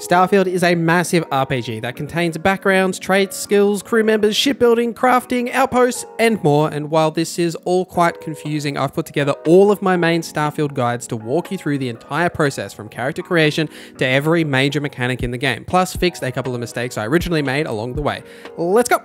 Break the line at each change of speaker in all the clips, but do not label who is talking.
Starfield is a massive RPG that contains backgrounds, traits, skills, crew members, shipbuilding, crafting, outposts, and more. And while this is all quite confusing, I've put together all of my main Starfield guides to walk you through the entire process from character creation to every major mechanic in the game, plus fixed a couple of mistakes I originally made along the way. Let's go!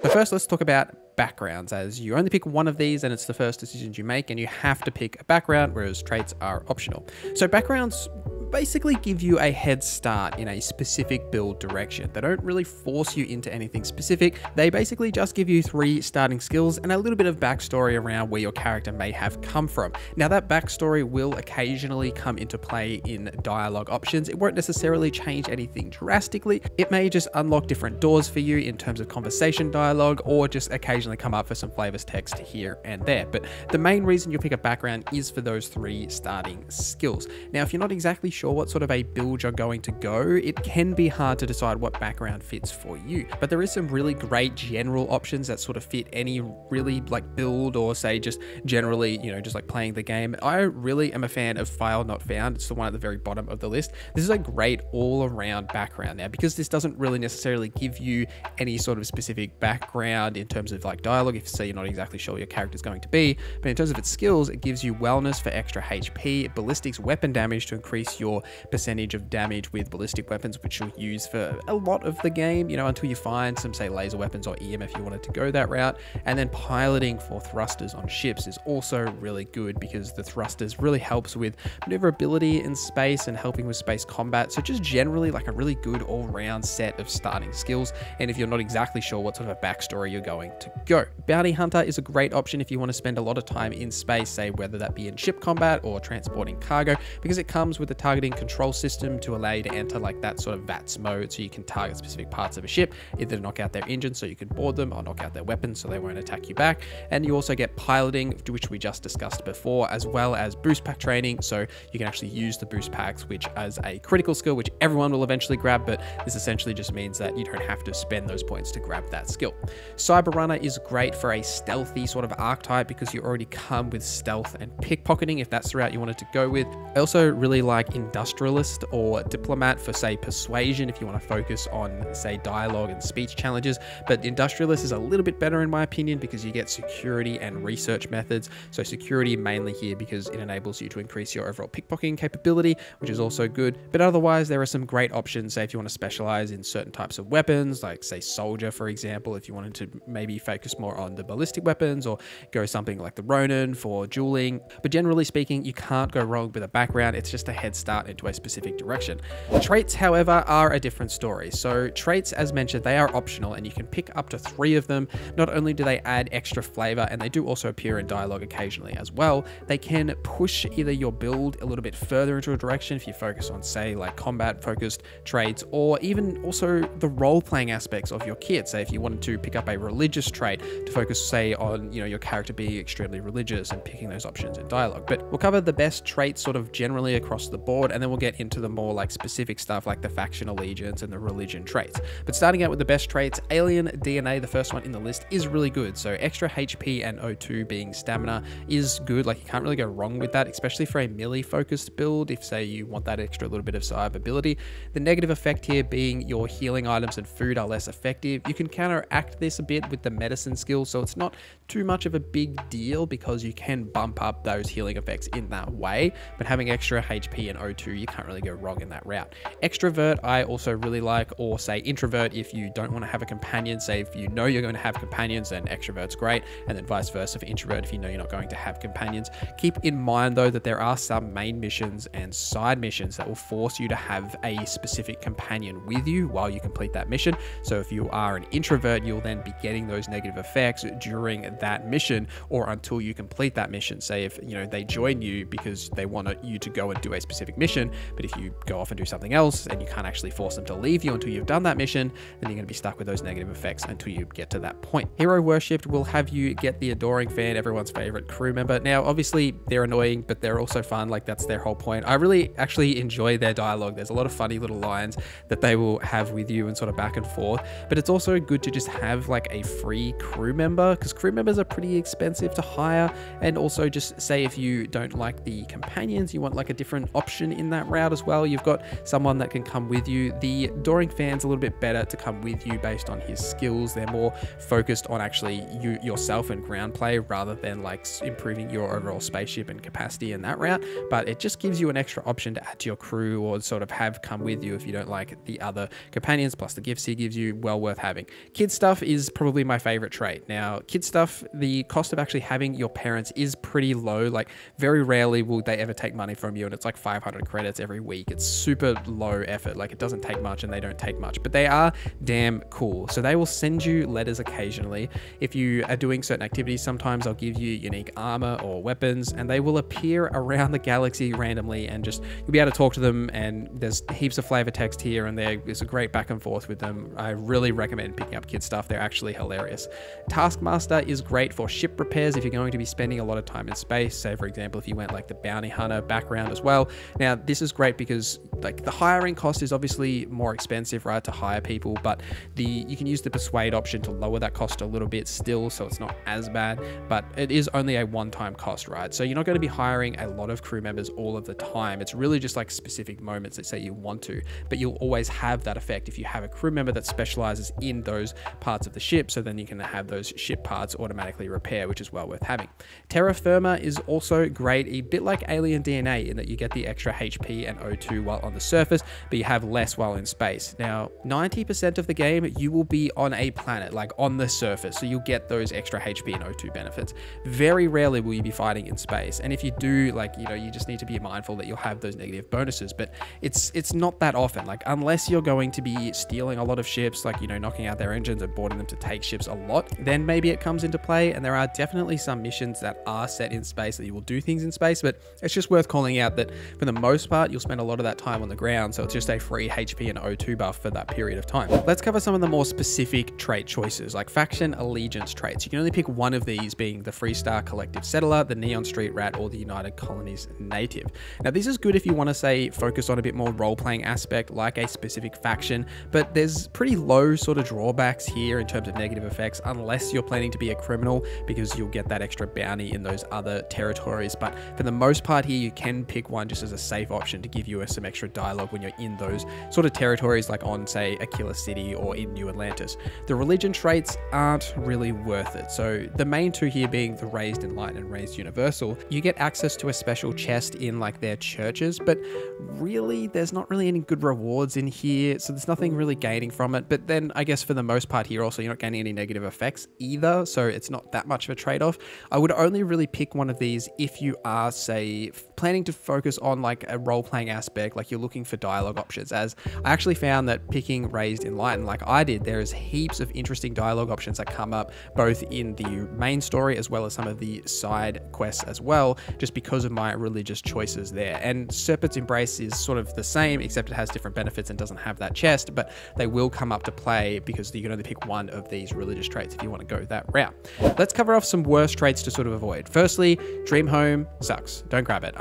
But first, let's talk about backgrounds as you only pick one of these and it's the first decisions you make and you have to pick a background whereas traits are optional. So backgrounds basically give you a head start in a specific build direction. They don't really force you into anything specific. They basically just give you three starting skills and a little bit of backstory around where your character may have come from. Now that backstory will occasionally come into play in dialogue options. It won't necessarily change anything drastically. It may just unlock different doors for you in terms of conversation dialogue or just occasionally come up for some flavors text here and there. But the main reason you'll pick a background is for those three starting skills. Now, if you're not exactly sure sure what sort of a build you're going to go, it can be hard to decide what background fits for you. But there is some really great general options that sort of fit any really like build or say just generally, you know, just like playing the game. I really am a fan of File Not Found. It's the one at the very bottom of the list. This is a great all around background now because this doesn't really necessarily give you any sort of specific background in terms of like dialogue, if say you're not exactly sure your character is going to be. But in terms of its skills, it gives you wellness for extra HP, ballistics weapon damage to increase your percentage of damage with ballistic weapons, which you'll use for a lot of the game, you know, until you find some, say, laser weapons or EM if you wanted to go that route. And then piloting for thrusters on ships is also really good because the thrusters really helps with maneuverability in space and helping with space combat. So just generally like a really good all-round set of starting skills. And if you're not exactly sure what sort of a backstory you're going to go. Bounty Hunter is a great option if you want to spend a lot of time in space, say whether that be in ship combat or transporting cargo, because it comes with a target targeting control system to allow you to enter like that sort of VATS mode so you can target specific parts of a ship, either knock out their engine so you can board them or knock out their weapons so they won't attack you back. And you also get piloting, which we just discussed before, as well as boost pack training. So you can actually use the boost packs, which as a critical skill, which everyone will eventually grab, but this essentially just means that you don't have to spend those points to grab that skill. Cyber Runner is great for a stealthy sort of archetype because you already come with stealth and pickpocketing if that's the route you wanted to go with. I also really like in industrialist or diplomat for, say, persuasion if you want to focus on, say, dialogue and speech challenges. But industrialist is a little bit better, in my opinion, because you get security and research methods. So, security mainly here because it enables you to increase your overall pickpocketing capability, which is also good. But otherwise, there are some great options, say, if you want to specialize in certain types of weapons, like, say, soldier, for example, if you wanted to maybe focus more on the ballistic weapons or go something like the Ronin for dueling. But generally speaking, you can't go wrong with a background. It's just a head start into a specific direction. Traits, however, are a different story. So traits, as mentioned, they are optional and you can pick up to three of them. Not only do they add extra flavor and they do also appear in dialogue occasionally as well, they can push either your build a little bit further into a direction if you focus on, say, like combat focused traits, or even also the role playing aspects of your kit. Say, if you wanted to pick up a religious trait to focus, say, on, you know, your character being extremely religious and picking those options in dialogue. But we'll cover the best traits sort of generally across the board and then we'll get into the more like specific stuff like the faction allegiance and the religion traits. But starting out with the best traits, alien DNA, the first one in the list, is really good. So extra HP and O2 being stamina is good. Like you can't really go wrong with that, especially for a melee focused build. If say you want that extra little bit of survivability, the negative effect here being your healing items and food are less effective. You can counteract this a bit with the medicine skill, so it's not too much of a big deal because you can bump up those healing effects in that way. But having extra HP and O2 you can't really go wrong in that route. Extrovert, I also really like, or say introvert if you don't want to have a companion. Say if you know you're going to have companions, then extrovert's great, and then vice versa for introvert if you know you're not going to have companions. Keep in mind though that there are some main missions and side missions that will force you to have a specific companion with you while you complete that mission. So if you are an introvert, you'll then be getting those negative effects during that mission or until you complete that mission. Say if you know they join you because they want you to go and do a specific mission mission. But if you go off and do something else and you can't actually force them to leave you until you've done that mission, then you're going to be stuck with those negative effects until you get to that point. Hero Worshipped will have you get the adoring fan, everyone's favorite crew member. Now, obviously, they're annoying, but they're also fun. Like, that's their whole point. I really actually enjoy their dialogue. There's a lot of funny little lines that they will have with you and sort of back and forth. But it's also good to just have like a free crew member because crew members are pretty expensive to hire. And also, just say if you don't like the companions, you want like a different option in that route as well. You've got someone that can come with you. The Adoring fan's a little bit better to come with you based on his skills. They're more focused on actually you yourself and ground play rather than like improving your overall spaceship and capacity in that route. But it just gives you an extra option to add to your crew or sort of have come with you if you don't like the other companions. Plus the gifts he gives you, well worth having. Kid stuff is probably my favorite trait. Now, kid stuff, the cost of actually having your parents is pretty low. Like very rarely will they ever take money from you and it's like 500 credits every week. It's super low effort. Like it doesn't take much and they don't take much, but they are damn cool. So they will send you letters occasionally. If you are doing certain activities, sometimes they'll give you unique armor or weapons and they will appear around the galaxy randomly and just you'll be able to talk to them and there's heaps of flavor text here and there is a great back and forth with them. I really recommend picking up kid stuff. They're actually hilarious. Taskmaster is great for ship repairs if you're going to be spending a lot of time in space. Say for example, if you went like the bounty hunter background as well. Now this is great because like the hiring cost is obviously more expensive, right, to hire people, but the you can use the persuade option to lower that cost a little bit still, so it's not as bad, but it is only a one-time cost, right? So you're not going to be hiring a lot of crew members all of the time. It's really just like specific moments that say you want to, but you'll always have that effect if you have a crew member that specializes in those parts of the ship, so then you can have those ship parts automatically repair, which is well worth having. Terra Firma is also great, a bit like Alien DNA in that you get the extra HP and O2 while on the surface, but you have less while in space. Now, 90% of the game, you will be on a planet, like on the surface, so you'll get those extra HP and O2 benefits. Very rarely will you be fighting in space, and if you do, like, you know, you just need to be mindful that you'll have those negative bonuses, but it's it's not that often. Like, unless you're going to be stealing a lot of ships, like, you know, knocking out their engines and boarding them to take ships a lot, then maybe it comes into play, and there are definitely some missions that are set in space that you will do things in space, but it's just worth calling out that for the most part, you'll spend a lot of that time on the ground, so it's just a free HP and O2 buff for that period of time. Let's cover some of the more specific trait choices, like faction allegiance traits. You can only pick one of these being the Freestar Collective Settler, the Neon Street Rat, or the United Colonies Native. Now, this is good if you want to say focus on a bit more role-playing aspect, like a specific faction, but there's pretty low sort of drawbacks here in terms of negative effects, unless you're planning to be a criminal, because you'll get that extra bounty in those other territories. But for the most part here, you can pick one just as a option to give you some extra dialogue when you're in those sort of territories, like on, say, Akila City or in New Atlantis. The religion traits aren't really worth it. So the main two here being the Raised Enlightened and Raised Universal, you get access to a special chest in like their churches, but really there's not really any good rewards in here, so there's nothing really gaining from it. But then I guess for the most part here also, you're not gaining any negative effects either, so it's not that much of a trade-off. I would only really pick one of these if you are, say, planning to focus on like a role-playing aspect, like you're looking for dialogue options, as I actually found that picking Raised Enlightened like I did, there's heaps of interesting dialogue options that come up both in the main story as well as some of the side quests as well, just because of my religious choices there. And Serpent's Embrace is sort of the same, except it has different benefits and doesn't have that chest, but they will come up to play because you can only pick one of these religious traits if you want to go that route. Let's cover off some worst traits to sort of avoid. Firstly, Dream Home sucks. Don't grab it.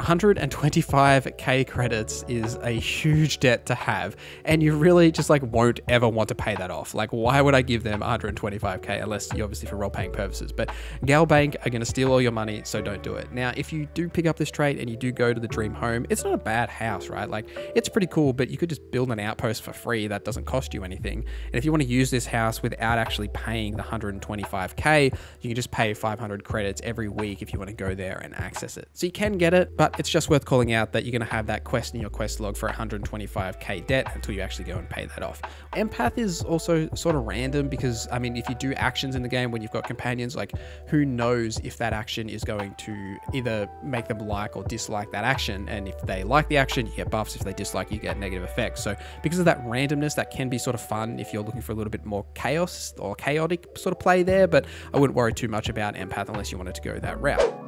125k credits is a huge debt to have, and you really just like won't ever want to pay that off. Like, why would I give them 125k unless you obviously for role playing purposes? But Galbank are going to steal all your money, so don't do it. Now, if you do pick up this trait and you do go to the Dream Home, it's not a bad house, right? Like, it's pretty cool, but you could just build an outpost for free that doesn't cost you anything. And if you want to use this house without actually paying the 125k, you can just pay 500 credits every week if you want to go there and access it. So you can get it, but it's just worth calling out that you're going to have that quest in your quest log for 125k debt until you actually go and pay that off. Empath is also sort of random because, I mean, if you do actions in the game when you've got companions, like who knows if that action is going to either make them like or dislike that action. And if they like the action, you get buffs. If they dislike, you get negative effects. So because of that randomness, that can be sort of fun if you're looking for a little bit more chaos or chaotic sort of play there. But I wouldn't worry too much about empath unless you wanted to go that route.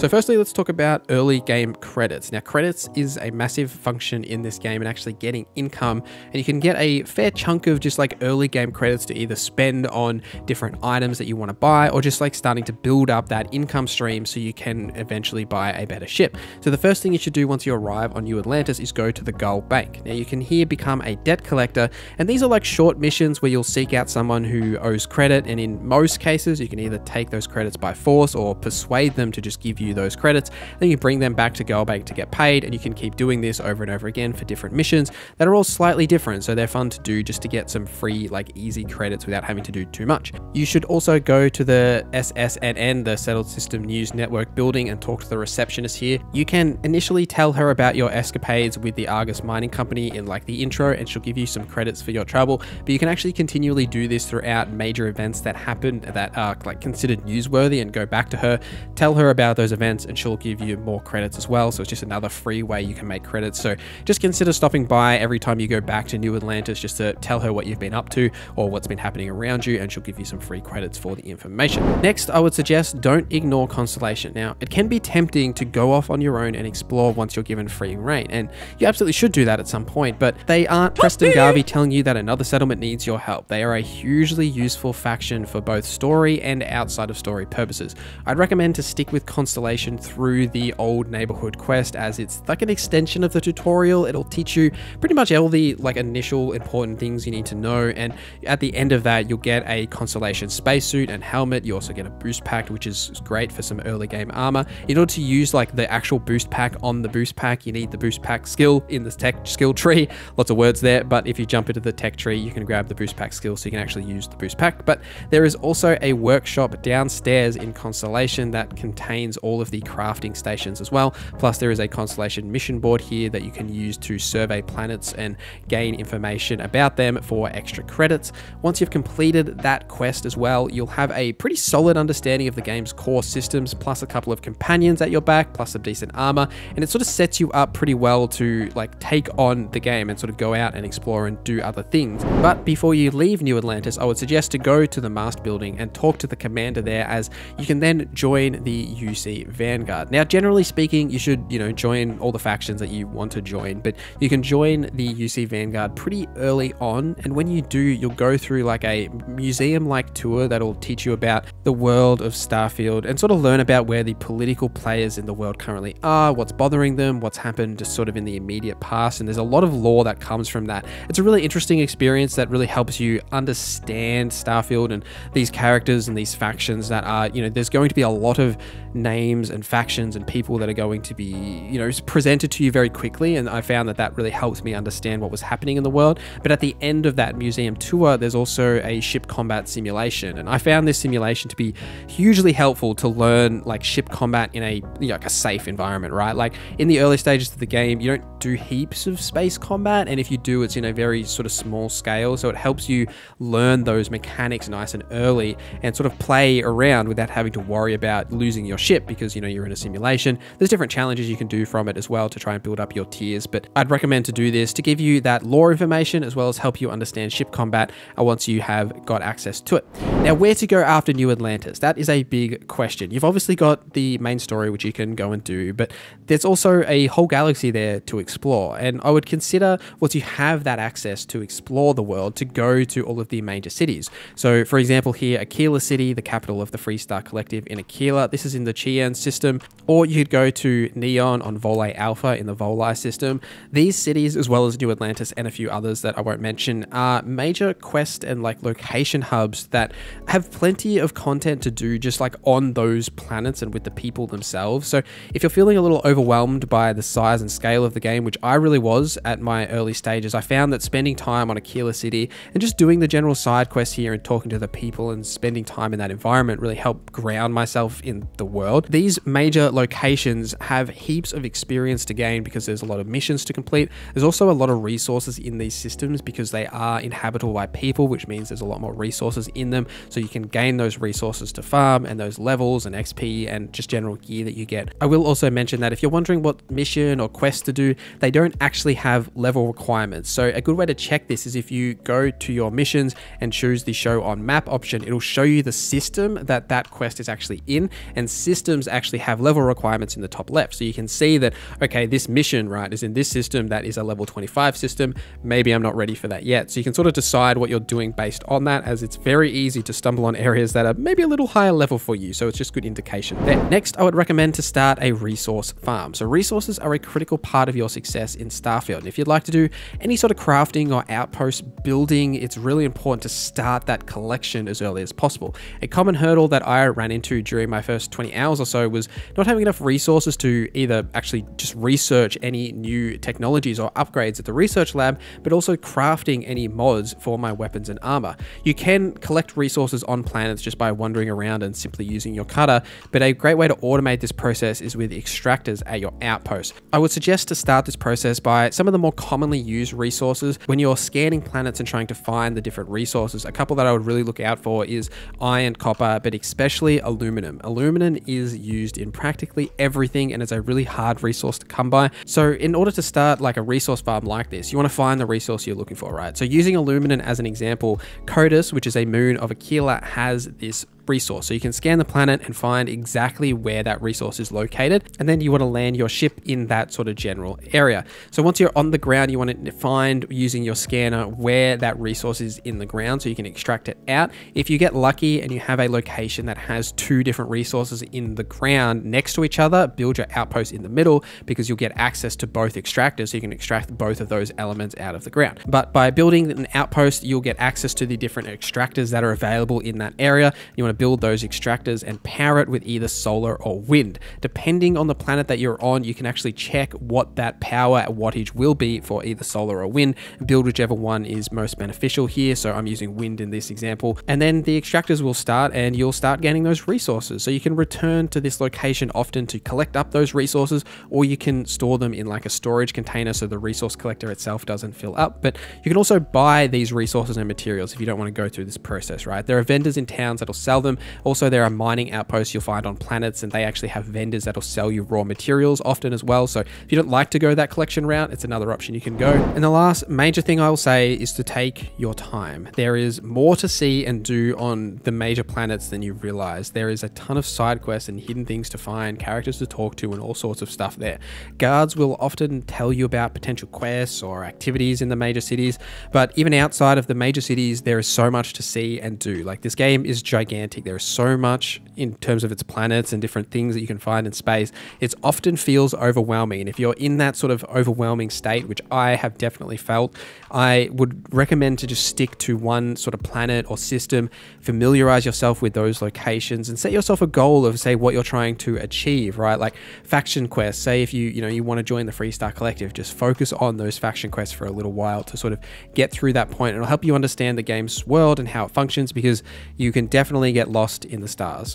So firstly, let's talk about early game credits. Now credits is a massive function in this game and actually getting income and you can get a fair chunk of just like early game credits to either spend on different items that you want to buy or just like starting to build up that income stream so you can eventually buy a better ship. So the first thing you should do once you arrive on New Atlantis is go to the GalBank. Now you can here become a debt collector and these are like short missions where you'll seek out someone who owes credit and in most cases you can either take those credits by force or persuade them to just give you you those credits. Then you bring them back to GalBank to get paid, and you can keep doing this over and over again for different missions that are all slightly different. So they're fun to do just to get some free, like easy credits without having to do too much. You should also go to the SSNN, the Settled System News Network building, and talk to the receptionist here. You can initially tell her about your escapades with the Argos Mining Company in like the intro, and she'll give you some credits for your travel. But you can actually continually do this throughout major events that happen that are like considered newsworthy and go back to her, tell her about those events, and she'll give you more credits as well. So it's just another free way you can make credits. So just consider stopping by every time you go back to New Atlantis just to tell her what you've been up to or what's been happening around you, and she'll give you some free credits for the information. Next, I would suggest don't ignore Constellation. Now, it can be tempting to go off on your own and explore once you're given free reign, and you absolutely should do that at some point, but they aren't Preston Garvey telling you that another settlement needs your help. They are a hugely useful faction for both story and outside of story purposes. I'd recommend to stick with Constellation through the old neighborhood quest as it's like an extension of the tutorial. It'll teach you pretty much all the like initial important things you need to know, and at the end of that, you'll get a Constellation spacesuit and helmet. You also get a boost pack, which is great for some early game armor. In order to use like the actual boost pack on the boost pack, you need the boost pack skill in the tech skill tree. Lots of words there, but if you jump into the tech tree, you can grab the boost pack skill so you can actually use the boost pack. But there is also a workshop downstairs in Constellation that contains all of the crafting stations as well. Plus, there is a Constellation mission board here that you can use to survey planets and gain information about them for extra credits. Once you've completed that quest as well, you'll have a pretty solid understanding of the game's core systems, plus a couple of companions at your back, plus some decent armor, and it sort of sets you up pretty well to like take on the game and sort of go out and explore and do other things. But before you leave New Atlantis, I would suggest to go to the mast building and talk to the commander there as you can then join the UC Vanguard. Now, generally speaking, you should, you know, join all the factions that you want to join, but you can join the UC Vanguard pretty early on. And when you do, you'll go through like a museum like tour that'll teach you about the world of Starfield and sort of learn about where the political players in the world currently are, what's bothering them, what's happened just sort of in the immediate past. And there's a lot of lore that comes from that. It's a really interesting experience that really helps you understand Starfield and these characters and these factions that are, you know, there's going to be a lot of names and factions and people that are going to be, you know, presented to you very quickly. And I found that that really helped me understand what was happening in the world. But at the end of that museum tour, there's also a ship combat simulation. And I found this simulation to be hugely helpful to learn like ship combat in a, you know, like a safe environment, right? Like in the early stages of the game, you don't do heaps of space combat. And if you do, it's in a very sort of small scale. So it helps you learn those mechanics nice and early and sort of play around without having to worry about losing your ship because, you know, you're in a simulation. There's different challenges you can do from it as well to try and build up your tiers. But I'd recommend to do this to give you that lore information as well as help you understand ship combat uh, once you have got access to it. Now, where to go after New Atlantis? That is a big question. You've obviously got the main story, which you can go and do, but there's also a whole galaxy there to explore. And I would consider once you have that access to explore the world to go to all of the major cities. So, for example, here, Akila City, the capital of the Freestar Collective in Akila. This is in the Cheyenne system. Or you could go to Neon on Volii Alpha in the Volii system. These cities, as well as New Atlantis and a few others that I won't mention, are major quest and like location hubs that have plenty of content to do just like on those planets and with the people themselves. So if you're feeling a little overwhelmed by the size and scale of the game, which I really was at my early stages, I found that spending time on Akila City and just doing the general side quests here and talking to the people and spending time in that environment really helped ground myself in the world. These major locations have heaps of experience to gain because there's a lot of missions to complete. There's also a lot of resources in these systems because they are inhabitable by people, which means there's a lot more resources in them. So you can gain those resources to farm and those levels and XP and just general gear that you get. I will also mention that if you're wondering what mission or quest to do, they don't actually have level requirements. So a good way to check this is if you go to your missions and choose the show on map option, it'll show you the system that that quest is actually in and systems actually have level requirements in the top left. So you can see that, okay, this mission, right, is in this system that is a level 25 system. Maybe I'm not ready for that yet. So you can sort of decide what you're doing based on that as it's very easy to stumble on areas that are maybe a little higher level for you. So it's just good indication there. Next, I would recommend to start a resource farm. So resources are a critical part of your success in Starfield. And if you'd like to do any sort of crafting or outpost building, it's really important to start that collection as early as possible. A common hurdle that I ran into during my first 20 hours or so was not having enough resources to either actually just research any new technologies or upgrades at the research lab, but also crafting any mods for my weapons and armor. You can collect resources on planets just by wandering around and simply using your cutter, but a great way to automate this process is with extractors at your outpost. I would suggest to start this process by some of the more commonly used resources when you're scanning planets and trying to find the different resources. A couple that I would really look out for is iron, copper, but especially aluminum. Aluminum is used in practically everything and it's a really hard resource to come by. So in order to start like a resource farm like this, you want to find the resource you're looking for, right? So using aluminum as an example, Codus, which is a moon of Akila, has this resource. So you can scan the planet and find exactly where that resource is located. And then you want to land your ship in that sort of general area. So once you're on the ground, you want to find using your scanner where that resource is in the ground so you can extract it out. If you get lucky and you have a location that has two different resources in the ground next to each other, build your outpost in the middle because you'll get access to both extractors so you can extract both of those elements out of the ground. But by building an outpost, you'll get access to the different extractors that are available in that area. You want to build those extractors and power it with either solar or wind. Depending on the planet that you're on, you can actually check what that power wattage will be for either solar or wind, build whichever one is most beneficial here. So I'm using wind in this example. And then the extractors will start and you'll start getting those resources. So you can return to this location often to collect up those resources, or you can store them in like a storage container so the resource collector itself doesn't fill up. But you can also buy these resources and materials if you don't want to go through this process, right? There are vendors in towns that'll sell them them. Also, there are mining outposts you'll find on planets, and they actually have vendors that'll sell you raw materials often as well. So if you don't like to go that collection route, it's another option you can go. And the last major thing I will say is to take your time. There is more to see and do on the major planets than you realize. There is a ton of side quests and hidden things to find, characters to talk to, and all sorts of stuff there. Guards will often tell you about potential quests or activities in the major cities, but even outside of the major cities, there is so much to see and do. Like this game is gigantic gigantic. There's so much in terms of its planets and different things that you can find in space. It often feels overwhelming. And if you're in that sort of overwhelming state, which I have definitely felt, I would recommend to just stick to one sort of planet or system, familiarize yourself with those locations and set yourself a goal of say what you're trying to achieve, right? Like faction quests. Say if you, you know, you want to join the Freestar Collective, just focus on those faction quests for a little while to sort of get through that point. It'll help you understand the game's world and how it functions because you can definitely get lost in the stars.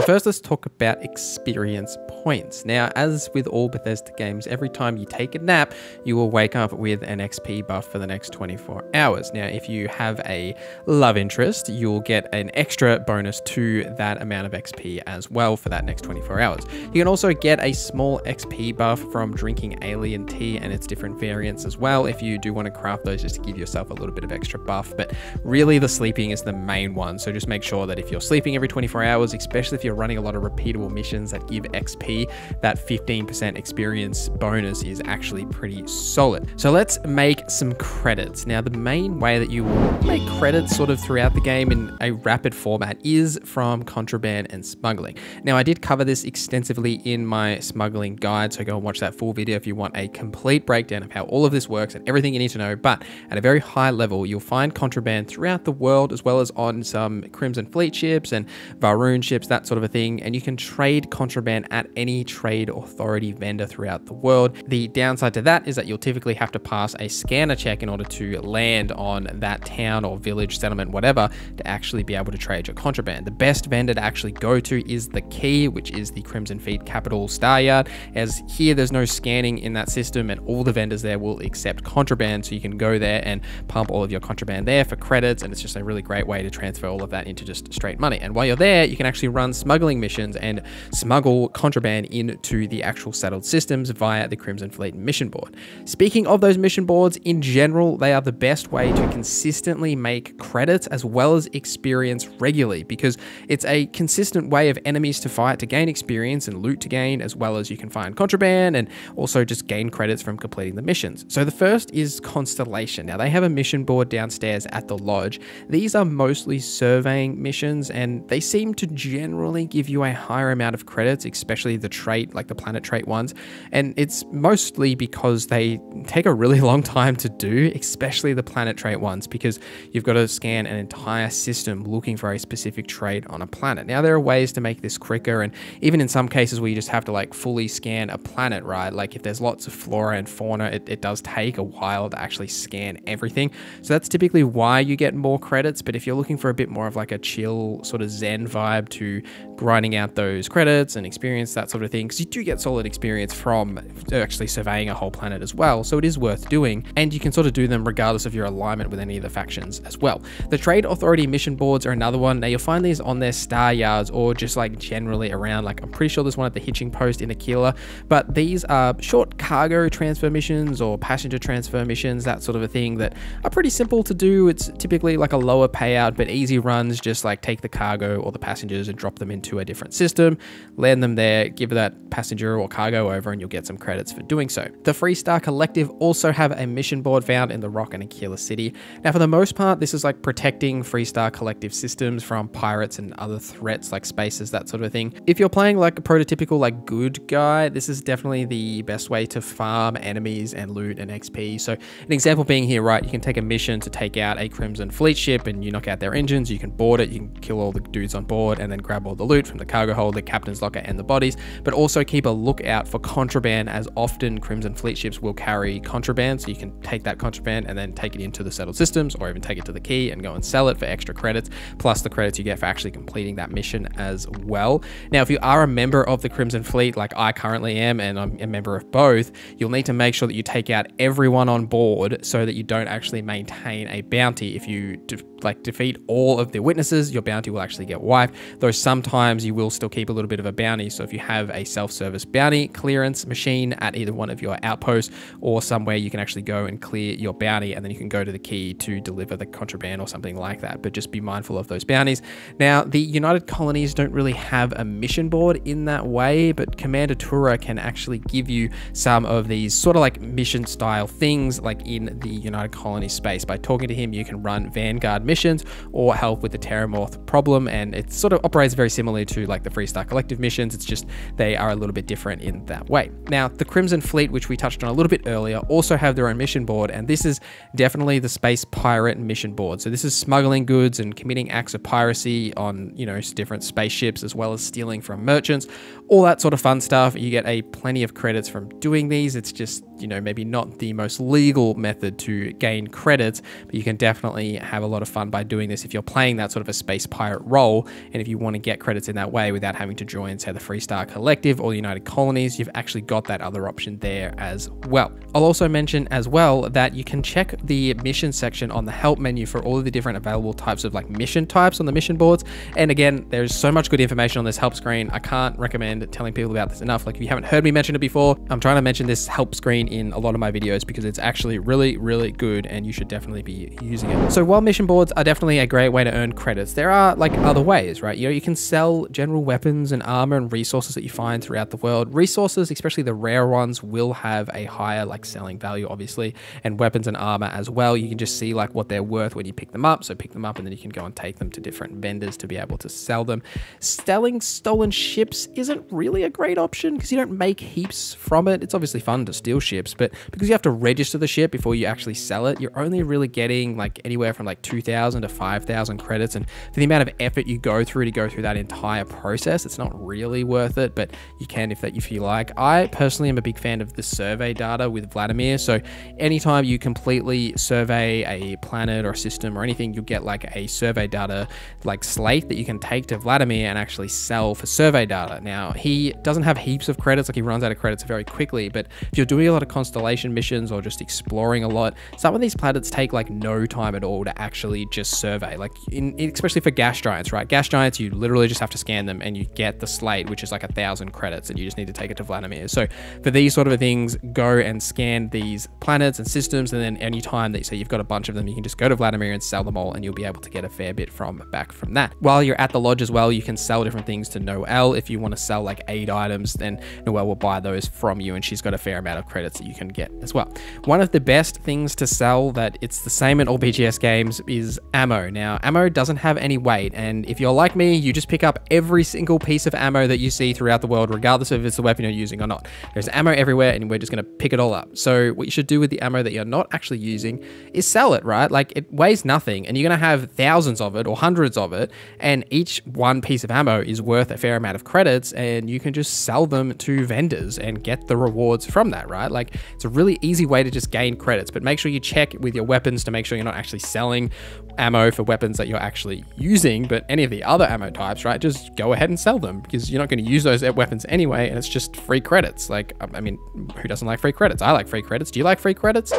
So first let's talk about experience points. Now, as with all Bethesda games, every time you take a nap, you will wake up with an XP buff for the next 24 hours. Now, if you have a love interest, you'll get an extra bonus to that amount of XP as well for that next 24 hours. You can also get a small XP buff from drinking alien tea and its different variants as well if you do want to craft those just to give yourself a little bit of extra buff. But really the sleeping is the main one. So just make sure that if you're sleeping every 24 hours, especially if you're running a lot of repeatable missions that give XP, that 15% experience bonus is actually pretty solid. So let's make some credits. Now, the main way that you will make credits sort of throughout the game in a rapid format is from contraband and smuggling. Now, I did cover this extensively in my smuggling guide, so go and watch that full video if you want a complete breakdown of how all of this works and everything you need to know. But at a very high level, you'll find contraband throughout the world as well as on some Crimson Fleet ships and Va'ruun ships, that sort of a thing, and you can trade contraband at any trade authority vendor throughout the world. The downside to that is that you'll typically have to pass a scanner check in order to land on that town or village, settlement, whatever, to actually be able to trade your contraband. The best vendor to actually go to is the Key, which is the Crimson Fleet Capital Star Yard, as here there's no scanning in that system and all the vendors there will accept contraband, so you can go there and pump all of your contraband there for credits, and it's just a really great way to transfer all of that into just straight money. And while you're there, you can actually run smuggling missions and smuggle contraband into the actual settled systems via the Crimson Fleet mission board. Speaking of those mission boards, in general, they are the best way to consistently make credits as well as experience regularly because it's a consistent way of enemies to fight to gain experience and loot to gain, as well as you can find contraband and also just gain credits from completing the missions. So the first is Constellation. Now, they have a mission board downstairs at the lodge. These are mostly surveying missions and they seem to generally generally give you a higher amount of credits, especially the trait, like the planet trait ones. And it's mostly because they take a really long time to do, especially the planet trait ones, because you've got to scan an entire system looking for a specific trait on a planet. Now, there are ways to make this quicker, and even in some cases where you just have to like fully scan a planet, right? Like if there's lots of flora and fauna, it, it does take a while to actually scan everything. So that's typically why you get more credits. But if you're looking for a bit more of like a chill sort of zen vibe to grinding out those credits and experience, that sort of thing, because you do get solid experience from actually surveying a whole planet as well. So it is worth doing. And you can sort of do them regardless of your alignment with any of the factions as well. The Trade Authority mission boards are another one. Now you'll find these on their star yards or just like generally around. Like I'm pretty sure there's one at the hitching post in Akila, but these are short cargo transfer missions or passenger transfer missions, that sort of a thing that are pretty simple to do. It's typically like a lower payout, but easy runs. Just like take the cargo or the passengers and drop them into a different system, land them there, give that passenger or cargo over, and you'll get some credits for doing so. The Freestar Collective also have a mission board found in the Rock and Akila City. Now, for the most part, this is like protecting Freestar Collective systems from pirates and other threats like spaces, that sort of thing. If you're playing like a prototypical like good guy, this is definitely the best way to farm enemies and loot and XP. So an example being here, right, you can take a mission to take out a Crimson Fleet ship and you knock out their engines, you can board it, you can kill all the dudes on board and then grab all the loot from the cargo hold, the captain's locker and the bodies, but also keep a lookout for contraband as often Crimson Fleet ships will carry contraband. So you can take that contraband and then take it into the settled systems or even take it to the key and go and sell it for extra credits, plus the credits you get for actually completing that mission as well. Now, if you are a member of the Crimson Fleet, like I currently am, and I'm a member of both, you'll need to make sure that you take out everyone on board so that you don't actually maintain a bounty. If you like defeat all of their witnesses, your bounty will actually get wiped. Though sometimes you will still keep a little bit of a bounty. So if you have a self-service bounty clearance machine at either one of your outposts or somewhere you can actually go and clear your bounty, and then you can go to the key to deliver the contraband or something like that. But just be mindful of those bounties. Now, the United Colonies don't really have a mission board in that way, but Commander Tuala can actually give you some of these sort of like mission style things like in the United Colonies space. By talking to him, you can run Vanguard missions or help with the Terramorph problem, and it sort of operates very similarly to like the Freestar Collective missions. It's just they are a little bit different in that way. Now, the Crimson Fleet, which we touched on a little bit earlier, also have their own mission board, and this is definitely the space pirate mission board. So this is smuggling goods and committing acts of piracy on you know different spaceships, as well as stealing from merchants, all that sort of fun stuff. You get a plenty of credits from doing these. It's just you know maybe not the most legal method to gain credits, but you can definitely have a lot of fun by doing this if you're playing that sort of a space pirate role, and if you want to get credits in that way without having to join, say, the Freestar Collective or the United Colonies, you've actually got that other option there as well. I'll also mention as well that you can check the mission section on the help menu for all of the different available types of like mission types on the mission boards. And again, there's so much good information on this help screen. I can't recommend telling people about this enough. Like if you haven't heard me mention it before, I'm trying to mention this help screen in a lot of my videos because it's actually really, really good and you should definitely be using it. So while mission boards are definitely a great way to earn credits, there are like other ways, right? You know, you can sell general weapons and armor and resources that you find throughout the world. Resources, especially the rare ones, will have a higher like selling value, obviously, and weapons and armor as well. You can just see like what they're worth when you pick them up. So pick them up and then you can go and take them to different vendors to be able to sell them. Selling stolen ships isn't really a great option because you don't make heaps from it. It's obviously fun to steal ships, but because you have to register the ship before you actually sell it, you're only really getting like anywhere from like 2,000 to 5,000 credits. And for the amount of effort you go through to go through that entire process, it's not really worth it, but you can if that if you like. I personally am a big fan of the survey data with Vladimir. So anytime you completely survey a planet or a system or anything, you'll get like a survey data like slate that you can take to Vladimir and actually sell for survey data. Now he doesn't have heaps of credits, like he runs out of credits very quickly, but if you're doing a lot of constellation missions or just exploring a lot, some of these planets take like no time at all to actually just survey. Like in especially for gas giants, right? Gas giants, you literally just have to scan them and you get the slate, which is like a thousand credits, and you just need to take it to Vladimir. So for these sort of things, go and scan these planets and systems, and then any time that you say you've got a bunch of them, you can just go to Vladimir and sell them all, and you'll be able to get a fair bit from back from that. While you're at the lodge as well, you can sell different things to Noel. If you want to sell like aid items, then Noel will buy those from you, and she's got a fair amount of credits that you can get as well. One of the best things to sell that it's the same in all BGS games is ammo. Now, ammo doesn't have any weight, and if you're like me, you just pick up every single piece of ammo that you see throughout the world, regardless of if it's the weapon you're using or not. There's ammo everywhere, and we're just going to pick it all up. So, what you should do with the ammo that you're not actually using is sell it, right? Like, it weighs nothing, and you're going to have thousands of it or hundreds of it, and each one piece of ammo is worth a fair amount of credits, and you can just sell them to vendors and get the rewards from that, right? Like, it's a really easy way to just gain credits, but make sure you check with your weapons to make sure you're not actually selling ammo for weapons that you're actually using, but any of the other ammo types, right? Just go ahead and sell them because you're not going to use those weapons anyway, and it's just free credits. Like, um, I mean, who doesn't like free credits? I like free credits. Do you like free credits?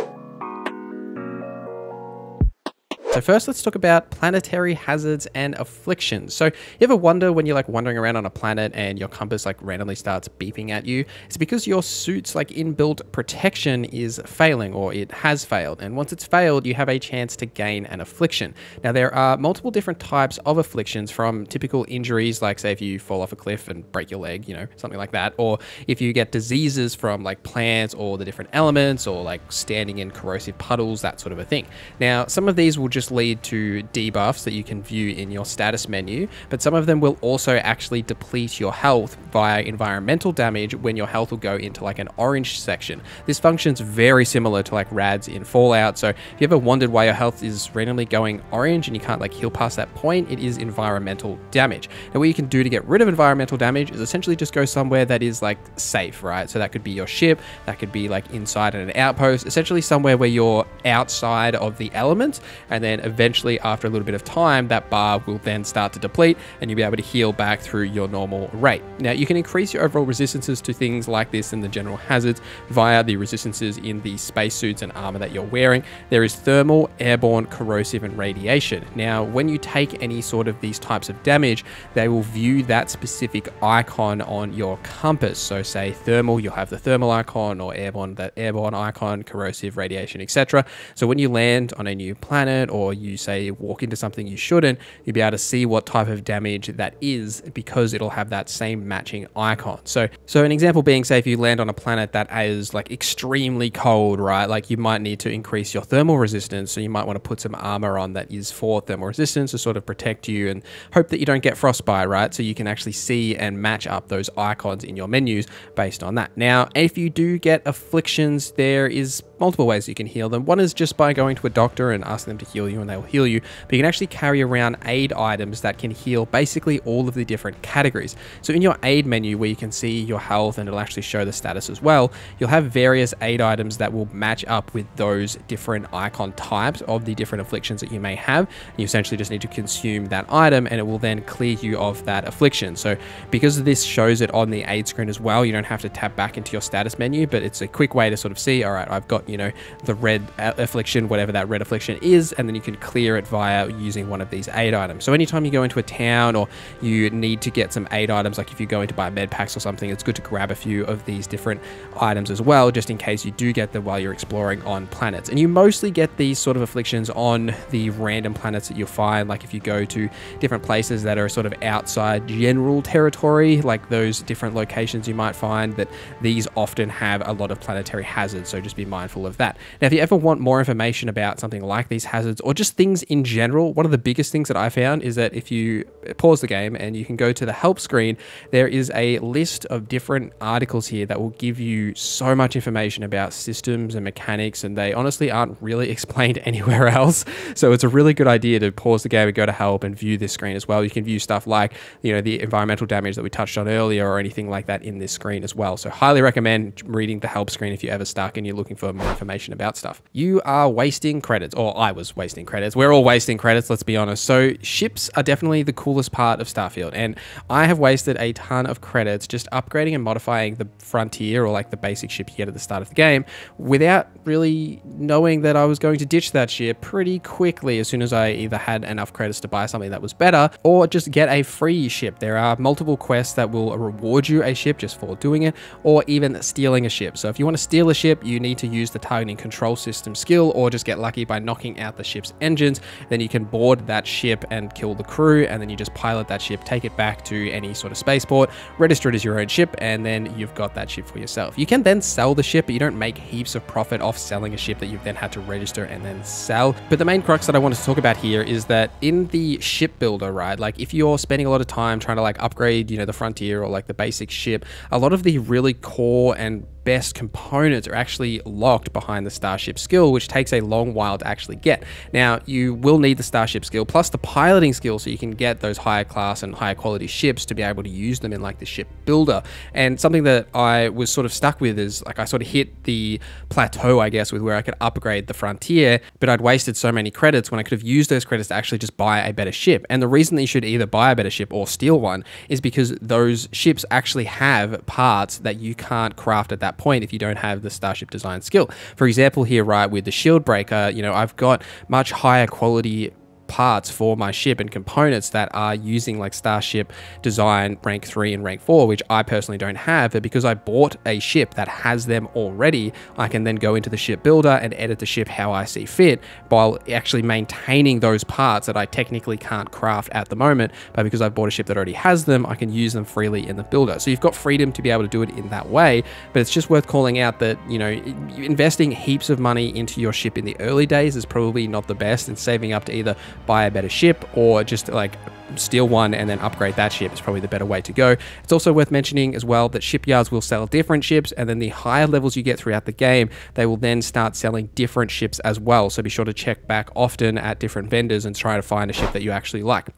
So first, let's talk about planetary hazards and afflictions. So you ever wonder when you're like wandering around on a planet and your compass like randomly starts beeping at you? It's because your suit's like inbuilt protection is failing or it has failed. And once it's failed, you have a chance to gain an affliction. Now there are multiple different types of afflictions from typical injuries, like say if you fall off a cliff and break your leg, you know, something like that. Or if you get diseases from like plants or the different elements or like standing in corrosive puddles, that sort of a thing. Now, some of these will just lead to debuffs that you can view in your status menu, but some of them will also actually deplete your health via environmental damage when your health will go into like an orange section. This functions very similar to like rads in Fallout. So if you ever wondered why your health is randomly going orange and you can't like heal past that point, it is environmental damage. Now what you can do to get rid of environmental damage is essentially just go somewhere that is like safe, right? So that could be your ship, that could be like inside an outpost, essentially somewhere where you're outside of the elements and then then eventually after a little bit of time, that bar will then start to deplete and you'll be able to heal back through your normal rate. Now you can increase your overall resistances to things like this and the general hazards via the resistances in the spacesuits and armor that you're wearing. There is thermal, airborne, corrosive, and radiation. Now, when you take any sort of these types of damage, they will view that specific icon on your compass. So say thermal, you'll have the thermal icon or airborne, that airborne icon, corrosive, radiation, etc. So when you land on a new planet or or you say walk into something you shouldn't, you'll be able to see what type of damage that is because it'll have that same matching icon. So, so an example being, say, if you land on a planet that is like extremely cold, right? Like you might need to increase your thermal resistance. So you might want to put some armor on that is for thermal resistance to sort of protect you and hope that you don't get frostbite, right? So you can actually see and match up those icons in your menus based on that. Now, if you do get afflictions, there is multiple ways you can heal them. One is just by going to a doctor and asking them to heal you and they will heal you, but you can actually carry around aid items that can heal basically all of the different categories. So in your aid menu where you can see your health and it'll actually show the status as well, you'll have various aid items that will match up with those different icon types of the different afflictions that you may have. You essentially just need to consume that item and it will then clear you of that affliction. So because this shows it on the aid screen as well, you don't have to tap back into your status menu, but it's a quick way to sort of see, all right, I've got you know, the red affliction, whatever that red affliction is, and then you can clear it via using one of these aid items. So anytime you go into a town or you need to get some aid items, like if you go in to buy med packs or something, it's good to grab a few of these different items as well, just in case you do get them while you're exploring on planets. And you mostly get these sort of afflictions on the random planets that you'll find, like if you go to different places that are sort of outside general territory, like those different locations you might find that these often have a lot of planetary hazards. So just be mindful of that. Now, if you ever want more information about something like these hazards or just things in general, one of the biggest things that I found is that if you pause the game and you can go to the help screen, there is a list of different articles here that will give you so much information about systems and mechanics, and they honestly aren't really explained anywhere else. So it's a really good idea to pause the game and go to help and view this screen as well. You can view stuff like, you know, the environmental damage that we touched on earlier or anything like that in this screen as well. So highly recommend reading the help screen if you're ever stuck and you're looking for more information about stuff. You are wasting credits, or I was wasting credits. We're all wasting credits, let's be honest. So ships are definitely the coolest part of Starfield, and I have wasted a ton of credits just upgrading and modifying the Frontier or like the basic ship you get at the start of the game without really knowing that I was going to ditch that ship pretty quickly as soon as I either had enough credits to buy something that was better or just get a free ship. There are multiple quests that will reward you a ship just for doing it or even stealing a ship. So if you want to steal a ship, you need to use the targeting control system skill or just get lucky by knocking out the ship's engines. Then you can board that ship and kill the crew and then you just pilot that ship, take it back to any sort of spaceport, register it as your own ship, and then you've got that ship for yourself. You can then sell the ship, but you don't make heaps of profit off selling a ship that you've then had to register and then sell. But the main crux that I wanted to talk about here is that in the ship builder, right? Like if you're spending a lot of time trying to like upgrade, you know, the Frontier or like the basic ship, a lot of the really core and best components are actually locked behind the Starship skill, which takes a long while to actually get. Now, you will need the Starship skill plus the piloting skill so you can get those higher class and higher quality ships to be able to use them in like the ship builder. And something that I was sort of stuck with is like I sort of hit the plateau, I guess, with where I could upgrade the Frontier, but I'd wasted so many credits when I could have used those credits to actually just buy a better ship. And the reason that you should either buy a better ship or steal one is because those ships actually have parts that you can't craft at that that point if you don't have the Starship design skill. For example, here, right, with the shield breaker, you know, I've got much higher quality parts for my ship and components that are using like Starship design rank 3 and rank 4, which I personally don't have. But because I bought a ship that has them already, I can then go into the ship builder and edit the ship how I see fit while actually maintaining those parts that I technically can't craft at the moment. But because I've bought a ship that already has them, I can use them freely in the builder. So you've got freedom to be able to do it in that way. But it's just worth calling out that, you know, investing heaps of money into your ship in the early days is probably not the best and saving up to either buy a better ship or just like steal one and then upgrade that ship is probably the better way to go. It's also worth mentioning as well that shipyards will sell different ships and then the higher levels you get throughout the game, they will then start selling different ships as well. So be sure to check back often at different vendors and try to find a ship that you actually like.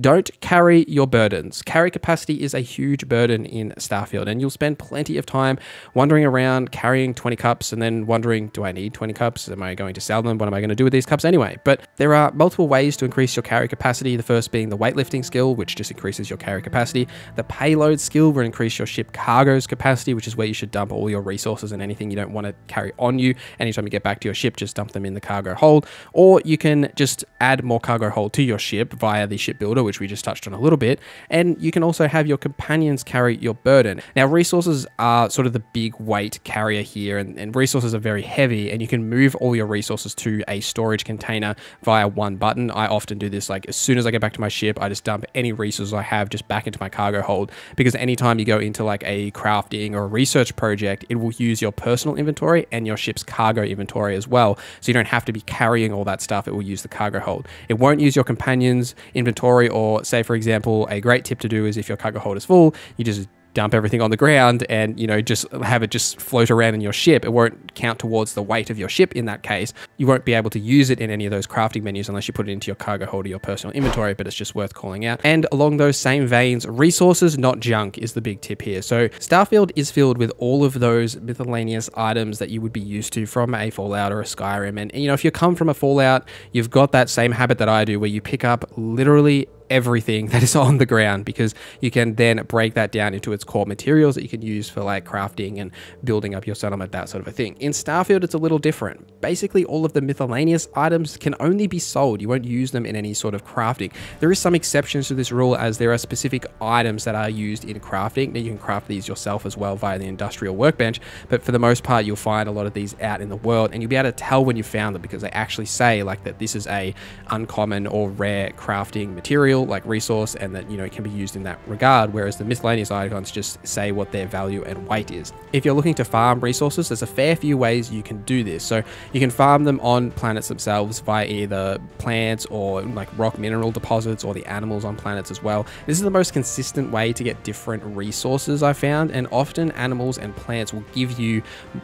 Don't carry your burdens. Carry capacity is a huge burden in Starfield and you'll spend plenty of time wandering around carrying 20 cups and then wondering, do I need 20 cups? Am I going to sell them? What am I going to do with these cups anyway? But there are multiple ways to increase your carry capacity. The first being the weightlifting skill, which just increases your carry capacity. The payload skill will increase your ship cargo's capacity, which is where you should dump all your resources and anything you don't want to carry on you. Anytime you get back to your ship, just dump them in the cargo hold. Or you can just add more cargo hold to your ship via the ship builder, which we just touched on a little bit. And you can also have your companions carry your burden. Now, resources are sort of the big weight carrier here, and, and resources are very heavy, and you can move all your resources to a storage container via one button. I often do this like as soon as I get back to my ship, I just dump any resources I have just back into my cargo hold because anytime you go into like a crafting or a research project, it will use your personal inventory and your ship's cargo inventory as well. So you don't have to be carrying all that stuff. It will use the cargo hold. It won't use your companion's inventory or say, for example, a great tip to do is if your cargo hold is full, you just dump everything on the ground and you know just have it just float around in your ship. It won't count towards the weight of your ship in that case. You won't be able to use it in any of those crafting menus unless you put it into your cargo hold or your personal inventory but it's just worth calling out. And along those same veins resources not junk is the big tip here. So starfield is filled with all of those miscellaneous items that you would be used to from a fallout or a skyrim. And you know if you come from a fallout you've got that same habit that i do where you pick up literally everything that is on the ground because you can then break that down into its core materials that you can use for like crafting and building up your settlement, that sort of a thing. In Starfield, it's a little different. Basically, all of the miscellaneous items can only be sold. You won't use them in any sort of crafting. There is some exceptions to this rule as there are specific items that are used in crafting. Now you can craft these yourself as well via the industrial workbench, but for the most part, you'll find a lot of these out in the world and you'll be able to tell when you found them because they actually say like that this is a uncommon or rare crafting material like resource and that you know it can be used in that regard whereas the miscellaneous icons just say what their value and weight is. If you're looking to farm resources there's a fair few ways you can do this. So you can farm them on planets themselves via either plants or like rock mineral deposits or the animals on planets as well. This is the most consistent way to get different resources i found and often animals and plants will give you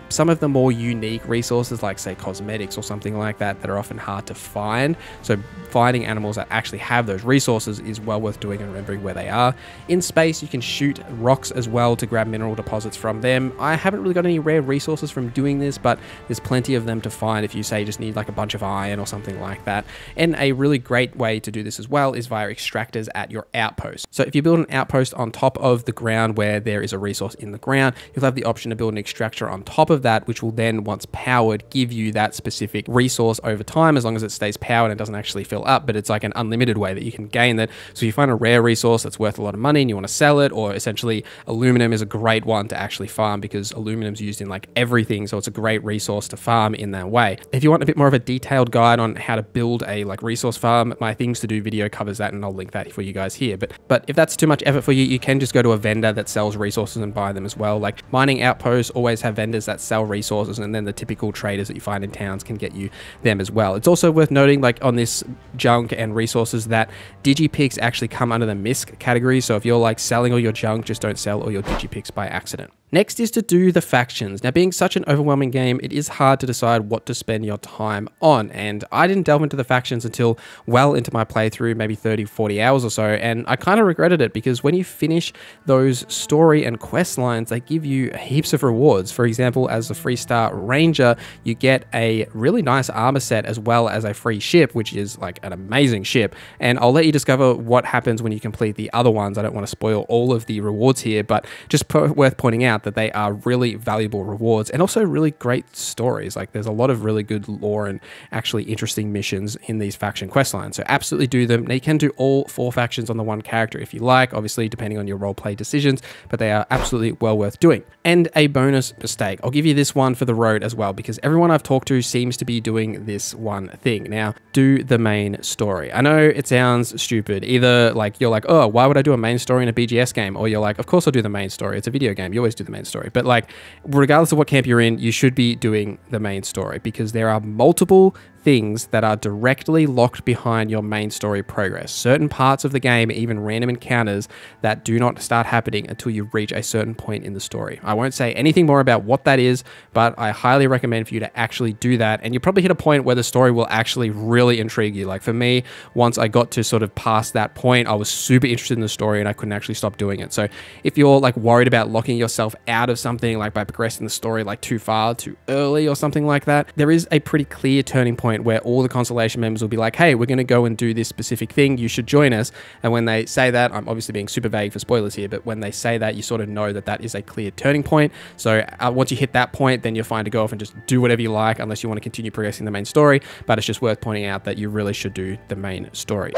some of the more unique resources like say cosmetics or something like that that are often hard to find. So finding animals that actually have those resources is well worth doing and remembering where they are. In space, you can shoot rocks as well to grab mineral deposits from them. I haven't really got any rare resources from doing this, but there's plenty of them to find if you say you just need like a bunch of iron or something like that. And a really great way to do this as well is via extractors at your outpost. So if you build an outpost on top of the ground where there is a resource in the ground, you'll have the option to build an extractor on top of that, which will then, once powered, give you that specific resource over time as long as it stays powered and doesn't actually fill up. But it's like an unlimited way that you can gain obtain that. So you find a rare resource that's worth a lot of money and you want to sell it, or essentially aluminum is a great one to actually farm because aluminum is used in like everything. So it's a great resource to farm in that way. If you want a bit more of a detailed guide on how to build a like resource farm, my things to do video covers that and I'll link that for you guys here. But but if that's too much effort for you, you can just go to a vendor that sells resources and buy them as well. Like mining outposts always have vendors that sell resources and then the typical traders that you find in towns can get you them as well. It's also worth noting like on this junk and resources that digipicks actually come under the misc category. So if you're like selling all your junk, just don't sell all your digipicks by accident. Next is to do the factions. Now, being such an overwhelming game, it is hard to decide what to spend your time on, and I didn't delve into the factions until well into my playthrough, maybe 30, 40 hours or so, and I kind of regretted it because when you finish those story and quest lines, they give you heaps of rewards. For example, as a Freestar Ranger, you get a really nice armor set as well as a free ship, which is like an amazing ship, and I'll let you discover what happens when you complete the other ones. I don't want to spoil all of the rewards here, but just worth pointing out that they are really valuable rewards and also really great stories. Like there's a lot of really good lore and actually interesting missions in these faction quest lines. So absolutely do them. Now you can do all four factions on the one character if you like, obviously depending on your roleplay decisions, but they are absolutely well worth doing. And a bonus mistake. I'll give you this one for the road as well because everyone I've talked to seems to be doing this one thing. Now, do the main story. I know it sounds stupid. Either like you're like, oh, why would I do a main story in a BGS game? Or you're like, of course I'll do the main story. It's a video game. You always do the main story. But like, regardless of what camp you're in, you should be doing the main story because there are multiple things that are directly locked behind your main story progress. Certain parts of the game, even random encounters that do not start happening until you reach a certain point in the story. I won't say anything more about what that is, but I highly recommend for you to actually do that. And you probably hit a point where the story will actually really intrigue you. Like for me, once I got to sort of past that point, I was super interested in the story and I couldn't actually stop doing it. So if you're like worried about locking yourself out of something like by progressing the story like too far, too early or something like that, there is a pretty clear turning point point where all the Constellation members will be like, hey, we're going to go and do this specific thing. You should join us. And when they say that, I'm obviously being super vague for spoilers here, but when they say that, you sort of know that that is a clear turning point. So uh, once you hit that point, then you're fine to go off and just do whatever you like, unless you want to continue progressing the main story. But it's just worth pointing out that you really should do the main story.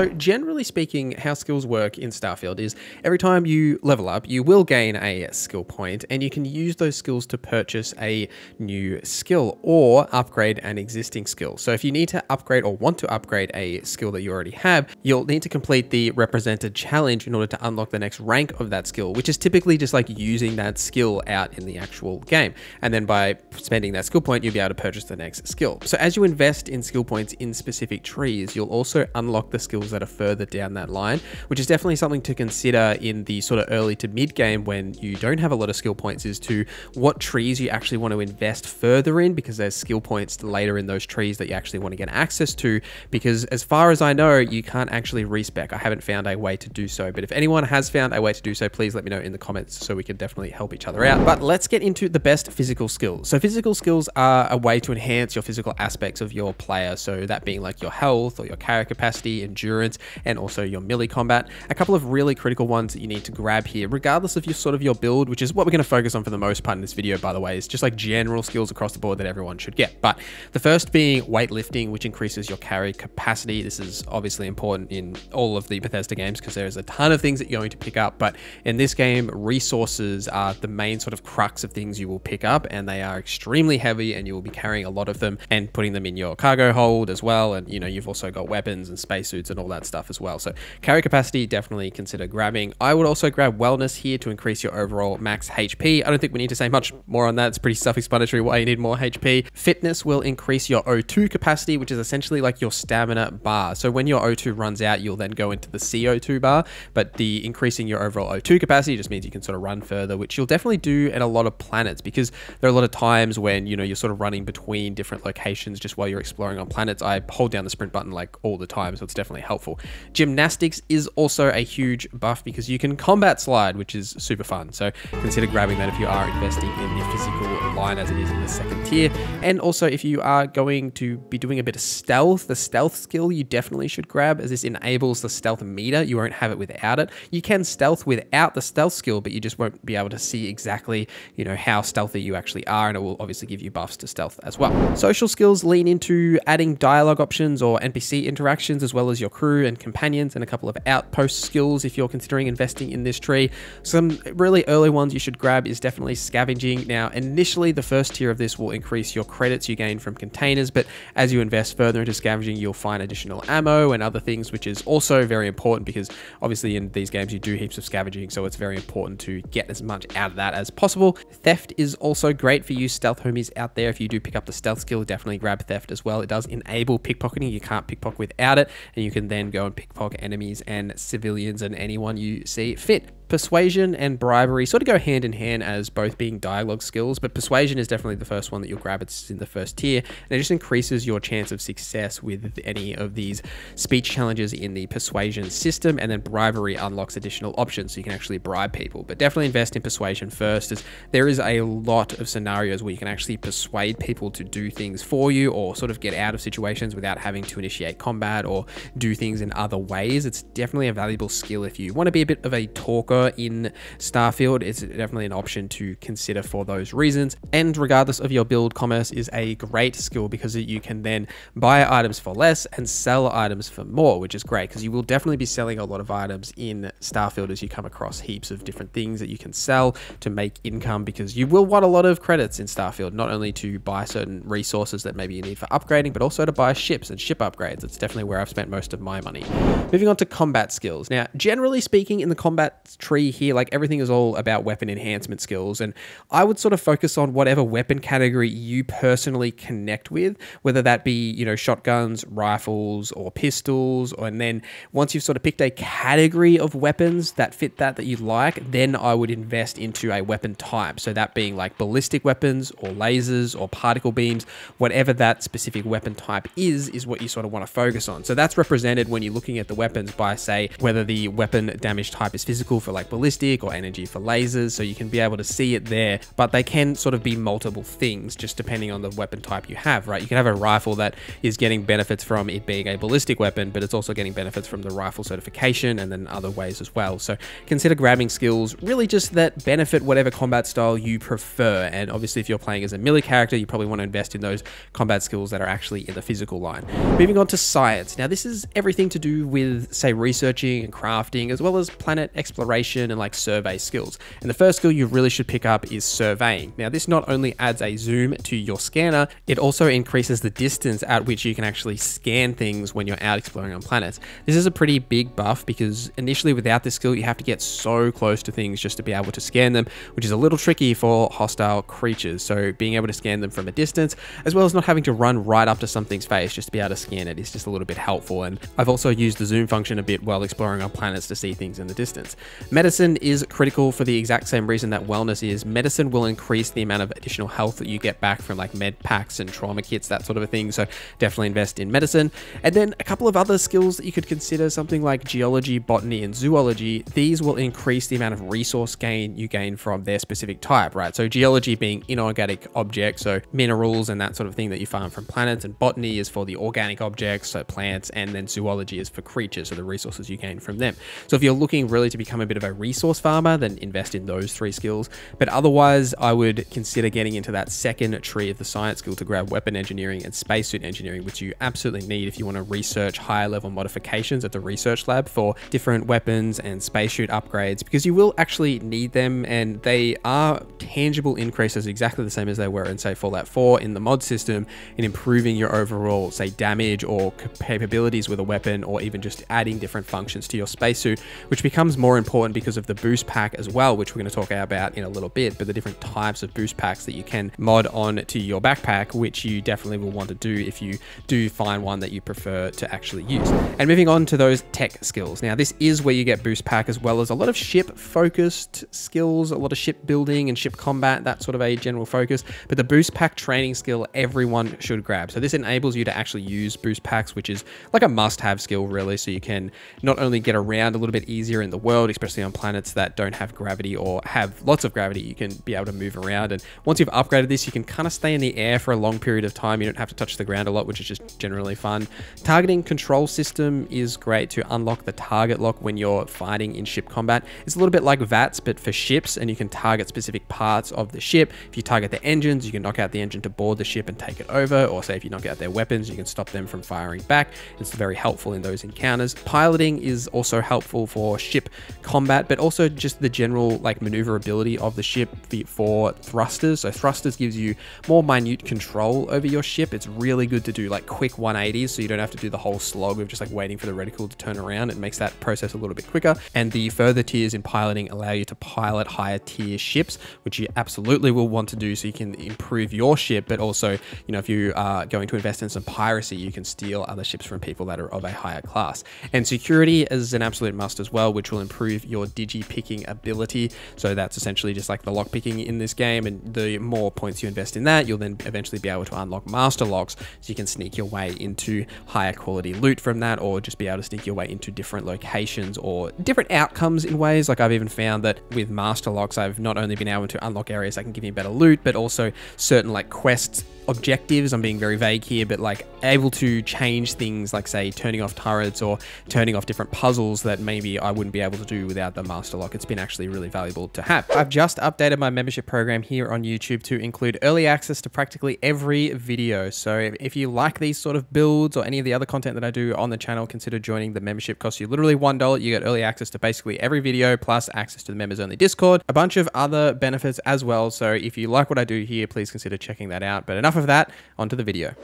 So, generally speaking, how skills work in Starfield is every time you level up, you will gain a skill point, and you can use those skills to purchase a new skill or upgrade an existing skill. So, if you need to upgrade or want to upgrade a skill that you already have, you'll need to complete the represented challenge in order to unlock the next rank of that skill, which is typically just like using that skill out in the actual game. And then by spending that skill point, you'll be able to purchase the next skill. So, as you invest in skill points in specific trees, you'll also unlock the skill that are further down that line, which is definitely something to consider in the sort of early to mid game when you don't have a lot of skill points is to what trees you actually want to invest further in because there's skill points later in those trees that you actually want to get access to because as far as I know, you can't actually respec. I haven't found a way to do so, but if anyone has found a way to do so, please let me know in the comments so we can definitely help each other out. But let's get into the best physical skills. So physical skills are a way to enhance your physical aspects of your player. So that being like your health or your carry capacity, endurance, endurance, and also your melee combat. A couple of really critical ones that you need to grab here, regardless of your sort of your build, which is what we're going to focus on for the most part in this video, by the way, is just like general skills across the board that everyone should get. But the first being weightlifting, which increases your carry capacity. This is obviously important in all of the Bethesda games because there's a ton of things that you're going to pick up. But in this game, resources are the main sort of crux of things you will pick up, and they are extremely heavy, and you will be carrying a lot of them and putting them in your cargo hold as well. And you know, you've also got weapons and spacesuits and all that stuff as well. So carry capacity, definitely consider grabbing. I would also grab wellness here to increase your overall max HP. I don't think we need to say much more on that. It's pretty self-explanatory why you need more HP. Fitness will increase your O2 capacity, which is essentially like your stamina bar. So when your O2 runs out, you'll then go into the CO2 bar, but the increasing your overall O2 capacity just means you can sort of run further, which you'll definitely do at a lot of planets because there are a lot of times when, you know, you're sort of running between different locations just while you're exploring on planets. I hold down the sprint button like all the time, so it's definitely helpful. Gymnastics is also a huge buff because you can combat slide, which is super fun. So consider grabbing that if you are investing in the physical line as it is in the second tier. And also if you are going to be doing a bit of stealth, the stealth skill you definitely should grab as this enables the stealth meter. You won't have it without it. You can stealth without the stealth skill, but you just won't be able to see exactly, you know, how stealthy you actually are. And it will obviously give you buffs to stealth as well. Social skills lean into adding dialogue options or NPC interactions, as well as your crew and companions and a couple of outpost skills if you're considering investing in this tree. Some really early ones you should grab is definitely scavenging. Now, initially the first tier of this will increase your credits you gain from containers, but as you invest further into scavenging, you'll find additional ammo and other things, which is also very important because obviously in these games you do heaps of scavenging, so it's very important to get as much out of that as possible. Theft is also great for you stealth homies out there. If you do pick up the stealth skill, definitely grab theft as well. It does enable pickpocketing. You can't pickpocket without it, and you can then go and pickpocket enemies and civilians and anyone you see fit. Persuasion and bribery sort of go hand in hand as both being dialogue skills, but persuasion is definitely the first one that you'll grab. It's in the first tier, and it just increases your chance of success with any of these speech challenges in the persuasion system, and then bribery unlocks additional options so you can actually bribe people. But definitely invest in persuasion first, as there is a lot of scenarios where you can actually persuade people to do things for you or sort of get out of situations without having to initiate combat or do things in other ways. It's definitely a valuable skill if you want to be a bit of a talker in Starfield, it's definitely an option to consider for those reasons. And regardless of your build, commerce is a great skill because you can then buy items for less and sell items for more, which is great because you will definitely be selling a lot of items in Starfield as you come across heaps of different things that you can sell to make income because you will want a lot of credits in Starfield, not only to buy certain resources that maybe you need for upgrading, but also to buy ships and ship upgrades. It's definitely where I've spent most of my money. Moving on to combat skills. Now, generally speaking, in the combat tree here, like everything is all about weapon enhancement skills. And I would sort of focus on whatever weapon category you personally connect with, whether that be, you know, shotguns, rifles, or pistols. And then once you've sort of picked a category of weapons that fit that that you like, then I would invest into a weapon type. So that being like ballistic weapons or lasers or particle beams, whatever that specific weapon type is, is what you sort of want to focus on. So that's represented when you're looking at the weapons by, say, whether the weapon damage type is physical for like like ballistic or energy for lasers, so you can be able to see it there, but they can sort of be multiple things just depending on the weapon type you have, right? You can have a rifle that is getting benefits from it being a ballistic weapon, but it's also getting benefits from the rifle certification and then other ways as well. So consider grabbing skills really just that benefit whatever combat style you prefer. And obviously, if you're playing as a melee character, you probably want to invest in those combat skills that are actually in the physical line. Moving on to science. Now, this is everything to do with, say, researching and crafting, as well as planet exploration and like survey skills. And the first skill you really should pick up is surveying. Now, this not only adds a zoom to your scanner, it also increases the distance at which you can actually scan things when you're out exploring on planets. This is a pretty big buff because initially without this skill, you have to get so close to things just to be able to scan them, which is a little tricky for hostile creatures. So being able to scan them from a distance, as well as not having to run right up to something's face just to be able to scan it is just a little bit helpful. And I've also used the zoom function a bit while exploring on planets to see things in the distance. Medicine is critical for the exact same reason that wellness is. Medicine will increase the amount of additional health that you get back from like med packs and trauma kits, that sort of a thing. So definitely invest in medicine. And then a couple of other skills that you could consider, something like geology, botany, and zoology. These will increase the amount of resource gain you gain from their specific type, right? So geology being inorganic objects, so minerals and that sort of thing that you find from planets, and botany is for the organic objects, so plants, and then zoology is for creatures, so the resources you gain from them. So if you're looking really to become a bit of a resource farmer, then invest in those three skills. But otherwise, I would consider getting into that second tree of the science skill to grab weapon engineering and spacesuit engineering, which you absolutely need if you want to research higher level modifications at the research lab for different weapons and spacesuit upgrades, because you will actually need them and they are tangible increases exactly the same as they were in, say, Fallout 4 in the mod system in improving your overall, say, damage or capabilities with a weapon, or even just adding different functions to your spacesuit, which becomes more important because of the boost pack as well, which we're going to talk about in a little bit, but the different types of boost packs that you can mod on to your backpack, which you definitely will want to do if you do find one that you prefer to actually use. And moving on to those tech skills. Now, this is where you get boost pack as well as a lot of ship focused skills, a lot of ship building and ship combat, that sort of a general focus. But the boost pack training skill, everyone should grab. So this enables you to actually use boost packs, which is like a must have skill really. So you can not only get around a little bit easier in the world, especially on planets that don't have gravity or have lots of gravity, you can be able to move around. And once you've upgraded this, you can kind of stay in the air for a long period of time. You don't have to touch the ground a lot, which is just generally fun. Targeting control system is great to unlock the target lock when you're fighting in ship combat. It's a little bit like VATS, but for ships, and you can target specific parts of the ship. If you target the engines, you can knock out the engine to board the ship and take it over, or say if you knock out their weapons, you can stop them from firing back. It's very helpful in those encounters. Piloting is also helpful for ship combat, but also just the general like maneuverability of the ship for thrusters. So thrusters gives you more minute control over your ship. It's really good to do like quick 180s, so you don't have to do the whole slog of just like waiting for the reticle to turn around. It makes that process a little bit quicker. And the further tiers in piloting allow you to pilot higher tier ships, which you absolutely will want to do so you can improve your ship, but also, you know, if you are going to invest in some piracy, you can steal other ships from people that are of a higher class. And security is an absolute must as well, which will improve your digi picking ability. So that's essentially just like the lock picking in this game. And the more points you invest in that, you'll then eventually be able to unlock master locks so you can sneak your way into higher quality loot from that, or just be able to sneak your way into different locations or different outcomes in ways. Like I've even found that with master locks, I've not only been able to unlock areas that can give me better loot, but also certain like quests objectives. I'm being very vague here, but like able to change things like say turning off turrets or turning off different puzzles that maybe I wouldn't be able to do without the master lock. It's been actually really valuable to have. I've just updated my membership program here on YouTube to include early access to practically every video. So if you like these sort of builds or any of the other content that I do on the channel, consider joining the membership. Costs you literally $1. You get early access to basically every video plus access to the members only Discord, a bunch of other benefits as well. So if you like what I do here, please consider checking that out. But enough of that, onto the video.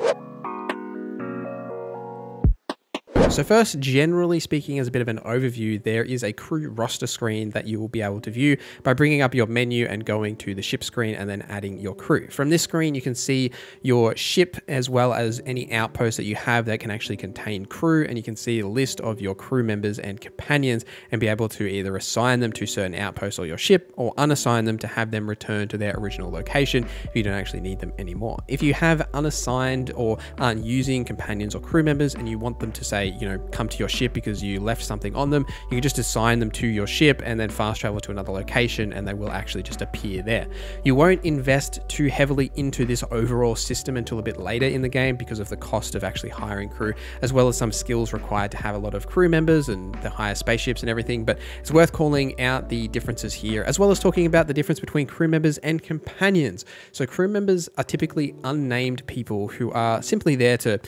So first, generally speaking, as a bit of an overview, there is a crew roster screen that you will be able to view by bringing up your menu and going to the ship screen and then adding your crew. From this screen, you can see your ship as well as any outposts that you have that can actually contain crew and you can see a list of your crew members and companions and be able to either assign them to certain outposts or your ship or unassign them to have them return to their original location if you don't actually need them anymore. If you have unassigned or aren't using companions or crew members and you want them to say, you know, come to your ship because you left something on them, you can just assign them to your ship and then fast travel to another location and they will actually just appear there. You won't invest too heavily into this overall system until a bit later in the game because of the cost of actually hiring crew, as well as some skills required to have a lot of crew members and the higher spaceships and everything. But it's worth calling out the differences here, as well as talking about the difference between crew members and companions. So crew members are typically unnamed people who are simply there to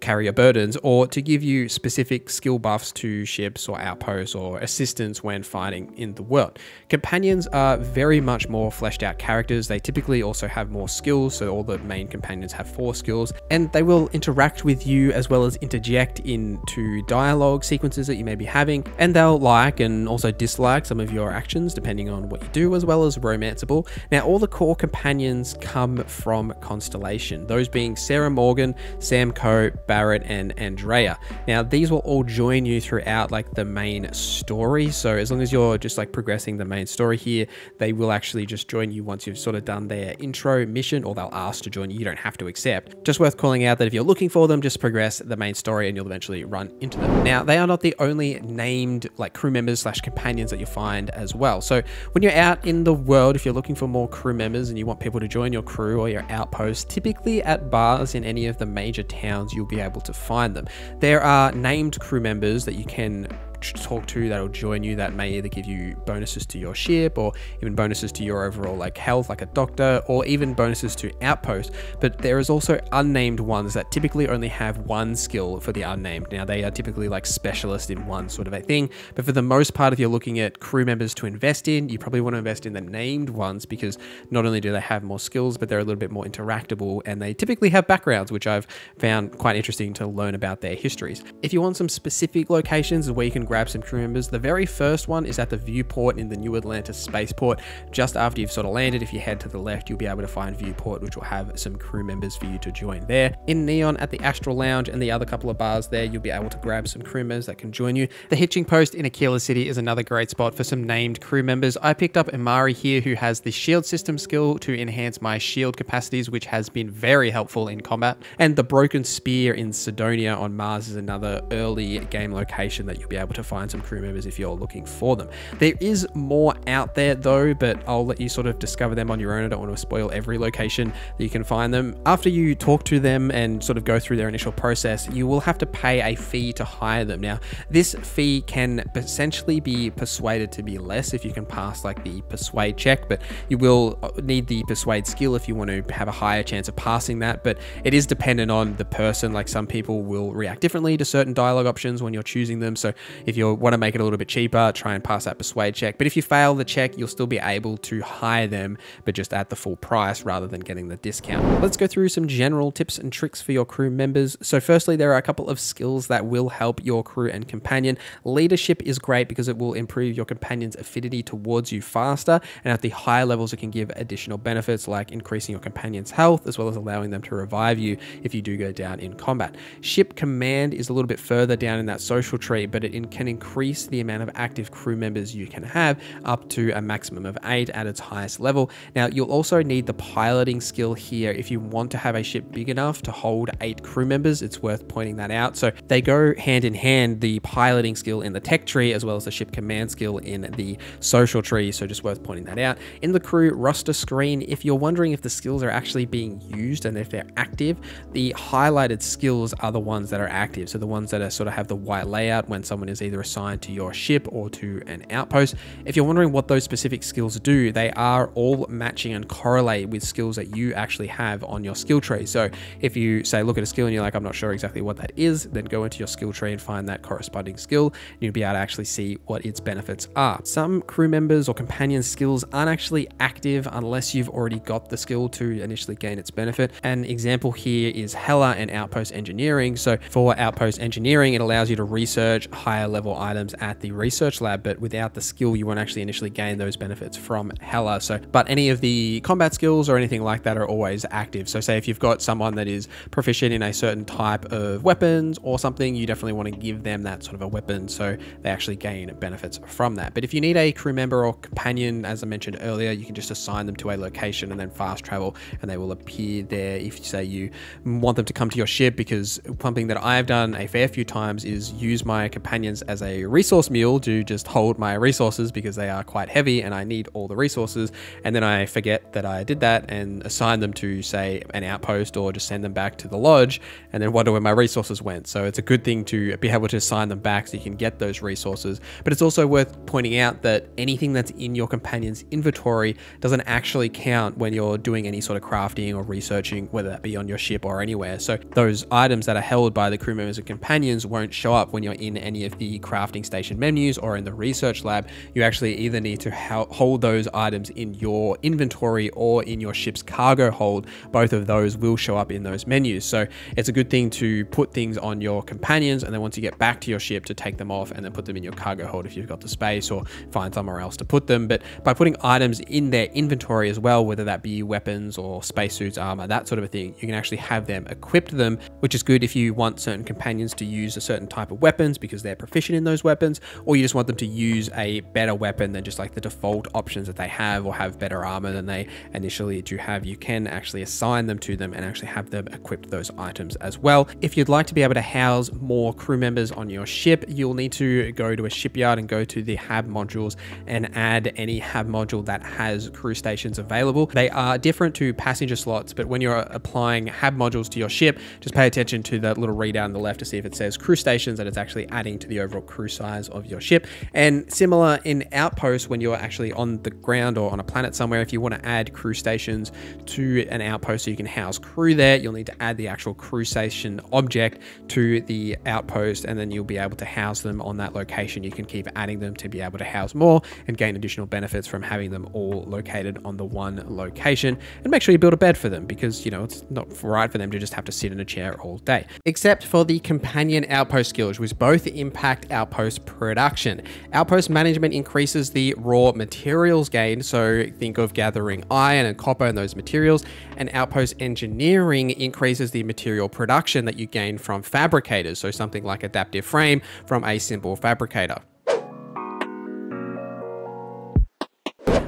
carrier burdens or to give you specific skill buffs to ships or outposts or assistance when fighting in the world. Companions are very much more fleshed out characters. They typically also have more skills, so all the main companions have four skills, and they will interact with you as well as interject into dialogue sequences that you may be having, and they'll like and also dislike some of your actions depending on what you do, as well as romanceable. Now, all the core companions come from Constellation, those being Sarah Morgan, Sam Coe, Barrett, and Andreja. Now, these will all join you throughout like the main story. So as long as you're just like progressing the main story here, they will actually just join you once you've sort of done their intro mission, or they'll ask to join you. You don't have to accept. Just worth calling out that if you're looking for them, just progress the main story and you'll eventually run into them. Now, they are not the only named like crew members slash companions that you find as well. So when you're out in the world, if you're looking for more crew members and you want people to join your crew or your outpost, typically at bars in any of the major towns, you'll be be able to find them. There are named crew members that you can talk to that'll join you that may either give you bonuses to your ship or even bonuses to your overall like health like a doctor or even bonuses to outpost but there is also unnamed ones that typically only have one skill for the unnamed. Now they are typically like specialist in one sort of a thing. But for the most part if you're looking at crew members to invest in you probably want to invest in the named ones because not only do they have more skills but they're a little bit more interactable and they typically have backgrounds which I've found quite interesting to learn about their histories. If you want some specific locations where you can grab some crew members. The very first one is at the viewport in the New Atlantis spaceport. Just after you've sort of landed, if you head to the left, you'll be able to find viewport, which will have some crew members for you to join there. In Neon at the Astral Lounge and the other couple of bars there, you'll be able to grab some crew members that can join you. The hitching post in Akila City is another great spot for some named crew members. I picked up Imari here, who has the shield system skill to enhance my shield capacities, which has been very helpful in combat. And the Broken Spear in Cydonia on Mars is another early game location that you'll be able to find some crew members if you're looking for them. There is more out there though, but I'll let you sort of discover them on your own. I don't want to spoil every location that you can find them. After you talk to them and sort of go through their initial process, you will have to pay a fee to hire them. Now, this fee can essentially be persuaded to be less if you can pass like the persuade check, but you will uh, need the persuade skill if you want to have a higher chance of passing that. But it is dependent on the person. Like some people will react differently to certain dialogue options when you're choosing them. So if you want to make it a little bit cheaper, try and pass that persuade check. But if you fail the check, you'll still be able to hire them, but just at the full price rather than getting the discount. Let's go through some general tips and tricks for your crew members. So firstly, there are a couple of skills that will help your crew and companion. Leadership is great because it will improve your companion's affinity towards you faster. And at the higher levels, it can give additional benefits like increasing your companion's health, as well as allowing them to revive you if you do go down in combat. Ship command is a little bit further down in that social tree, but it can increase the amount of active crew members you can have up to a maximum of eight at its highest level. Now, you'll also need the piloting skill here if you want to have a ship big enough to hold eight crew members. It's worth pointing that out. So they go hand in hand, the piloting skill in the tech tree, as well as the ship command skill in the social tree. So just worth pointing that out. In the crew roster screen, if you're wondering if the skills are actually being used and if they're active, the highlighted skills are the ones that are active. So the ones that are sort of have the white layout when someone is either assigned to your ship or to an outpost. If you're wondering what those specific skills do, they are all matching and correlate with skills that you actually have on your skill tree. So if you say, look at a skill and you're like, I'm not sure exactly what that is, then go into your skill tree and find that corresponding skill. And you'll be able to actually see what its benefits are. Some crew members or companion skills aren't actually active unless you've already got the skill to initially gain its benefit. An example here is Heller and Outpost Engineering. So for Outpost Engineering, it allows you to research higher level items at the research lab, but without the skill, you won't actually initially gain those benefits from Heller. So, but any of the combat skills or anything like that are always active. So say if you've got someone that is proficient in a certain type of weapons or something, you definitely want to give them that sort of a weapon so they actually gain benefits from that. But if you need a crew member or companion, as I mentioned earlier, you can just assign them to a location and then fast travel and they will appear there if you say you want them to come to your ship because something that I've done a fair few times is use my companions as a resource mule to just hold my resources because they are quite heavy and I need all the resources. And then I forget that I did that and assign them to, say, an outpost or just send them back to the lodge and then wonder where my resources went. So it's a good thing to be able to assign them back so you can get those resources. But it's also worth pointing out that anything that's in your companion's inventory doesn't actually count when you're doing any sort of crafting or researching, whether that be on your ship or anywhere. So those items that are held by the crew members and companions won't show up when you're in any of the crafting station menus or in the research lab. You actually either need to hold those items in your inventory or in your ship's cargo hold. Both of those will show up in those menus. So it's a good thing to put things on your companions and then once you get back to your ship to take them off and then put them in your cargo hold if you've got the space or find somewhere else to put them. But by putting items in their inventory as well, whether that be weapons or spacesuits, armor, that sort of a thing, you can actually have them equip them, which is good if you want certain companions to use a certain type of weapons because they're in those weapons, or you just want them to use a better weapon than just like the default options that they have or have better armor than they initially do have. You can actually assign them to them and actually have them equip those items as well. If you'd like to be able to house more crew members on your ship, you'll need to go to a shipyard and go to the HAB modules and add any HAB module that has crew stations available. They are different to passenger slots, but when you're applying HAB modules to your ship, just pay attention to that little readout on the left to see if it says crew stations and it's actually adding to the overall crew size of your ship. And similar in Outpost, when you're actually on the ground or on a planet somewhere, if you want to add crew stations to an outpost so you can house crew there, you'll need to add the actual crew station object to the outpost and then you'll be able to house them on that location. You can keep adding them to be able to house more and gain additional benefits from having them all located on the one location. And make sure you build a bed for them because, you know, it's not right for them to just have to sit in a chair all day. Except for the companion outpost skills, which both impact stacked outpost production. Outpost management increases the raw materials gained, so think of gathering iron and copper and those materials, and outpost engineering increases the material production that you gain from fabricators, so something like adaptive frame from a simple fabricator.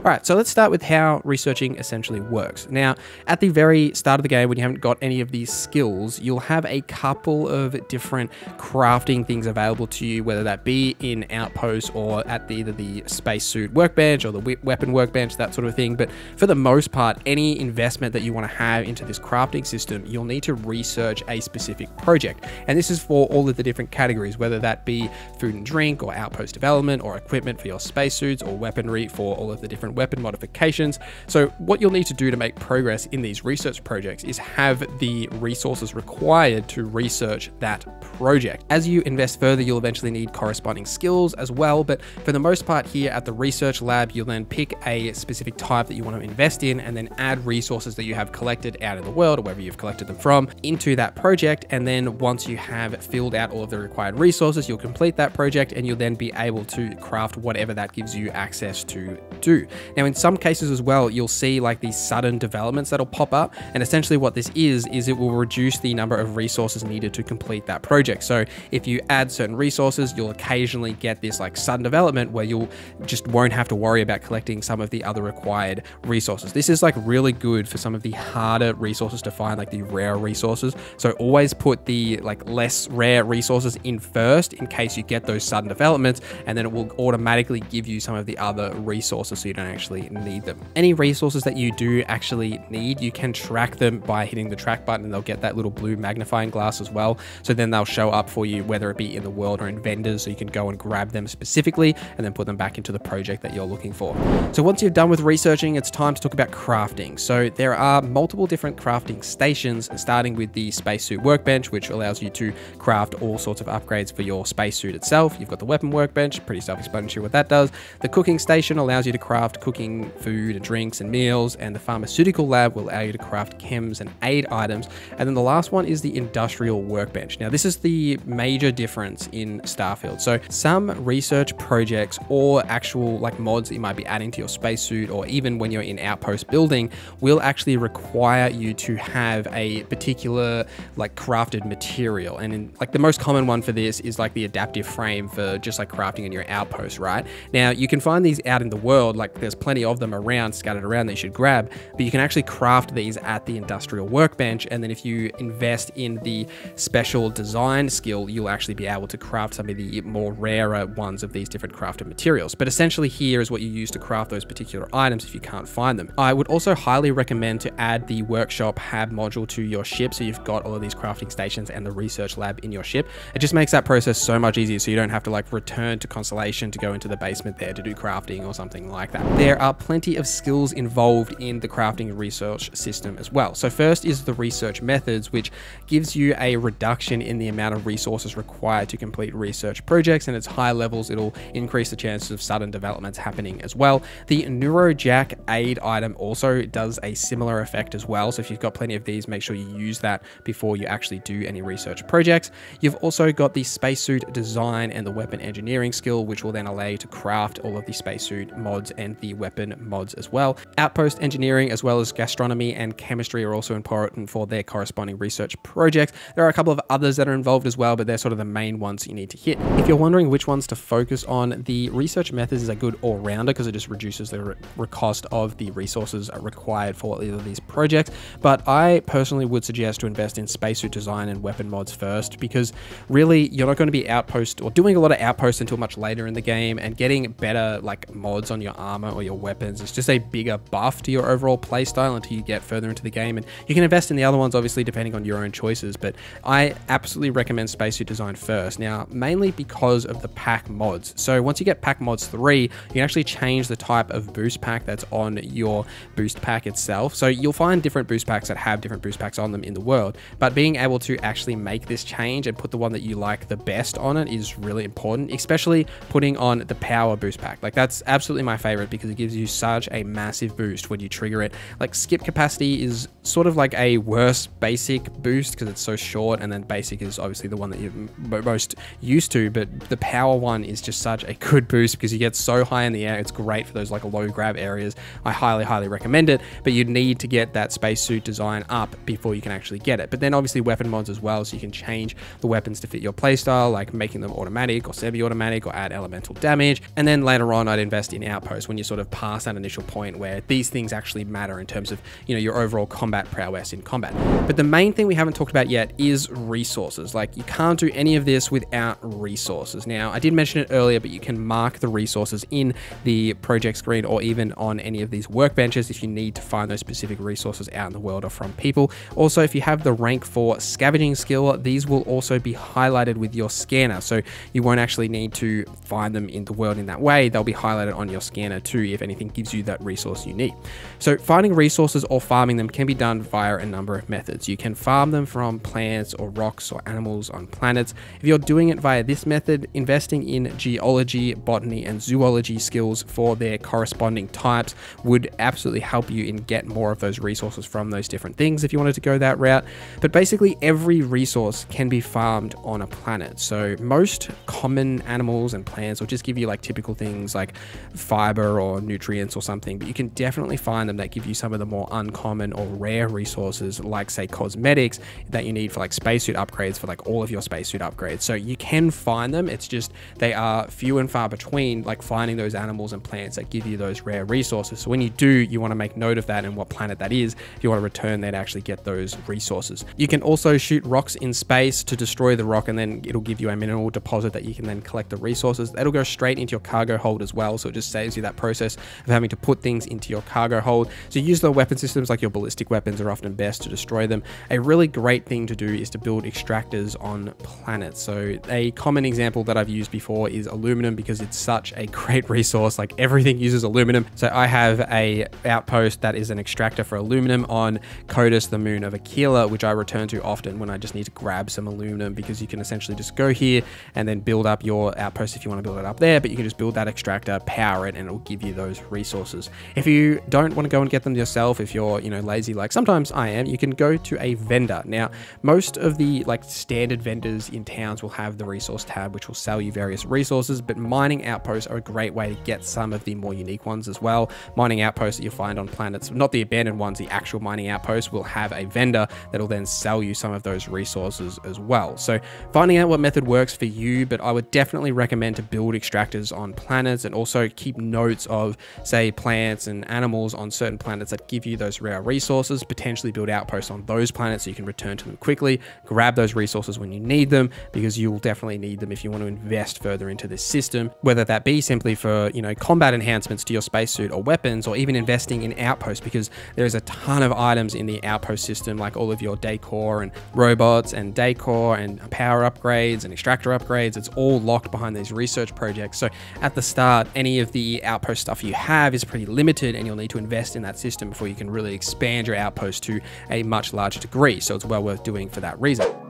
All right, so let's start with how researching essentially works. Now, at the very start of the game, when you haven't got any of these skills, you'll have a couple of different crafting things available to you, whether that be in Outpost or at the, either the spacesuit workbench or the weapon workbench, that sort of thing. But for the most part, any investment that you want to have into this crafting system, you'll need to research a specific project. And this is for all of the different categories, whether that be food and drink or outpost development or equipment for your spacesuits or weaponry for all of the different weapon modifications. So what you'll need to do to make progress in these research projects is have the resources required to research that project. As you invest further, you'll eventually need corresponding skills as well, but for the most part here at the research lab, you'll then pick a specific type that you want to invest in and then add resources that you have collected out in the world or wherever you've collected them from into that project. And then once you have filled out all of the required resources, you'll complete that project and you'll then be able to craft whatever that gives you access to do. Now, in some cases as well, you'll see like these sudden developments that'll pop up. And essentially what this is, is it will reduce the number of resources needed to complete that project. So if you add certain resources, you'll occasionally get this like sudden development where you'll just won't have to worry about collecting some of the other required resources. This is like really good for some of the harder resources to find, like the rare resources. So always put the like less rare resources in first in case you get those sudden developments, and then it will automatically give you some of the other resources so you don't actually need them. Any resources that you do actually need, you can track them by hitting the track button and they'll get that little blue magnifying glass as well. So then they'll show up for you, whether it be in the world or in vendors, so you can go and grab them specifically and then put them back into the project that you're looking for. So once you're done with researching, it's time to talk about crafting. So there are multiple different crafting stations, starting with the spacesuit workbench, which allows you to craft all sorts of upgrades for your spacesuit itself. You've got the weapon workbench, pretty self-explanatory what that does. The cooking station allows you to craft cooking food and drinks and meals, and the pharmaceutical lab will allow you to craft chems and aid items. And then the last one is the industrial workbench. Now, this is the major difference in Starfield. So some research projects or actual like mods that you might be adding to your spacesuit, or even when you're in outpost building, will actually require you to have a particular like crafted material. And in, like the most common one for this is like the adaptive frame for just like crafting in your outpost, right? Now you can find these out in the world, like there's plenty of them around, scattered around that you should grab, but you can actually craft these at the industrial workbench. And then if you invest in the special design skill, you'll actually be able to craft some of the more rarer ones of these different crafted materials. But essentially here is what you use to craft those particular items if you can't find them. I would also highly recommend to add the workshop hab module to your ship so you've got all of these crafting stations and the research lab in your ship. It just makes that process so much easier so you don't have to like return to Constellation to go into the basement there to do crafting or something like that. There are plenty of skills involved in the crafting research system as well. So first is the research methods, which gives you a reduction in the amount of resources required to complete research projects, and at high levels, it'll increase the chances of sudden developments happening as well. The Neurojack aid item also does a similar effect as well. So if you've got plenty of these, make sure you use that before you actually do any research projects. You've also got the spacesuit design and the weapon engineering skill, which will then allow you to craft all of the spacesuit mods and the weapon mods as well. Outpost engineering as well as gastronomy and chemistry are also important for their corresponding research projects. There are a couple of others that are involved as well, but they're sort of the main ones you need to hit. If you're wondering which ones to focus on, the research methods is a good all-rounder because it just reduces the cost of the resources required for either of these projects. But I personally would suggest to invest in spacesuit design and weapon mods first because really you're not going to be outpost or doing a lot of outposts until much later in the game and getting better like mods on your armor or your weapons. It's just a bigger buff to your overall playstyle until you get further into the game. And you can invest in the other ones obviously depending on your own choices, but I absolutely recommend spacesuit design first. Now, mainly because of the pack mods. So once you get pack mods 3, you can actually change the type of boost pack that's on your boost pack itself. So you'll find different boost packs that have different boost packs on them in the world, but being able to actually make this change and put the one that you like the best on it is really important, especially putting on the power boost pack. Like that's absolutely my favorite because because it gives you such a massive boost when you trigger it. Like skip capacity is sort of like a worse basic boost because it's so short, and then basic is obviously the one that you're most used to. But the power one is just such a good boost because you get so high in the air. It's great for those like low grav areas. I highly, highly recommend it. But you need to get that spacesuit design up before you can actually get it. But then obviously weapon mods as well, so you can change the weapons to fit your playstyle, like making them automatic or semi-automatic or add elemental damage. And then later on, I'd invest in outposts when you sort of pass that initial point where these things actually matter in terms of you know your overall combat prowess in combat. But the main thing we haven't talked about yet is resources. Like you can't do any of this without resources. Now I did mention it earlier, but you can mark the resources in the project screen or even on any of these workbenches if you need to find those specific resources out in the world or from people. Also, if you have the rank 4 scavenging skill, these will also be highlighted with your scanner. So you won't actually need to find them in the world in that way. They'll be highlighted on your scanner too if anything gives you that resource you need. So finding resources or farming them can be done via a number of methods. You can farm them from plants or rocks or animals on planets. If you're doing it via this method, investing in geology, botany, and zoology skills for their corresponding types would absolutely help you in get more of those resources from those different things if you wanted to go that route. But basically every resource can be farmed on a planet. So most common animals and plants will just give you like typical things like fiber or nutrients or something, but you can definitely find them that give you some of the more uncommon or rare resources like say cosmetics that you need for like spacesuit upgrades for like all of your spacesuit upgrades. So you can find them. It's just they are few and far between like finding those animals and plants that give you those rare resources. So when you do, you want to make note of that and what planet that is if you want to return there to actually get those resources. You can also shoot rocks in space to destroy the rock and then it'll give you a mineral deposit that you can then collect the resources. That'll go straight into your cargo hold as well. So it just saves you that process of having to put things into your cargo hold. So use the weapon systems like your ballistic weapons are often best to destroy them. A really great thing to do is to build extractors on planets. So a common example that I've used before is aluminum because it's such a great resource. Like everything uses aluminum. So I have a outpost that is an extractor for aluminum on Codus, the moon of Akila, which I return to often when I just need to grab some aluminum because you can essentially just go here and then build up your outpost if you want to build it up there, but you can just build that extractor, power it, and it will give you those resources. If you don't want to go and get them yourself, if you're, you know, lazy, like sometimes I am, you can go to a vendor. Now, most of the like standard vendors in towns will have the resource tab, which will sell you various resources, but mining outposts are a great way to get some of the more unique ones as well. Mining outposts that you'll find on planets, not the abandoned ones, the actual mining outposts will have a vendor that'll then sell you some of those resources as well. So finding out what method works for you, but I would definitely recommend to build extractors on planets and also keep notes of say plants and animals on certain planets that give you those rare resources, potentially build outposts on those planets so you can return to them quickly, grab those resources when you need them because you will definitely need them if you want to invest further into this system, whether that be simply for, you know, combat enhancements to your spacesuit or weapons or even investing in outposts because there's a ton of items in the outpost system like all of your decor and robots and decor and power upgrades and extractor upgrades. It's all locked behind these research projects. So at the start, any of the outpost stuff you have is pretty limited and you'll need to invest in that system before you can really expand your outpost to a much larger degree. So it's well worth doing for that reason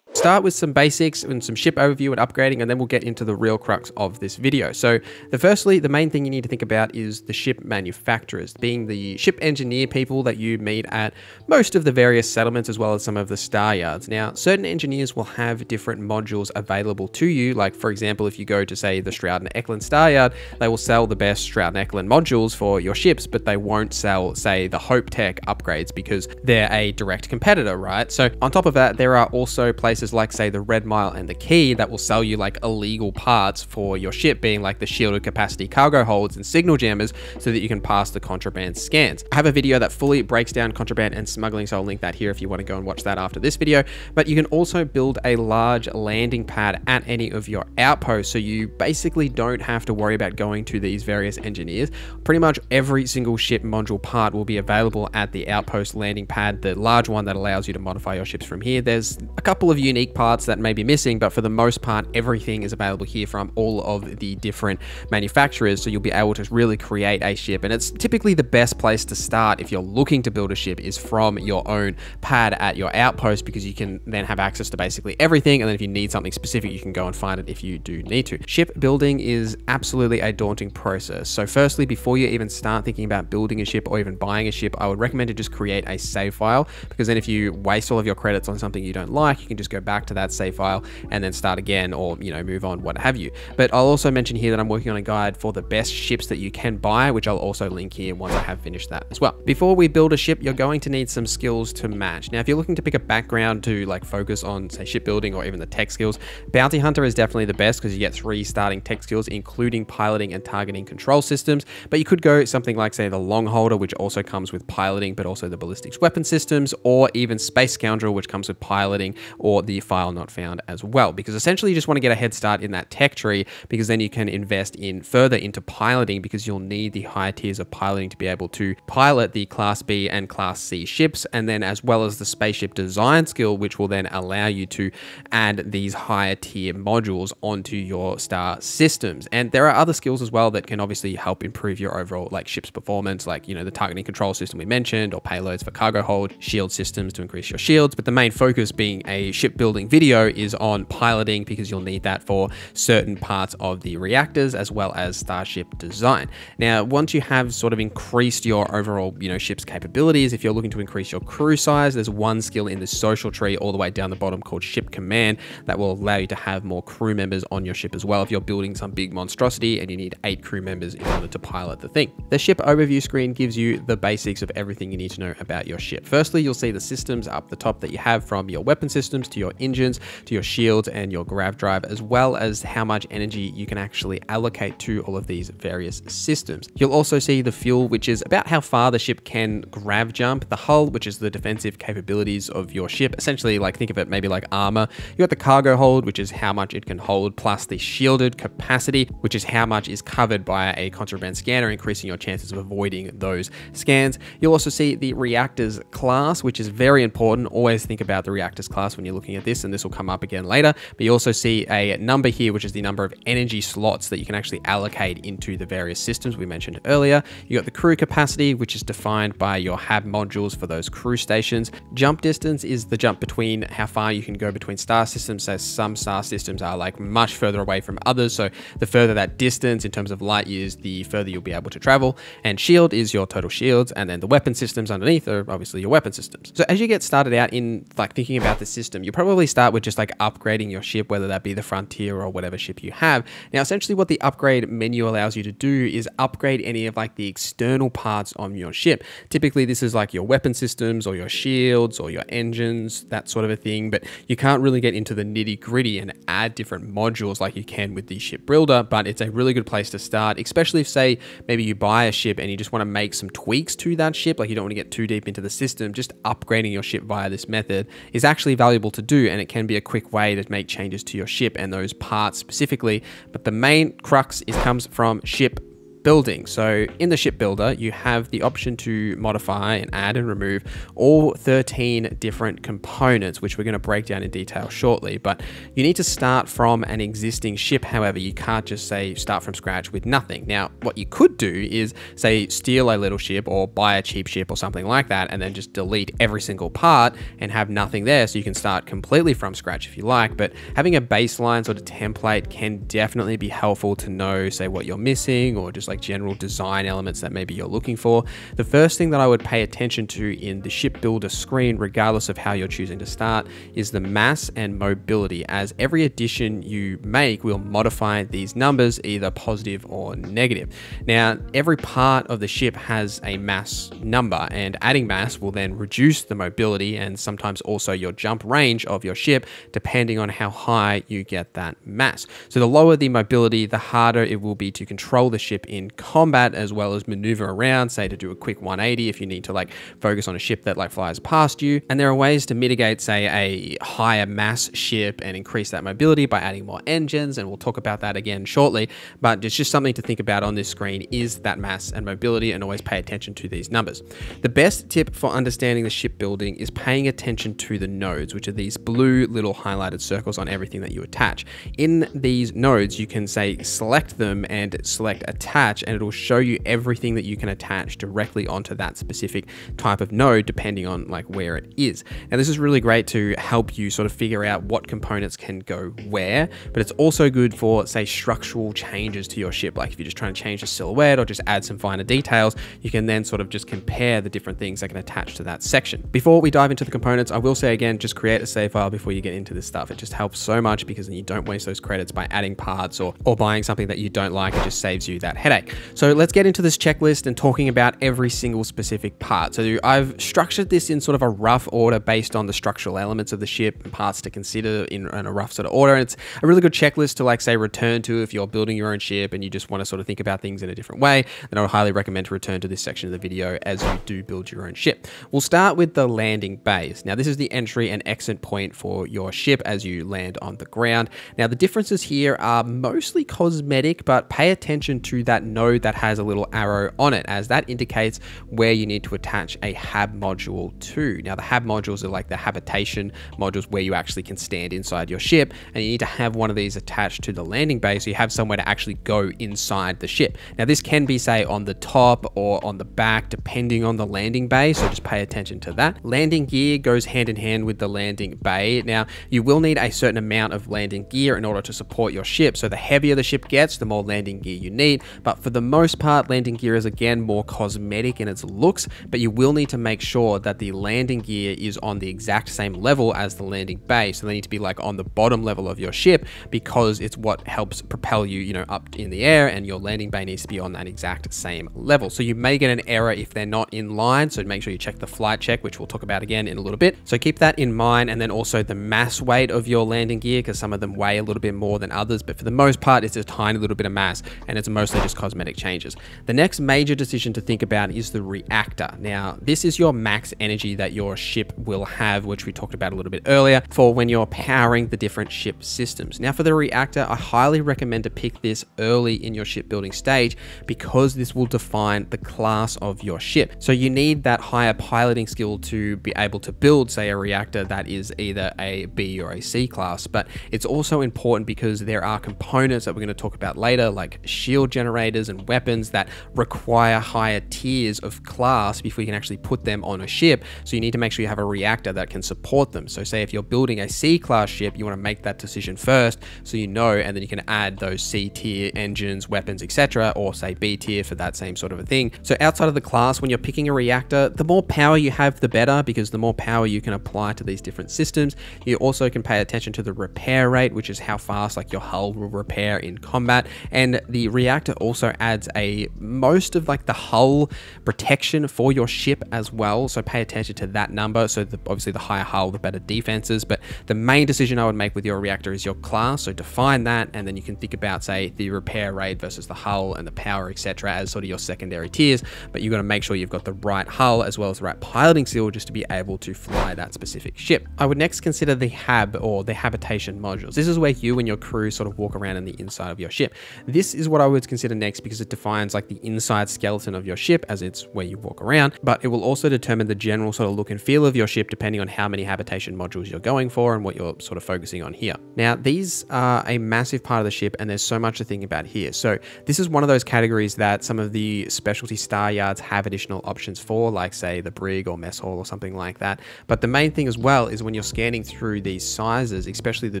start with some basics and some ship overview and upgrading, and then we'll get into the real crux of this video. So the firstly, the main thing you need to think about is the ship manufacturers, being the ship engineer people that you meet at most of the various settlements as well as some of the star yards. Now, certain engineers will have different modules available to you. Like for example, if you go to say the Stroud and Eklund star yard, they will sell the best Stroud and Eklund modules for your ships, but they won't sell say the HopeTech upgrades because they're a direct competitor, right? So on top of that, there are also places like say the Red Mile and the Key that will sell you like illegal parts for your ship being like the shielded capacity cargo holds and signal jammers so that you can pass the contraband scans. I have a video that fully breaks down contraband and smuggling so I'll link that here if you want to go and watch that after this video. But you can also build a large landing pad at any of your outposts so you basically don't have to worry about going to these various engineers. Pretty much every single ship module part will be available at the outpost landing pad, the large one that allows you to modify your ships from here. There's a couple of unique unique parts that may be missing, but for the most part, everything is available here from all of the different manufacturers. So you'll be able to really create a ship. And it's typically the best place to start if you're looking to build a ship is from your own pad at your outpost because you can then have access to basically everything. And then if you need something specific, you can go and find it if you do need to. Ship building is absolutely a daunting process. So firstly, before you even start thinking about building a ship or even buying a ship, I would recommend to just create a save file because then if you waste all of your credits on something you don't like, you can just go back to that save file and then start again or, you know, move on, what have you. But I'll also mention here that I'm working on a guide for the best ships that you can buy, which I'll also link here once I have finished that as well. Before we build a ship, you're going to need some skills to match. Now, if you're looking to pick a background to like focus on, say, shipbuilding or even the tech skills, Bounty Hunter is definitely the best because you get three starting tech skills, including piloting and targeting control systems. But you could go something like, say, the Long Hauler, which also comes with piloting, but also the ballistics weapon systems, or even Space Scoundrel, which comes with piloting, or the file not found as well. Because essentially, you just want to get a head start in that tech tree, because then you can invest in further into piloting, because you'll need the higher tiers of piloting to be able to pilot the Class B and Class C ships, and then as well as the spaceship design skill, which will then allow you to add these higher tier modules onto your star systems. And there are other skills as well that can obviously help improve your overall like ship's performance, like you know the targeting control system we mentioned, or payloads for cargo hold, shield systems to increase your shields. But the main focus being a shipbuilding video is on piloting because you'll need that for certain parts of the reactors as well as starship design. Now, once you have sort of increased your overall, you know, ship's capabilities, if you're looking to increase your crew size, there's one skill in the social tree all the way down the bottom called ship command that will allow you to have more crew members on your ship as well. If you're building some big monstrosity and you need eight crew members in order to pilot the thing. The ship overview screen gives you the basics of everything you need to know about your ship. Firstly, you'll see the systems up the top that you have from your weapon systems to your engines to your shields and your grav drive, as well as how much energy you can actually allocate to all of these various systems. You'll also see the fuel, which is about how far the ship can grav jump, the hull, which is the defensive capabilities of your ship. Essentially, like think of it maybe like armor. You got the cargo hold, which is how much it can hold, plus the shielded capacity, which is how much is covered by a contraband scanner, increasing your chances of avoiding those scans. You'll also see the reactors class, which is very important. Always think about the reactors class when you're looking at this, and this will come up again later. But you also see a number here, which is the number of energy slots that you can actually allocate into the various systems we mentioned earlier. You got the crew capacity, which is defined by your HAB modules for those crew stations. Jump distance is the jump between how far you can go between star systems. So some star systems are like much further away from others. So the further that distance in terms of light years, the further you'll be able to travel. And shield is your total shields. And then the weapon systems underneath are obviously your weapon systems. So as you get started out in like thinking about the system, you probably start with just like upgrading your ship, whether that be the Frontier or whatever ship you have. Now, essentially what the upgrade menu allows you to do is upgrade any of like the external parts on your ship. Typically this is like your weapon systems or your shields or your engines, that sort of a thing. But you can't really get into the nitty gritty and add different modules like you can with the ship builder, but it's a really good place to start, especially if say maybe you buy a ship and you just want to make some tweaks to that ship, like you don't want to get too deep into the system, just upgrading your ship via this method is actually valuable to do and it can be a quick way to make changes to your ship and those parts specifically. But the main crux is comes from ship building. So in the ship builder, you have the option to modify and add and remove all 13 different components, which we're going to break down in detail shortly. But you need to start from an existing ship. However, you can't just say start from scratch with nothing. Now, what you could do is say steal a little ship or buy a cheap ship or something like that, and then just delete every single part and have nothing there. So you can start completely from scratch if you like. But having a baseline sort of template can definitely be helpful to know, say, what you're missing or just like like general design elements that maybe you're looking for. The first thing that I would pay attention to in the ship builder screen, regardless of how you're choosing to start, is the mass and mobility, as every addition you make will modify these numbers either positive or negative. Now, every part of the ship has a mass number, and adding mass will then reduce the mobility and sometimes also your jump range of your ship, depending on how high you get that mass. So the lower the mobility, the harder it will be to control the ship in in combat as well as maneuver around, say to do a quick 180 if you need to like focus on a ship that like flies past you. And there are ways to mitigate, say, a higher mass ship and increase that mobility by adding more engines. And we'll talk about that again shortly. But it's just something to think about on this screen is that mass and mobility and always pay attention to these numbers. The best tip for understanding the shipbuilding is paying attention to the nodes, which are these blue little highlighted circles on everything that you attach. In these nodes, you can say select them and select attach, and it'll show you everything that you can attach directly onto that specific type of node, depending on like where it is. Now, this is really great to help you sort of figure out what components can go where, but it's also good for say structural changes to your ship. Like if you're just trying to change the silhouette or just add some finer details, you can then sort of just compare the different things that can attach to that section. Before we dive into the components, I will say again, just create a save file before you get into this stuff. It just helps so much because then you don't waste those credits by adding parts or, or buying something that you don't like. It just saves you that headache. So let's get into this checklist and talking about every single specific part. So I've structured this in sort of a rough order based on the structural elements of the ship and parts to consider in, in a rough sort of order. And it's a really good checklist to like say return to if you're building your own ship and you just want to sort of think about things in a different way. Then I would highly recommend to return to this section of the video as you do build your own ship. We'll start with the landing bays. Now this is the entry and exit point for your ship as you land on the ground. Now the differences here are mostly cosmetic, but pay attention to that node that has a little arrow on it as that indicates where you need to attach a HAB module to. Now the HAB modules are like the habitation modules where you actually can stand inside your ship and you need to have one of these attached to the landing bay so you have somewhere to actually go inside the ship. Now this can be say on the top or on the back depending on the landing bay so just pay attention to that. Landing gear goes hand in hand with the landing bay. Now you will need a certain amount of landing gear in order to support your ship so the heavier the ship gets the more landing gear you need but for the most part landing gear is again more cosmetic in its looks but you will need to make sure that the landing gear is on the exact same level as the landing bay. So they need to be like on the bottom level of your ship because it's what helps propel you you know up in the air and your landing bay needs to be on that exact same level. So you may get an error if they're not in line so make sure you check the flight check which we'll talk about again in a little bit. So keep that in mind and then also the mass weight of your landing gear because some of them weigh a little bit more than others but for the most part it's a tiny little bit of mass and it's mostly just cosmetic changes. The next major decision to think about is the reactor. Now this is your max energy that your ship will have which we talked about a little bit earlier for when you're powering the different ship systems. Now for the reactor I highly recommend to pick this early in your shipbuilding stage because this will define the class of your ship. So you need that higher piloting skill to be able to build say a reactor that is either a B or a C class. But it's also important because there are components that we're going to talk about later like shield generators and weapons that require higher tiers of class before you can actually put them on a ship. So you need to make sure you have a reactor that can support them. So say if you're building a C class ship you want to make that decision first so you know and then you can add those C tier engines weapons etc or say B tier for that same sort of a thing. So outside of the class when you're picking a reactor the more power you have the better because the more power you can apply to these different systems. You also can pay attention to the repair rate which is how fast like your hull will repair in combat. And the reactor also adds a most of like the hull protection for your ship as well. So pay attention to that number. So the, obviously the higher hull the better defenses. But the main decision I would make with your reactor is your class. So define that and then you can think about say the repair rate versus the hull and the power etc as sort of your secondary tiers. But you've got to make sure you've got the right hull as well as the right piloting skill just to be able to fly that specific ship. I would next consider the HAB or the habitation modules. This is where you and your crew sort of walk around in the inside of your ship. This is what I would consider next because it defines like the inside skeleton of your ship as it's where you walk around but it will also determine the general sort of look and feel of your ship depending on how many habitation modules you're going for and what you're sort of focusing on here. Now these are a massive part of the ship and there's so much to think about here. So this is one of those categories that some of the specialty star yards have additional options for like say the brig or mess hall or something like that. But the main thing as well is when you're scanning through these sizes especially the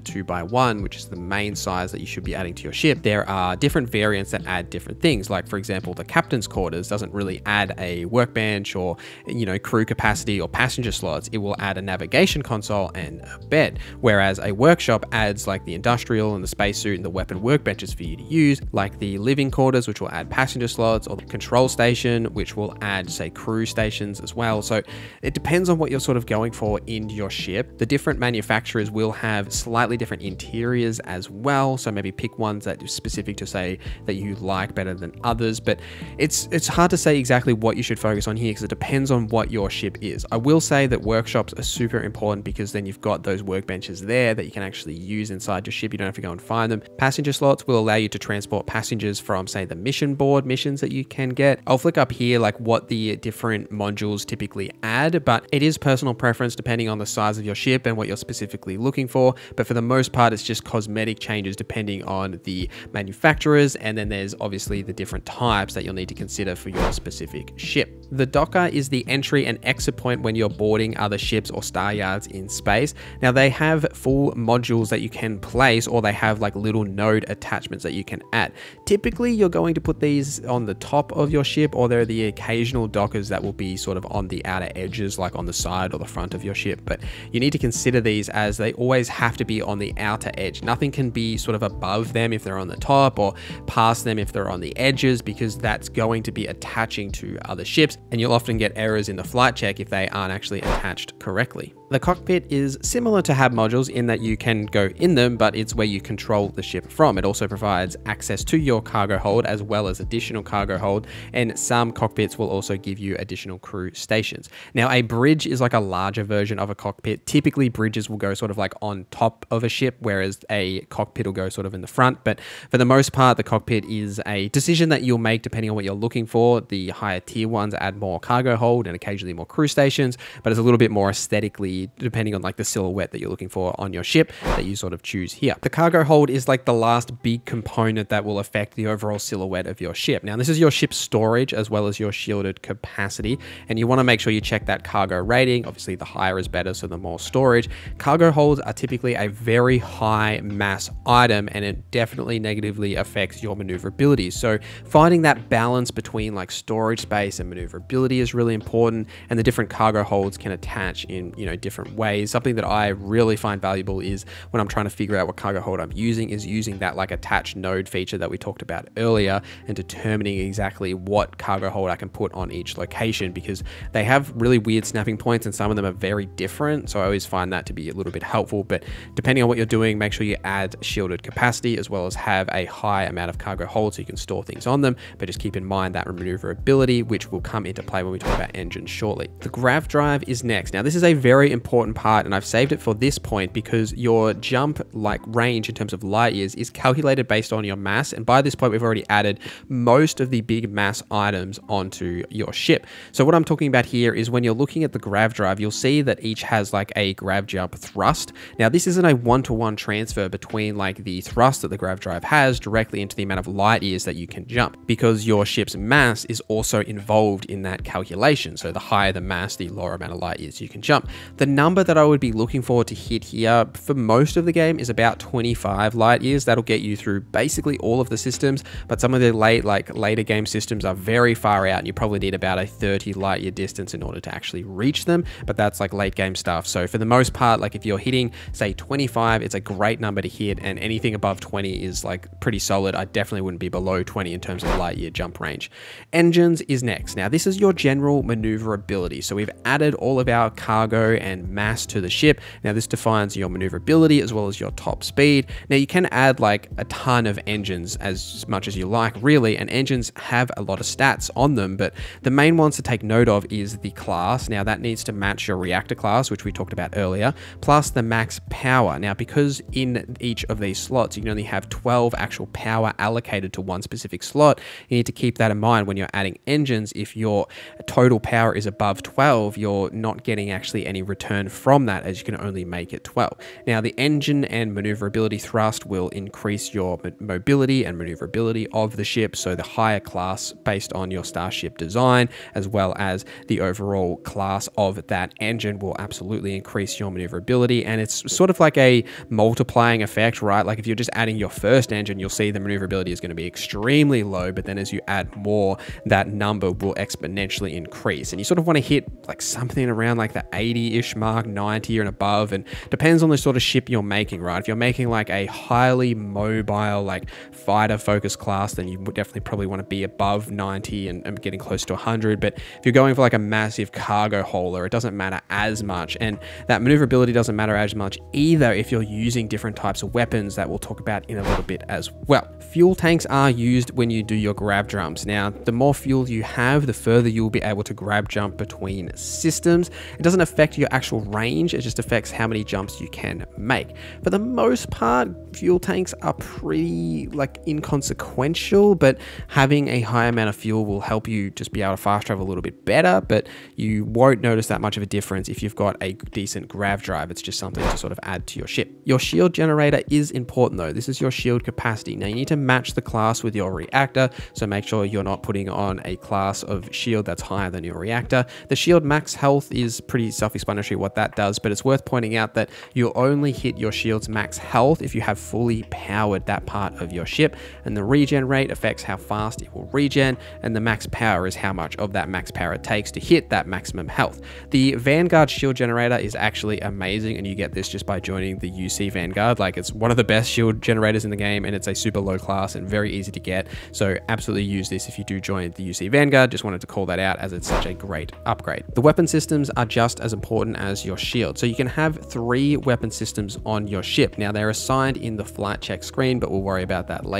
2 by one which is the main size that you should be adding to your ship there are different variants that add different things. Like for example the captain's quarters doesn't really add a workbench or you know crew capacity or passenger slots. It will add a navigation console and a bed. Whereas a workshop adds like the industrial and the spacesuit and the weapon workbenches for you to use like the living quarters which will add passenger slots or the control station which will add say crew stations as well. So it depends on what you're sort of going for in your ship. The different manufacturers will have slightly different interiors as well. So maybe pick ones that are specific to say that you like better than others, but it's it's hard to say exactly what you should focus on here because it depends on what your ship is. I will say that workshops are super important because then you've got those workbenches there that you can actually use inside your ship. You don't have to go and find them. Passenger slots will allow you to transport passengers from say the mission board missions that you can get. I'll flick up here like what the different modules typically add, but it is personal preference depending on the size of your ship and what you're specifically looking for. But for the most part, it's just cosmetic changes depending on the manufacturers. And then there's obviously the different types that you'll need to consider for your specific ship. The docker is the entry and exit point when you're boarding other ships or star yards in space. Now they have full modules that you can place or they have like little node attachments that you can add. Typically you're going to put these on the top of your ship or there are the occasional dockers that will be sort of on the outer edges like on the side or the front of your ship. But you need to consider these as they always have to be on the outer edge. Nothing can be sort of above them if they're on the top or past them if they're on the edges because that's going to be attaching to other ships and you'll often get errors in the flight check if they aren't actually attached correctly. The cockpit is similar to HAB modules in that you can go in them, but it's where you control the ship from. It also provides access to your cargo hold as well as additional cargo hold, and some cockpits will also give you additional crew stations. Now, a bridge is like a larger version of a cockpit. Typically, bridges will go sort of like on top of a ship, whereas a cockpit will go sort of in the front. But for the most part, the cockpit is a decision that you'll make depending on what you're looking for. The higher tier ones add more cargo hold and occasionally more crew stations, but it's a little bit more aesthetically depending on like the silhouette that you're looking for on your ship that you sort of choose here. The cargo hold is like the last big component that will affect the overall silhouette of your ship. Now, this is your ship's storage as well as your shielded capacity, and you want to make sure you check that cargo rating. Obviously, the higher is better, so the more storage. Cargo holds are typically a very high mass item, and it definitely negatively affects your maneuverability. So finding that balance between like storage space and maneuverability is really important, and the different cargo holds can attach in, you know, different ways. Something that I really find valuable is when I'm trying to figure out what cargo hold I'm using is using that like attached node feature that we talked about earlier and determining exactly what cargo hold I can put on each location because they have really weird snapping points and some of them are very different. So I always find that to be a little bit helpful, but depending on what you're doing, make sure you add shielded capacity as well as have a high amount of cargo hold so you can store things on them. But just keep in mind that maneuverability, which will come into play when we talk about engines shortly. The grav drive is next. Now this is a very important part and I've saved it for this point because your jump like range in terms of light years is calculated based on your mass and by this point we've already added most of the big mass items onto your ship. So what I'm talking about here is when you're looking at the grav drive you'll see that each has like a grav jump thrust. Now this isn't a one-to-one -one transfer between like the thrust that the grav drive has directly into the amount of light years that you can jump because your ship's mass is also involved in that calculation. So the higher the mass, the lower amount of light years you can jump. The number that I would be looking for to hit here for most of the game is about 25 light years. That'll get you through basically all of the systems, but some of the late, like later game systems are very far out and you probably need about a 30 light year distance in order to actually reach them, but that's like late game stuff. So for the most part, like if you're hitting say 25, it's a great number to hit and anything above 20 is like pretty solid. I definitely wouldn't be below 20 in terms of light year jump range. Engines is next. Now this is your general maneuverability. So we've added all of our cargo and mass to the ship. Now this defines your maneuverability as well as your top speed. Now you can add like a ton of engines as much as you like really and engines have a lot of stats on them but the main ones to take note of is the class. Now that needs to match your reactor class which we talked about earlier plus the max power. Now because in each of these slots you can only have 12 actual power allocated to one specific slot you need to keep that in mind when you're adding engines if your total power is above 12 you're not getting actually any return from that as you can only make it 12. Now the engine and maneuverability thrust will increase your mobility and maneuverability of the ship, so the higher class based on your starship design, as well as the overall class of that engine will absolutely increase your maneuverability. And it's sort of like a multiplying effect, right? Like if you're just adding your first engine, you'll see the maneuverability is going to be extremely low, but then as you add more, that number will exponentially increase. And you sort of want to hit like something around like the 80-ish mark, 90 and above, and depends on the sort of ship you're making, right? If you're making like a highly mobile, like fighter focused class, then you would definitely probably want to be above 90 and, and getting close to 100. But if you're going for like a massive cargo hauler, it doesn't matter as much. And that maneuverability doesn't matter as much either if you're using different types of weapons that we'll talk about in a little bit as well. Fuel tanks are used when you do your grav jumps. Now, the more fuel you have, the further you'll be able to grav jump between systems. It doesn't affect your actual range, it just affects how many jumps you can make. For the most part, fuel tanks are pretty like inconsequential, but having a high amount of fuel will help you just be able to fast travel a little bit better, but you won't notice that much of a difference if you've got a decent grav drive. It's just something to sort of add to your ship. Your shield generator is important though. This is your shield capacity. Now you need to match the class with your reactor, so make sure you're not putting on a class of shield that's higher than your reactor. The shield max health is pretty self-explanatory what that does, but it's worth pointing out that you'll only hit your shield's max health if you have fully powered that part of your ship, and the regen rate affects how fast it will regen, and the max power is how much of that max power it takes to hit that maximum health. The Vanguard shield generator is actually amazing, and you get this just by joining the UC Vanguard. Like, it's one of the best shield generators in the game, and it's a super low class and very easy to get, so absolutely use this if you do join the UC Vanguard. Just wanted to call that out as it's such a great upgrade. The weapon systems are just as important as your shield, so you can have three weapon systems on your ship. Now, they're assigned in the flight check screen, but we'll worry about that later.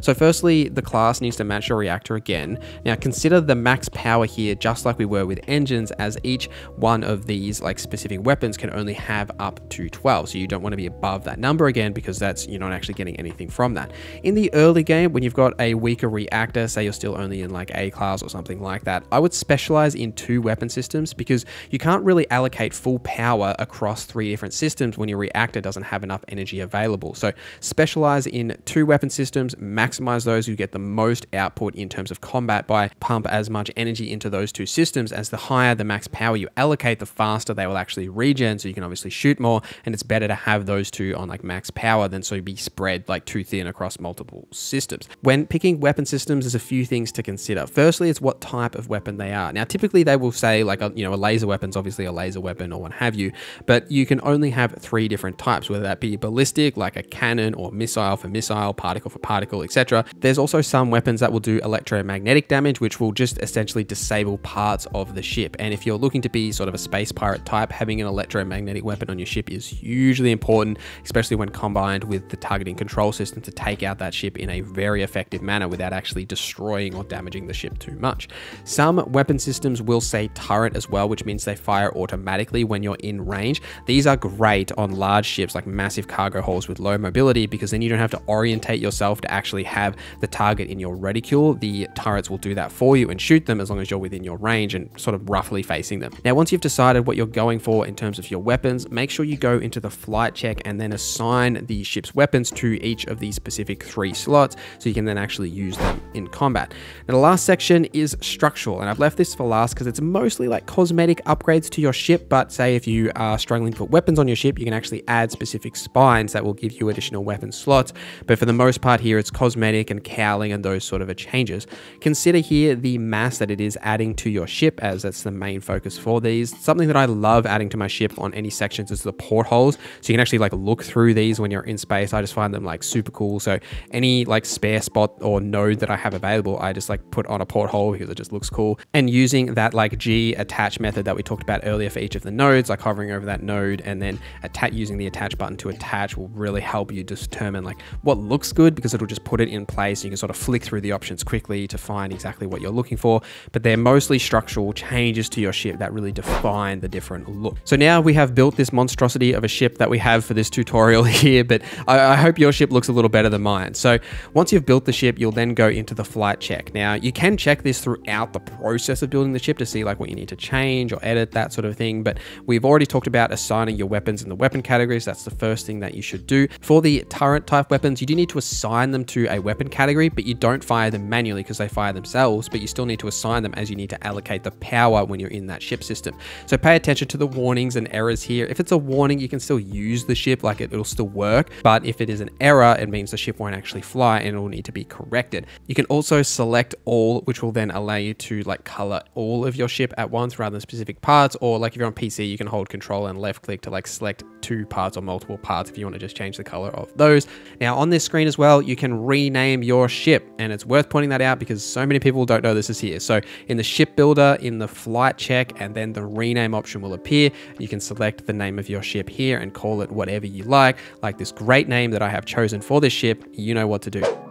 So firstly, the class needs to match your reactor again. Now, consider the max power here, just like we were with engines, as each one of these like specific weapons can only have up to 12. So you don't want to be above that number again because that's you're not actually getting anything from that. In the early game, when you've got a weaker reactor, say you're still only in like A class or something like that, I would specialize in two weapon systems because you can't really allocate full power across three different systems when your reactor doesn't have enough energy available. So specialize in two weapon systems, maximize those who get the most output in terms of combat by pump as much energy into those two systems as the higher the max power you allocate, the faster they will actually regen. So you can obviously shoot more and it's better to have those two on like max power than so be spread like too thin across multiple systems. When picking weapon systems, there's a few things to consider. Firstly, it's what type of weapon they are. Now, typically they will say like, a, you know, a laser weapon's obviously a laser weapon or what have you, but you can only have three different types, whether that be ballistic, like a cannon or missile for missile, particle for particle, etc. There's also some weapons that will do electromagnetic damage, which will just essentially disable parts of the ship. And if you're looking to be sort of a space pirate type, having an electromagnetic weapon on your ship is hugely important, especially when combined with the targeting control system to take out that ship in a very effective manner without actually destroying or damaging the ship too much. Some weapon systems will say turret as well, which means they fire automatically when you're in range. These are great on large ships like massive cargo holds with low mobility because then you don't have to orientate yourself to actually have the target in your reticule. The turrets will do that for you and shoot them as long as you're within your range and sort of roughly facing them. Now, once you've decided what you're going for in terms of your weapons, make sure you go into the flight check and then assign the ship's weapons to each of these specific three slots so you can then actually use them in combat. Now, the last section is structural, and I've left this for last because it's mostly like cosmetic upgrades to your ship. But say if you are struggling to put weapons on your ship, you can actually add specific spines that will give you additional weapon slots. But for the most part here, it's cosmetic and cowling and those sort of changes. Consider here the mass that it is adding to your ship as that's the main focus for these. Something that I love adding to my ship on any sections is the portholes. So you can actually like look through these when you're in space. I just find them like super cool. So any like spare spot or node that I have available, I just like put on a porthole because it just looks cool. And using that like G attach method that we talked about earlier for each of the nodes, like hovering over that node and then attach using the attach button to attach will really help you determine like what looks good because it'll just put it in place. You can sort of flick through the options quickly to find exactly what you're looking for. But they're mostly structural changes to your ship that really define the different look. So now we have built this monstrosity of a ship that we have for this tutorial here, but I, I hope your ship looks a little better than mine. So once you've built the ship, you'll then go into the flight check. Now you can check this throughout the process of building the ship to see like what you need to change or edit, that sort of thing. But we've already talked about assigning your weapons in the weapon categories. That's the first thing that you should do. For the turret type weapons, you do need to assign them to a weapon category, but you don't fire them manually because they fire themselves, but you still need to assign them as you need to allocate the power when you're in that ship system. So pay attention to the warnings and errors here. If it's a warning, you can still use the ship, like it, it'll still work. But if it is an error, it means the ship won't actually fly and it will need to be corrected. You can also select all, which will then allow you to like color all of your ship at once rather than specific parts. Or like if you're on PC, you can hold control and left click to like select two parts or multiple parts if you want to just change the color of those. Now on this screen as well, you can rename your ship and it's worth pointing that out because so many people don't know this is here. So in the ship builder, in the flight check, and then the rename option will appear. You can select the name of your ship here and call it whatever you like, like this great name that I have chosen for this ship. You know what to do.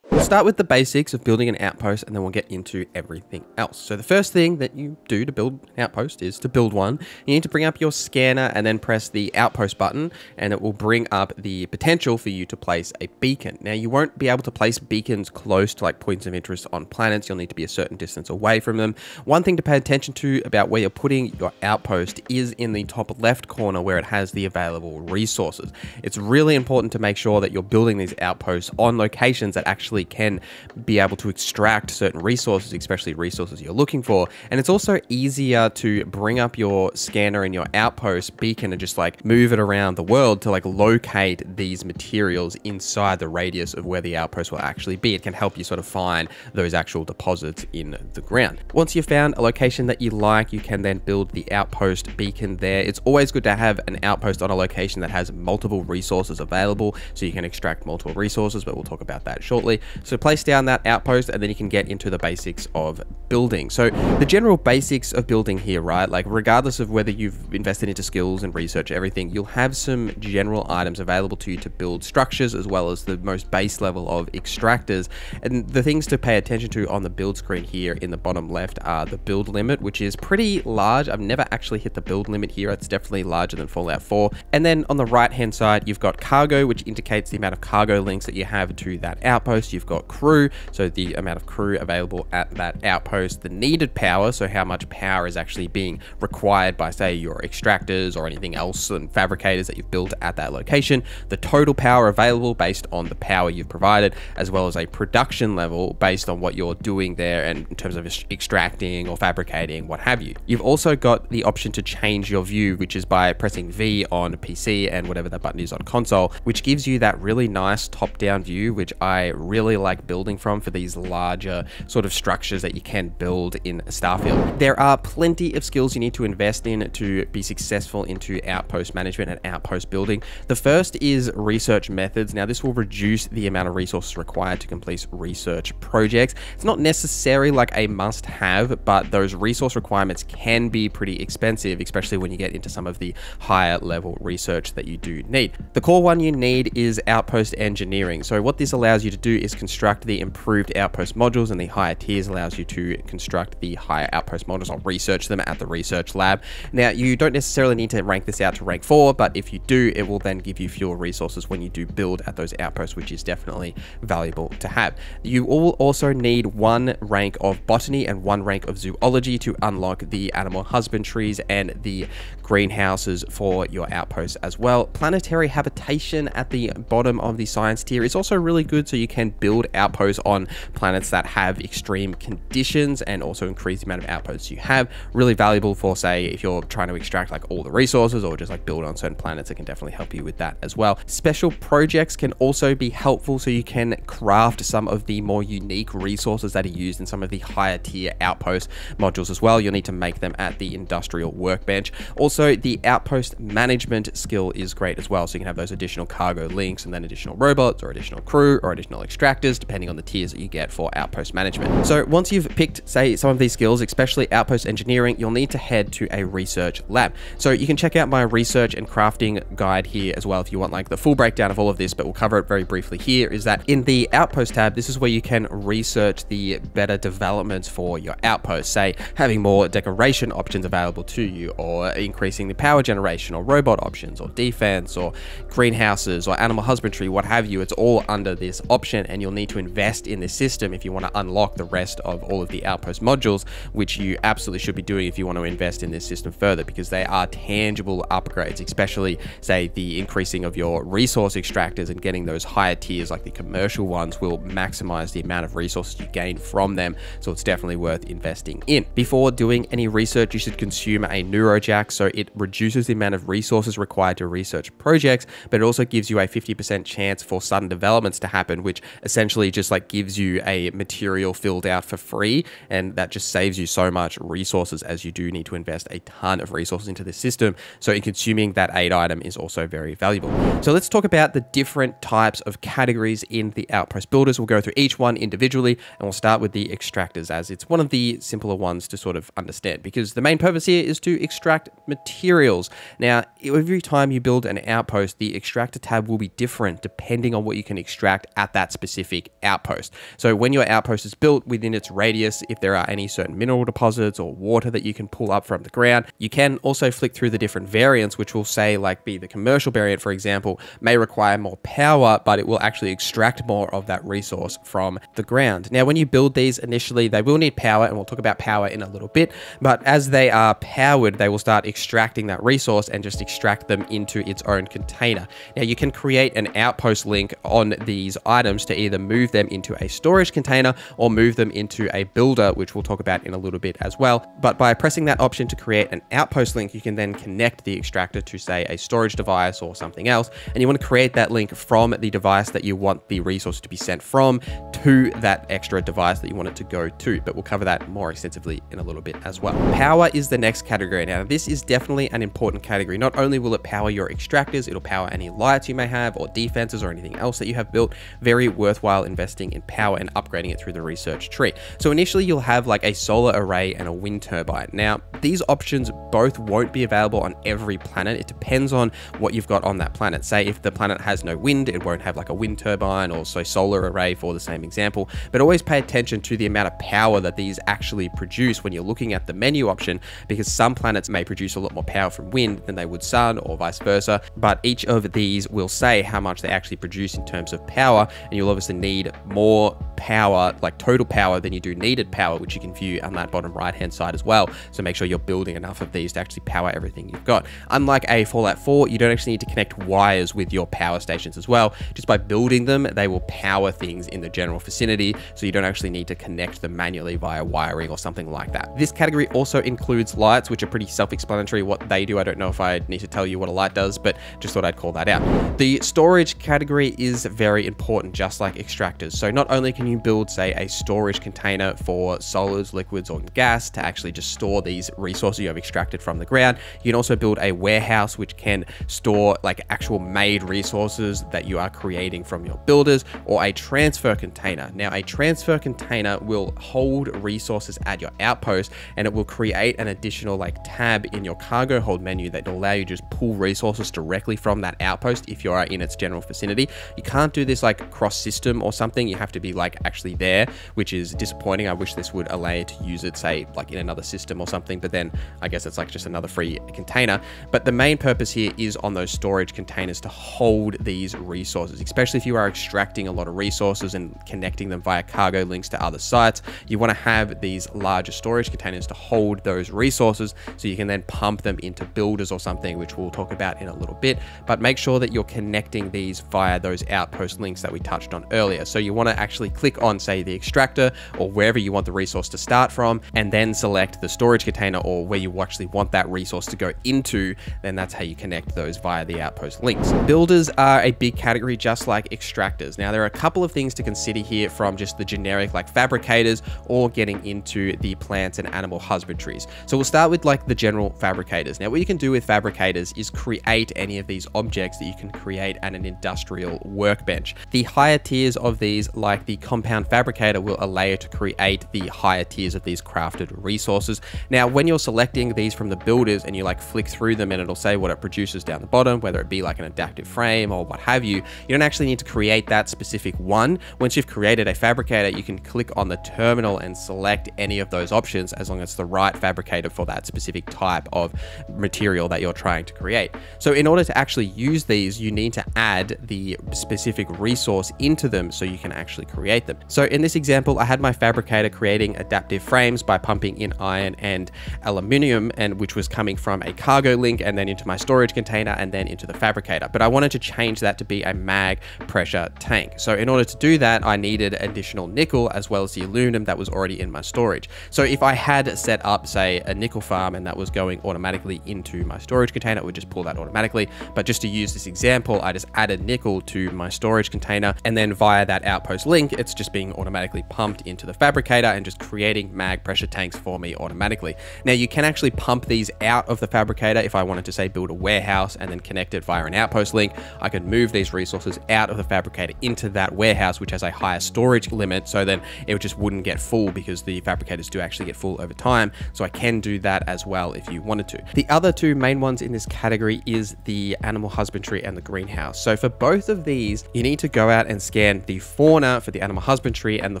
Start with the basics of building an outpost and then we'll get into everything else. So the first thing that you do to build an outpost is to build one. You need to bring up your scanner and then press the outpost button and it will bring up the potential for you to place a beacon. Now you won't be able to place beacons close to like points of interest on planets. You'll need to be a certain distance away from them. One thing to pay attention to about where you're putting your outpost is in the top left corner where it has the available resources. It's really important to make sure that you're building these outposts on locations that actually can be able to extract certain resources, especially resources you're looking for. And it's also easier to bring up your scanner and your outpost beacon and just like move it around the world to like locate these materials inside the radius of where the outpost will actually be. It can help you sort of find those actual deposits in the ground. Once you've found a location that you like, you can then build the outpost beacon there. It's always good to have an outpost on a location that has multiple resources available so you can extract multiple resources, but we'll talk about that shortly. So place down that outpost and then you can get into the basics of building. So the general basics of building here, right? Like regardless of whether you've invested into skills and research, everything, you'll have some general items available to you to build structures as well as the most base level of extractors. And the things to pay attention to on the build screen here in the bottom left are the build limit, which is pretty large. I've never actually hit the build limit here. It's definitely larger than Fallout 4. And then on the right hand side, you've got cargo, which indicates the amount of cargo links that you have to that outpost. You've got crew, so the amount of crew available at that outpost, the needed power, so how much power is actually being required by, say, your extractors or anything else and fabricators that you've built at that location, the total power available based on the power you've provided, as well as a production level based on what you're doing there and in terms of extracting or fabricating, what have you. You've also got the option to change your view, which is by pressing V on PC and whatever that button is on console, which gives you that really nice top-down view, which I really like building from for these larger sort of structures that you can build in Starfield. There are plenty of skills you need to invest in to be successful into outpost management and outpost building. The first is research methods. Now, this will reduce the amount of resources required to complete research projects. It's not necessarily like a must have, but those resource requirements can be pretty expensive, especially when you get into some of the higher level research that you do need. The core one you need is outpost engineering. So what this allows you to do is construct the improved outpost modules and the higher tiers allows you to construct the higher outpost modules or research them at the research lab. Now, you don't necessarily need to rank this out to rank 4, but if you do, it will then give you fewer resources when you do build at those outposts, which is definitely valuable to have. You will also need one rank of botany and one rank of zoology to unlock the animal husbandries and the greenhouses for your outposts as well. Planetary habitation at the bottom of the science tier is also really good so you can build outposts on planets that have extreme conditions and also increase the amount of outposts you have. Really valuable for, say, if you're trying to extract like all the resources or just like build on certain planets, it can definitely help you with that as well. Special projects can also be helpful so you can craft some of the more unique resources that are used in some of the higher tier outpost modules as well. You'll need to make them at the industrial workbench. Also, the outpost management skill is great as well. So you can have those additional cargo links and then additional robots or additional crew or additional extractors, depending on the tiers that you get for outpost management. So once you've picked, say, some of these skills, especially outpost engineering, you'll need to head to a research lab. So you can check out my research and crafting guide here as well if you want like the full breakdown of all of this, but we'll cover it very briefly here, is that in the outpost tab, this is where you can research the better developments for your outpost, say having more decoration options available to you, or increasing the power generation, or robot options, or defense, or greenhouses, or animal husbandry, what have you. It's all under this option, and you'll need to invest in this system if you want to unlock the rest of all of the outpost modules, which you absolutely should be doing if you want to invest in this system further, because they are tangible upgrades, especially, say, the increasing of your resource extractors and getting those higher tiers, like the commercial ones, will maximize the amount of resources you gain from them. So it's definitely worth investing in. Before doing any research, you should consume a Neurajack so it reduces the amount of resources required to research projects, but it also gives you a 50% chance for sudden developments to happen, which essentially essentially just like gives you a material filled out for free. And that just saves you so much resources as you do need to invest a ton of resources into this system. So in consuming that aid item is also very valuable. So let's talk about the different types of categories in the Outpost builders. We'll go through each one individually and we'll start with the extractors as it's one of the simpler ones to sort of understand because the main purpose here is to extract materials. Now, every time you build an outpost, the extractor tab will be different depending on what you can extract at that specific outpost. So when your outpost is built within its radius, if there are any certain mineral deposits or water that you can pull up from the ground, you can also flick through the different variants, which will say like be the commercial variant, for example, may require more power, but it will actually extract more of that resource from the ground. Now, when you build these initially, they will need power, and we'll talk about power in a little bit, but as they are powered, they will start extracting that resource and just extract them into its own container. Now, you can create an outpost link on these items to either move them into a storage container or move them into a builder, which we'll talk about in a little bit as well. But by pressing that option to create an outpost link, you can then connect the extractor to, say, a storage device or something else, and you want to create that link from the device that you want the resource to be sent from to that extra device that you want it to go to. But we'll cover that more extensively in a little bit as well. Power is the next category. Now, this is definitely an important category. Not only will it power your extractors, it'll power any lights you may have or defenses or anything else that you have built. Very worthwhile investing in power and upgrading it through the research tree. So initially you'll have like a solar array and a wind turbine. Now, these options both won't be available on every planet. It depends on what you've got on that planet. Say if the planet has no wind, it won't have like a wind turbine or so solar array for the same example. But always pay attention to the amount of power that these actually produce when you're looking at the menu option because some planets may produce a lot more power from wind than they would sun or vice versa. But each of these will say how much they actually produce in terms of power. And you'll obviously need more power, like total power, than you do needed power, which you can view on that bottom right hand side as well. So make sure you're building enough of these to actually power everything you've got. Unlike a Fallout 4, you don't actually need to connect wires with your power stations as well. Just by building them, they will power things in the general vicinity. So you don't actually need to connect them manually via wiring or something like that. This category also includes lights, which are pretty self-explanatory what they do. I don't know if I need to tell you what a light does, but just thought I'd call that out. The storage category is very important, just like extractors. So not only can you build, say, a storage container for solids, liquids, or gas to actually just store these resources you have extracted from the ground, you can also build a warehouse which can store like actual made resources that you are creating from your builders, or a transfer container. Now, a transfer container will hold resources at your outpost and it will create an additional like tab in your cargo hold menu that will allow you to just pull resources directly from that outpost if you are in its general vicinity. You can't do this like cross system or something. You have to be like actually there, which is disappointing. I wish this would allow you to use it, say, like in another system or something, but then I guess it's like just another free container. But the main purpose here is on those storage containers to hold these resources, especially if you are extracting a lot of resources and connecting them via cargo links to other sites. You want to have these larger storage containers to hold those resources so you can then pump them into builders or something, which we'll talk about in a little bit. But make sure that you're connecting these via those outpost links that we touched on earlier. So you want to actually click on, say, the extractor or wherever you want the resource to start from, and then select the storage container or where you actually want that resource to go into. Then that's how you connect those via the outpost links. Builders are a big category, just like extractors. Now, there are a couple of things to consider here from just the generic like fabricators or getting into the plants and animal husbandries. So we'll start with like the general fabricators. Now, what you can do with fabricators is create any of these objects that you can create at an industrial workbench. The higher tiers of these, like the compound fabricator, will allow you to create the higher tiers of these crafted resources. Now, when you're selecting these from the builders and you like flick through them and it'll say what it produces down the bottom, whether it be like an adaptive frame or what have you, you don't actually need to create that specific one. Once you've created a fabricator, you can click on the terminal and select any of those options as long as it's the right fabricator for that specific type of material that you're trying to create. So in order to actually use these, you need to add the specific resource into them so you can actually create them. So in this example, I had my fabricator creating adaptive frames by pumping in iron and aluminium, and which was coming from a cargo link and then into my storage container and then into the fabricator. But I wanted to change that to be a mag pressure tank. So in order to do that, I needed additional nickel as well as the aluminum that was already in my storage. So if I had set up, say, a nickel farm and that was going automatically into my storage container, it would just pull that automatically. But just to use this example, I just added nickel to my storage container and then via that outpost link, just being automatically pumped into the fabricator and just creating mag pressure tanks for me automatically. Now you can actually pump these out of the fabricator if I wanted to say build a warehouse and then connect it via an outpost link. I could move these resources out of the fabricator into that warehouse, which has a higher storage limit. So then it just wouldn't get full because the fabricators do actually get full over time. So I can do that as well if you wanted to. The other two main ones in this category is the animal husbandry and the greenhouse. So for both of these, you need to go out and scan the fauna for the animal husbandry and the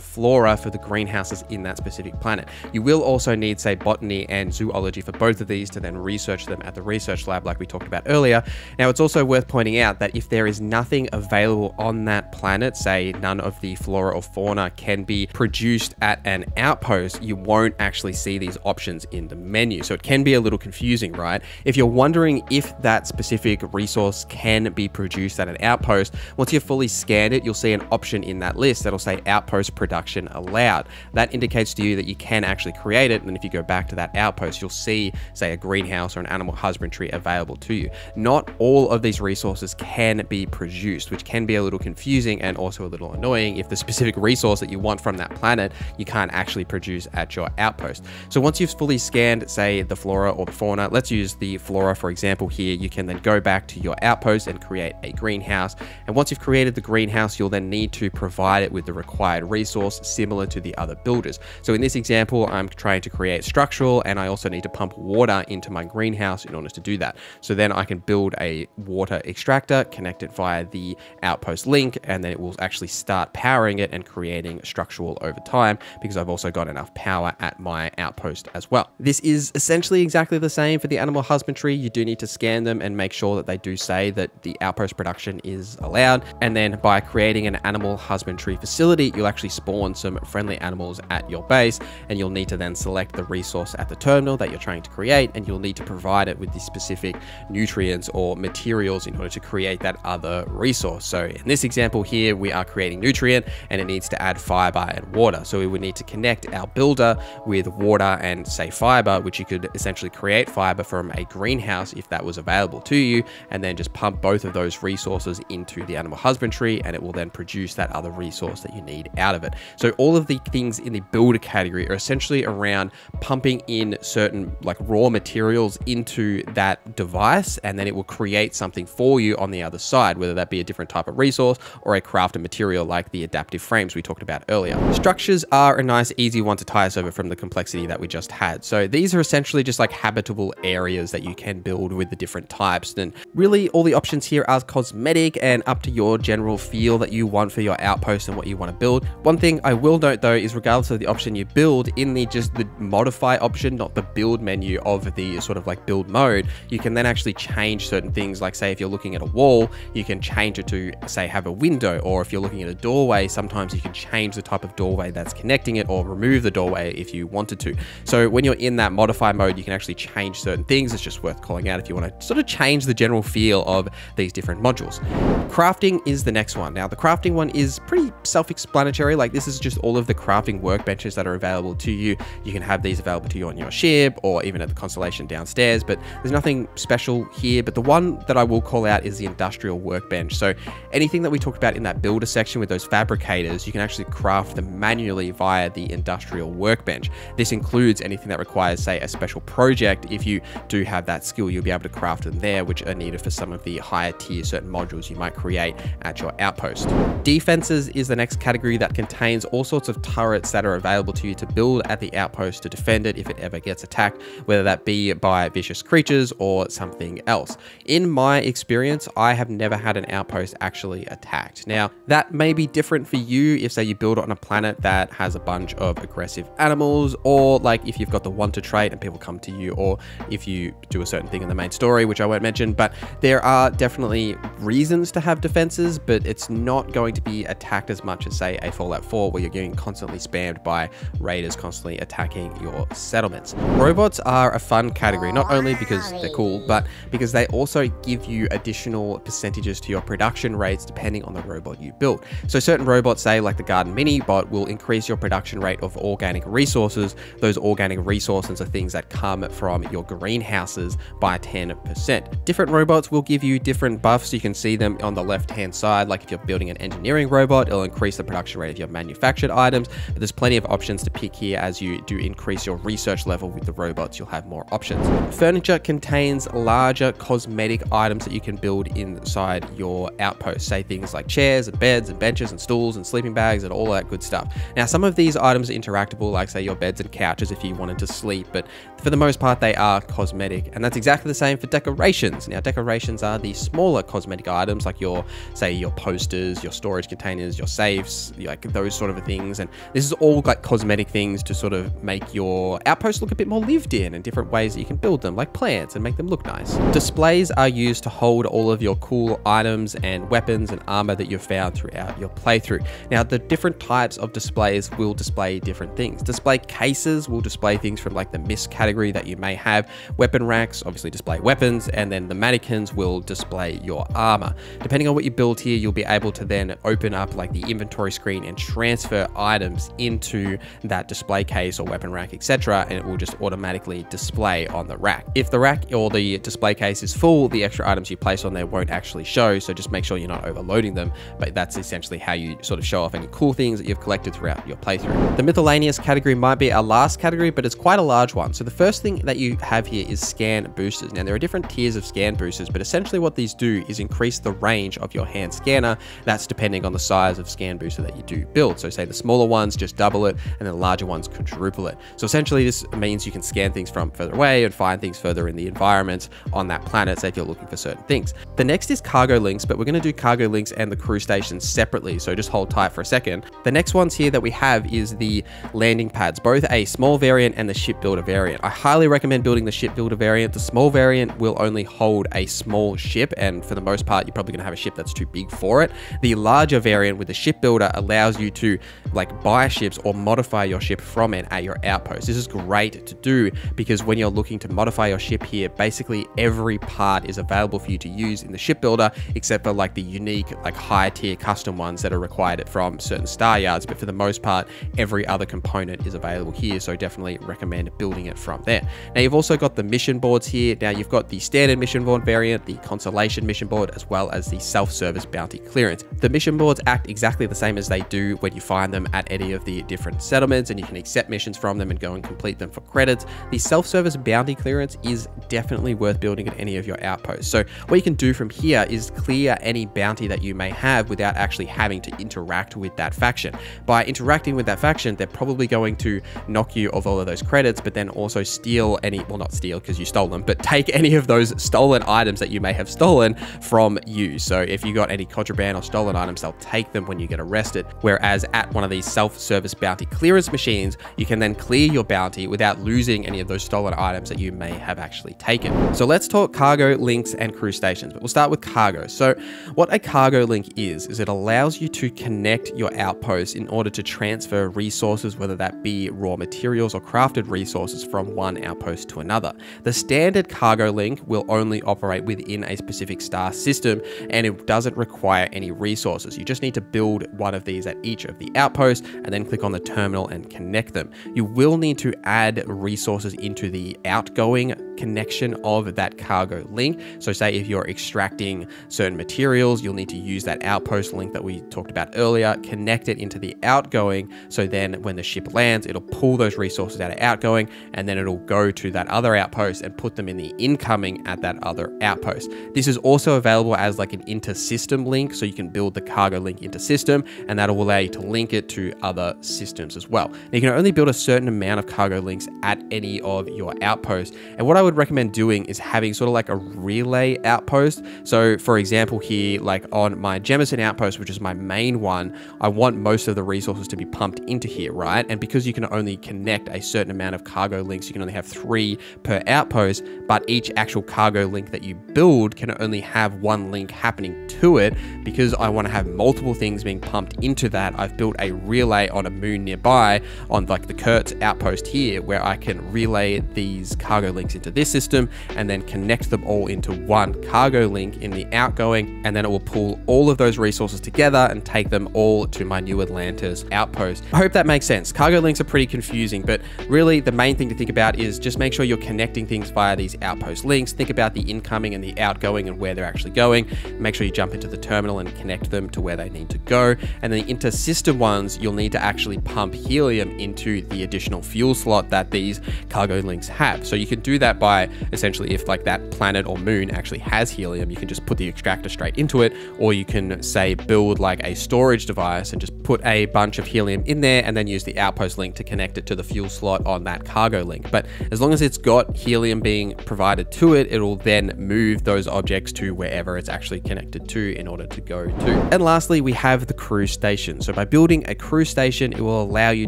flora for the greenhouses in that specific planet. You will also need, say, botany and zoology for both of these to then research them at the research lab like we talked about earlier. Now, it's also worth pointing out that if there is nothing available on that planet, say none of the flora or fauna can be produced at an outpost, you won't actually see these options in the menu. So it can be a little confusing, right? If you're wondering if that specific resource can be produced at an outpost, once you've fully scanned it, you'll see an option in that list that'll say outpost production allowed. That indicates to you that you can actually create it. And if you go back to that outpost, you'll see, say, a greenhouse or an animal husbandry available to you. Not all of these resources can be produced, which can be a little confusing and also a little annoying if the specific resource that you want from that planet you can't actually produce at your outpost. So once you've fully scanned, say, the flora or the fauna, let's use the flora for example here, you can then go back to your outpost and create a greenhouse. And once you've created the greenhouse, you'll then need to provide it with the required resource similar to the other builders. So in this example, I'm trying to create structural and I also need to pump water into my greenhouse in order to do that. So then I can build a water extractor, connect it via the outpost link, and then it will actually start powering it and creating structural over time because I've also got enough power at my outpost as well. This is essentially exactly the same for the animal husbandry. You do need to scan them and make sure that they do say that the outpost production is allowed. And then by creating an animal husbandry facility, you'll actually spawn some friendly animals at your base and you'll need to then select the resource at the terminal that you're trying to create and you'll need to provide it with the specific nutrients or materials in order to create that other resource. So in this example here, we are creating nutrient and it needs to add fiber and water. So we would need to connect our builder with water and say fiber, which you could essentially create fiber from a greenhouse if that was available to you, and then just pump both of those resources into the animal husbandry and it will then produce that other resource that you need out of it. So all of the things in the builder category are essentially around pumping in certain like raw materials into that device and then it will create something for you on the other side, whether that be a different type of resource or a crafted material like the adaptive frames we talked about earlier. Structures are a nice easy one to tie us over from the complexity that we just had. So these are essentially just like habitable areas that you can build with the different types. And really all the options here are cosmetic and up to your general feel that you want for your outpost and what you want to build. One thing I will note though is regardless of the option you build in the just the modify option, not the build menu of the sort of like build mode, you can then actually change certain things. Like say if you're looking at a wall, you can change it to say have a window, or if you're looking at a doorway, sometimes you can change the type of doorway that's connecting it or remove the doorway if you wanted to. So when you're in that modify mode, you can actually change certain things. It's just worth calling out if you want to sort of change the general feel of these different modules. Crafting is the next one. Now the crafting one is pretty self-explanatory. Like this is just all of the crafting workbenches that are available to you. You can have these available to you on your ship or even at the constellation downstairs, but there's nothing special here. But the one that I will call out is the industrial workbench. So anything that we talked about in that builder section with those fabricators, you can actually craft them manually via the industrial workbench. This includes anything that requires, say, a special project. If you do have that skill, you'll be able to craft them there, which are needed for some of the higher tier certain modules you might create at your outpost. Defenses is the next category that contains all sorts of turrets that are available to you to build at the outpost to defend it if it ever gets attacked, whether that be by vicious creatures or something else. In my experience, I have never had an outpost actually attacked. Now, that may be different for you if, say, you build on a planet that has a bunch of aggressive animals, or like if you've got the wanted trait and people come to you, or if you do a certain thing in the main story, which I won't mention. But there are definitely reasons to have defenses, but it's not going to be attacked as much as, say, a Fallout 4, where you're getting constantly spammed by raiders constantly attacking your settlements. Robots are a fun category, not only because they're cool, but because they also give you additional percentages to your production rates depending on the robot you build. So certain robots, say like the Garden Mini bot, will increase your production rate of organic resources. Those organic resources are things that come from your greenhouses by 10%. Different robots will give you different buffs. You can see them on the left hand side, like if you're building an engineering robot. It'll increase the production rate of your manufactured items, but there's plenty of options to pick here as you do increase your research level with the robots. You'll have more options. Furniture contains larger cosmetic items that you can build inside your outpost. Say things like chairs and beds and benches and stools and sleeping bags and all that good stuff. Now, some of these items are interactable, like say your beds and couches if you wanted to sleep, but for the most part, they are cosmetic. And that's exactly the same for decorations. Now, decorations are the smaller cosmetic items like your, say, your posters, your storage containers, your safes, like those sort of things. And this is all like cosmetic things to sort of make your outpost look a bit more lived in and different ways that you can build them, like plants, and make them look nice. Displays are used to hold all of your cool items and weapons and armor that you've found throughout your playthrough. Now, the different types of displays will display different things. Display cases will display things from like the mist category that you may have. Weapon racks obviously display weapons, and then the mannequins will display your armor. Depending on what you build here, you'll be able to then open up like the inventory screen and transfer items into that display case or weapon rack, etc., and it will just automatically display on the rack. If the rack or the display case is full, the extra items you place on there won't actually show, so just make sure you're not overloading them, but that's essentially how you sort of show off any cool things that you've collected throughout your playthrough. The miscellaneous category might be our last category, but it's quite a large one. So the first thing that you have here is scan boosters. Now there are different tiers of scan boosters, but essentially what these do is increase the range of your hand scanner. That's depending on the size of scan booster that you do build. So say the smaller ones just double it, and then the larger ones quadruple it. So essentially this means you can scan things from further away and find things further in the environment on that planet, say if you're looking for certain things. The next is cargo links, but we're going to do cargo links and the crew stations separately. So just hold tight for a second. The next ones here that we have is the landing pads, both a small variant and the shipbuilder variant. I highly recommend building the shipbuilder variant. The small variant will only hold a small ship, and for the most part, you're probably going to have a ship that's too big for it. The larger variant with the shipbuilder allows you to like buy ships or modify your ship from it at your outpost. This is great to do because when you're looking to modify your ship here, basically every part is available for you to use in the shipbuilder, except for like the unique, like higher tier custom ones that are required from certain star yards. But for the most part, every other component is available here. So definitely recommend building it from there. Now you've also got the mission boards here. Now you've got the standard mission board variant, the consolation mission board, as well as the self-service bounty clearance. The mission boards act exactly the same as they do when you find them at any of the different settlements and you can accept missions from them and go and complete them for credits. The self-service bounty clearance is definitely worth building at any of your outposts. So what you can do from here is clear any bounty that you may have without actually having to interact with that faction. By interacting with that faction, they're probably going to knock you of all of those credits, but then also steal any, well not steal because you stole them, but take any of those stolen items that you may have stolen from you. So if you got any contraband or stolen items, they'll take them when you get arrested. Whereas at one of these self-service bounty clearance machines, you can then clear your bounty without losing any of those stolen items that you may have actually taken. So let's talk cargo links and crew stations, but we'll start with cargo. So what a cargo link is, is it allows you to connect your outpost in order to transfer resources, whether that be raw materials or crafted resources from one outpost to another. The standard cargo link will only operate within a specific star system and it doesn't require any resources. You just need to build one of these at each of the outposts and then click on the terminal and connect them. You will need to add resources into the outgoing connection of that cargo link. So say if you're extracting certain materials, you'll need to use that outpost link that we talked about earlier, connect it into the outgoing. So then when the ship lands, it'll pull those resources out of outgoing and then it'll go to that other outpost and put them in the incoming at that other outpost. This is also available as like an inter-system link. So you can build the cargo link into system and that'll allow you to link it to other systems as well. Now, you can only build a certain amount of cargo links at any of your outposts. And what I would recommend doing is having sort of like a relay outpost. So for example, here, like on my Jemison outpost, which is my main one, I want most of the resources to be pumped into here, right? And because you can only connect a certain amount of cargo links, you can only have three per outpost, but each actual cargo link that you build can only have one link happening to it because I want to have multiple things being pumped into that. I've built a relay on a moon nearby on like the Kurtz outpost here where I can relay these cargo links into this system and then connect them all into one cargo link in the outgoing and then it will pull all of those resources together and take them all to my new Atlantis outpost. I hope that makes sense. Cargo links are pretty confusing, but really the main thing to think about is just make sure you're connecting things via these outpost links. Think about the incoming and the outgoing and where they're actually going. Make sure you jump into the terminal and connect them to where they need to go. And then the inter-system ones, you'll need to actually pump helium into the additional fuel slot that these cargo links have. So you can do that by essentially if like that planet or moon actually has helium, you can just put the extractor straight into it, or you can say build like a storage device and just put a bunch of helium in there and then use the outpost link to connect it to the fuel slot on that cargo link. But as long as it's got helium being provided to it, it'll then move those objects to wherever it's actually connected to in order to go to. And lastly, we have the crew station. So by building a crew station, it will allow you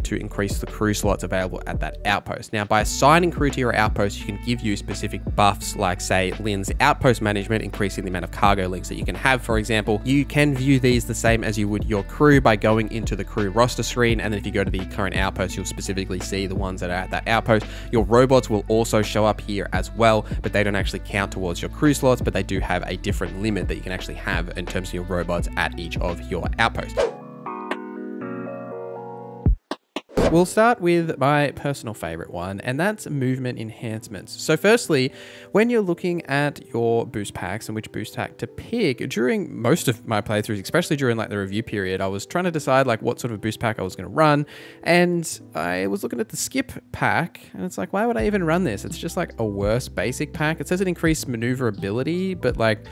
to increase the crew slots available at that outpost. Now, by assigning crew to your outpost, you can give you specific buffs like say Lin's outpost management, increasing the amount of cargo links that you can have. For example, you can view these the same as you would your crew by going into the crew roster screen. And then if you go to the current outpost, you'll specifically see the ones that are at that outpost. Your robots will also show up here as well, but they don't actually count towards your crew slots, but they do have a different limit that you can actually have in terms of your robots at each of your outposts. We'll start with my personal favorite one, and that's movement enhancements. So, firstly, when you're looking at your boost packs and which boost pack to pick, during most of my playthroughs, especially during like the review period, I was trying to decide like what sort of boost pack I was going to run, and I was looking at the skip pack, and it's like, why would I even run this? It's just like a worse basic pack. It says it increased maneuverability, but like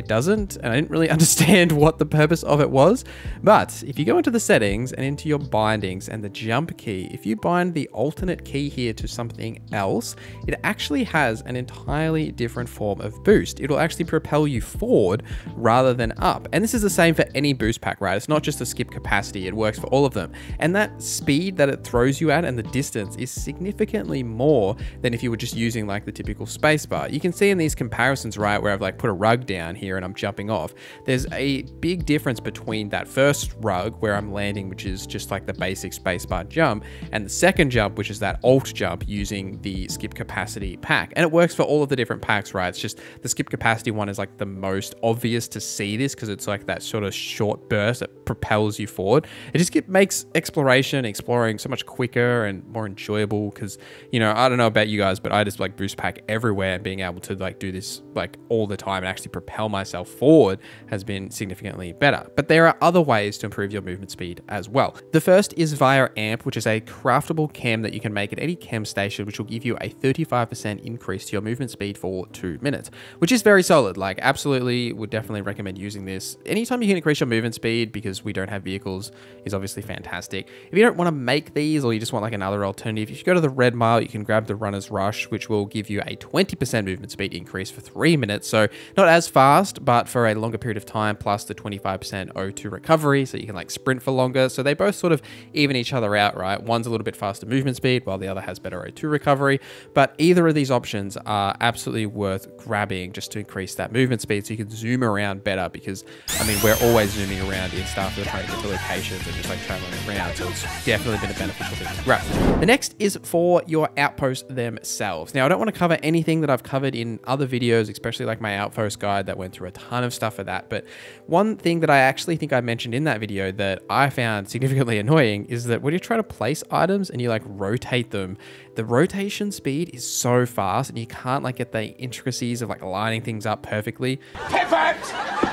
it doesn't, and I didn't really understand what the purpose of it was. But if you go into the settings and into your bindings and the jump key, if you bind the alternate key here to something else, it actually has an entirely different form of boost. It'll actually propel you forward rather than up. And this is the same for any boost pack, right? It's not just a skip capacity, it works for all of them. And that speed that it throws you at and the distance is significantly more than if you were just using like the typical spacebar. You can see in these comparisons, right, where I've like put a rug down here and I'm jumping off. There's a big difference between that first rug where I'm landing, which is just like the basic spacebar jump, and the second jump, which is that alt jump using the skip capacity pack. And it works for all of the different packs, right? It's just the skip capacity one is like the most obvious to see this because it's like that sort of short burst that propels you forward. It just get, makes exploration, exploring so much quicker and more enjoyable because, you know, I don't know about you guys, but I just like boost pack everywhere and being able to like do this like all the time and actually propel myself forward has been significantly better. But there are other ways to improve your movement speed as well. The first is via AMP, which is a craftable chem that you can make at any chem station, which will give you a 35% increase to your movement speed for two minutes, which is very solid. Like, absolutely would definitely recommend using this. Anytime you can increase your movement speed because we don't have vehicles is obviously fantastic. If you don't want to make these or you just want like another alternative, if you go to the Red Mile, you can grab the Runner's Rush, which will give you a 20% movement speed increase for three minutes. So not as fast, but for a longer period of time, plus the 25% O2 recovery, so you can like sprint for longer. So they both sort of even each other out, right? One's a little bit faster movement speed, while the other has better O2 recovery. But either of these options are absolutely worth grabbing just to increase that movement speed so you can zoom around better because, I mean, we're always zooming around in Starfield trying to get to locations and just like traveling around. So it's definitely been a beneficial thing grab. The next is for your outposts themselves. Now, I don't want to cover anything that I've covered in other videos, especially like my outpost guide that went through a ton of stuff for that. But one thing that I actually think I mentioned in that video that I found significantly annoying is that when you're trying to place items and you like rotate them, the rotation speed is so fast and you can't like get the intricacies of like lining things up perfectly.
Pivot!